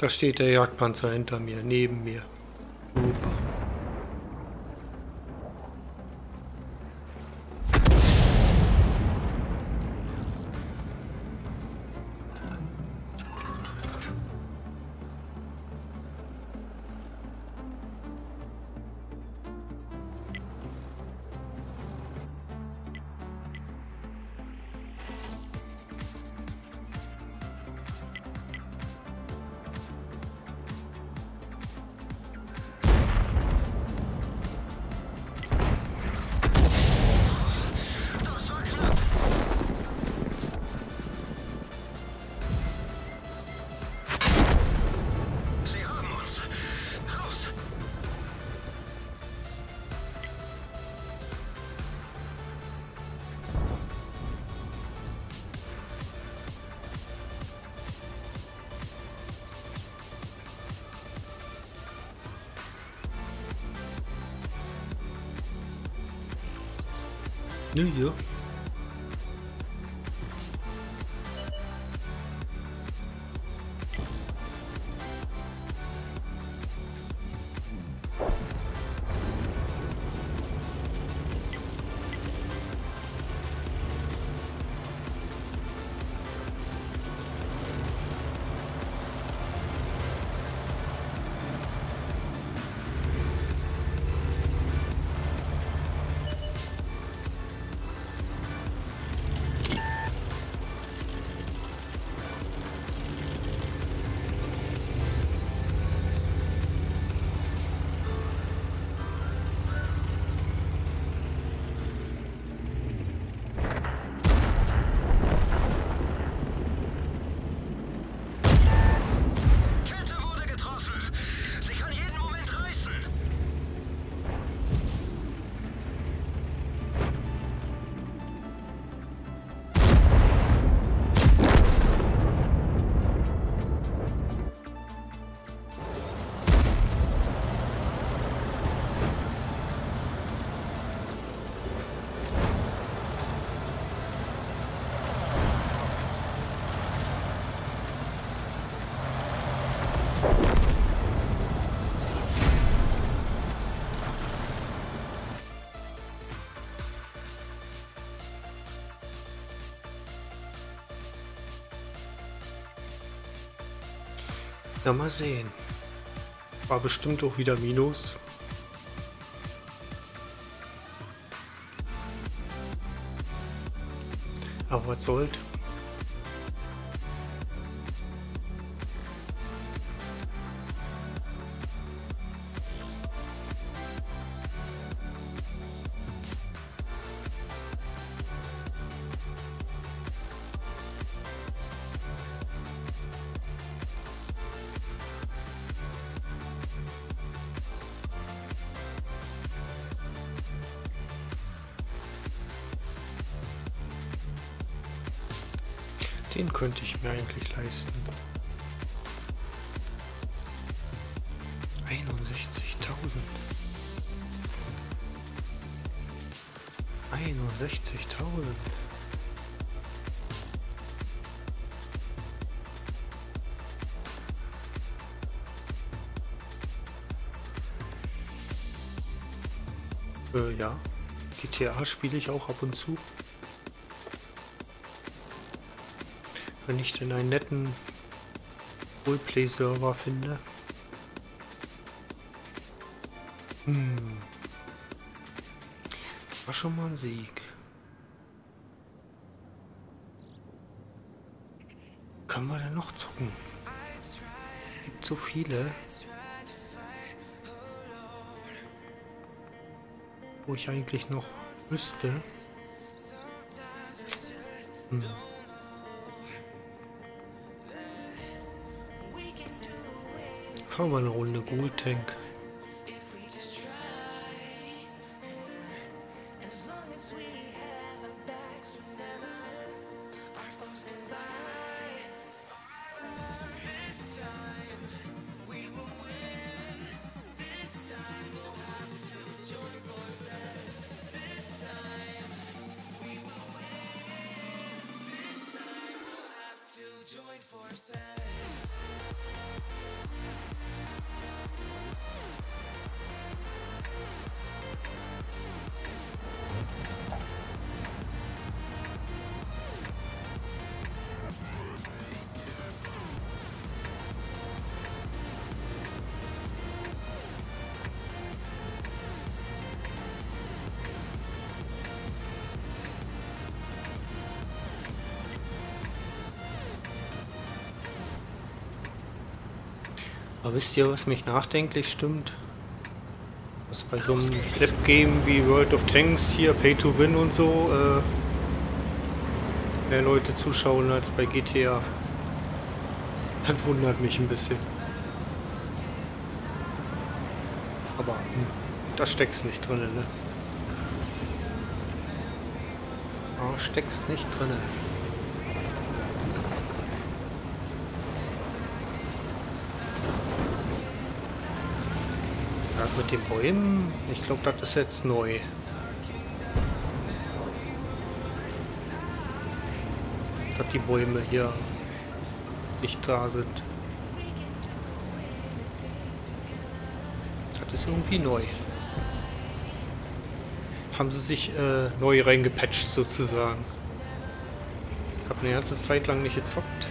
Da steht der Jagdpanzer hinter mir, neben mir. Na, mal sehen. War bestimmt auch wieder Minus. Aber was soll's. Könnte ich mir eigentlich leisten. 61.000. 61.000. Äh, ja. GTA spiele ich auch ab und zu. Wenn ich denn einen netten Roleplay-Server finde. Hm. War schon mal ein Sieg. Können wir denn noch zocken? Gibt so viele. Wo ich eigentlich noch müsste. Hm. Fahren wir eine Runde Gold Wisst ihr, was mich nachdenklich stimmt? Was bei so einem Clip-Game wie World of Tanks hier, Pay to Win und so, äh, mehr Leute zuschauen als bei GTA. Das wundert mich ein bisschen. Aber hm, da steckst nicht drin, ne? Da steckst nicht drin. Mit den Bäumen, ich glaube, das ist jetzt neu. Dass die Bäume hier nicht da sind. Das ist irgendwie neu. Haben sie sich äh, neu reingepatcht sozusagen. Ich habe eine ganze Zeit lang nicht gezockt.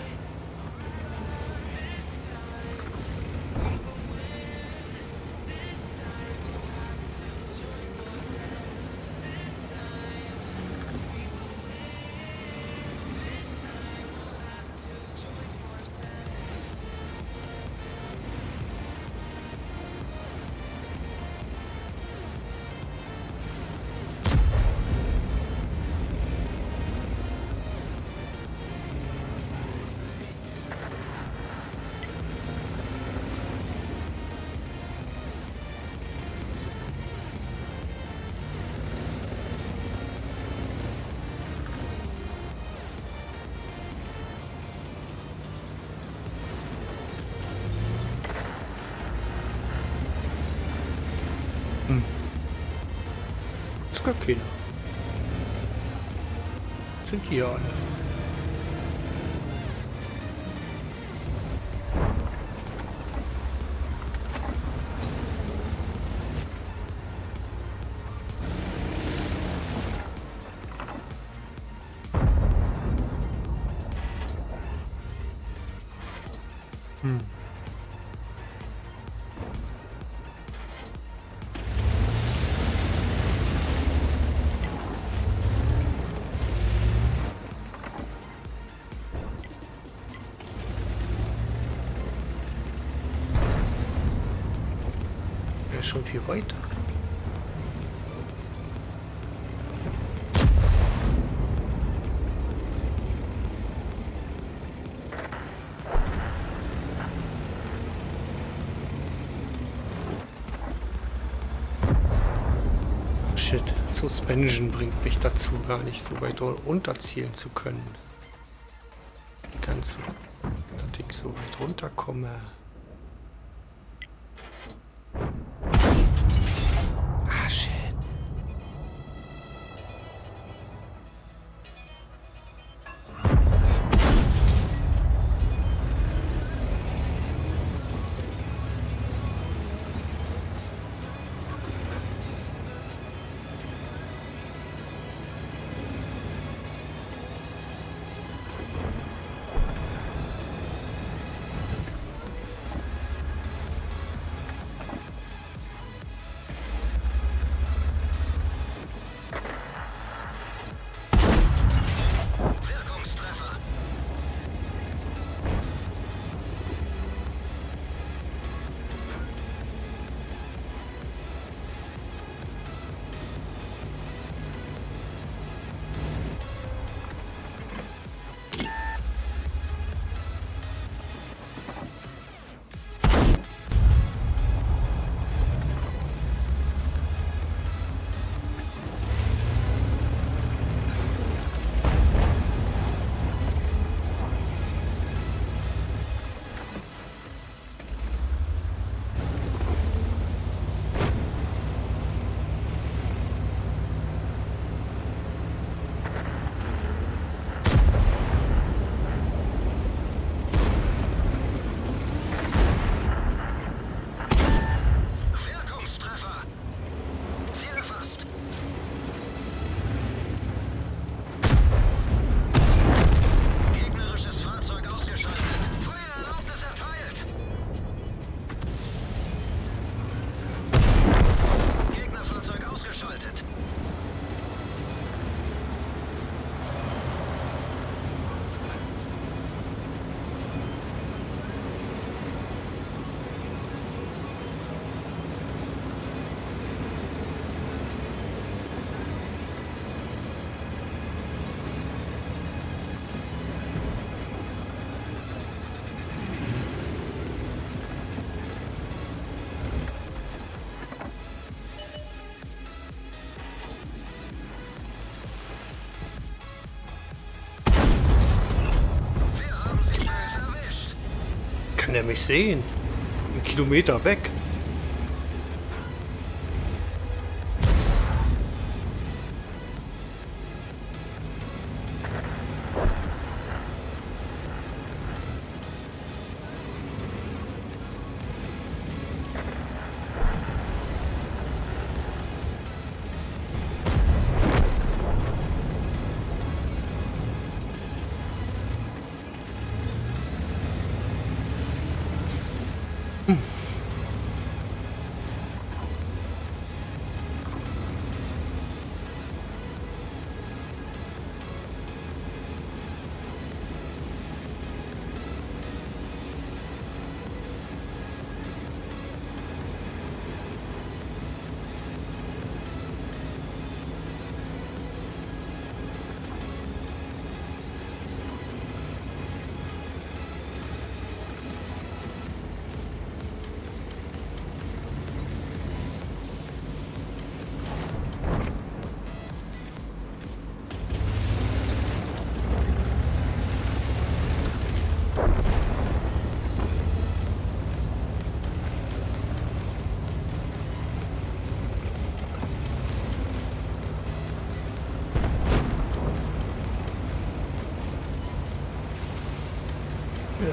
Sind ist schon viel weiter. Shit, Suspension bringt mich dazu, gar nicht so weit runterzielen zu können. Ganz so, dass ich so weit runterkomme. Er mich sehen? Ein Kilometer weg.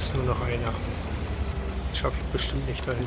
Ist nur noch einer. Schaffe ich bestimmt nicht dahin.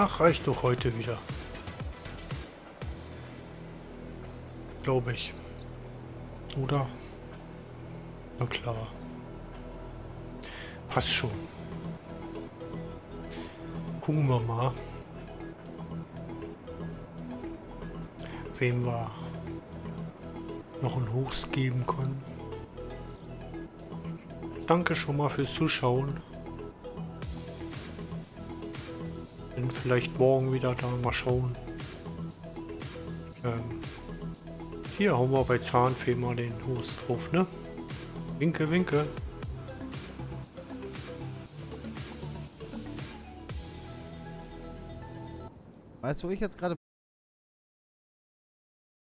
Ach, reicht doch heute wieder. Glaube ich. Oder? Na klar. Passt schon. Gucken wir mal. Wem wir noch einen Hochs geben können. Danke schon mal fürs Zuschauen. Vielleicht morgen wieder da, mal schauen. Ähm, hier hauen wir bei Zahnfee mal den Host drauf, ne? Winke, winke. Weißt du, wo ich jetzt gerade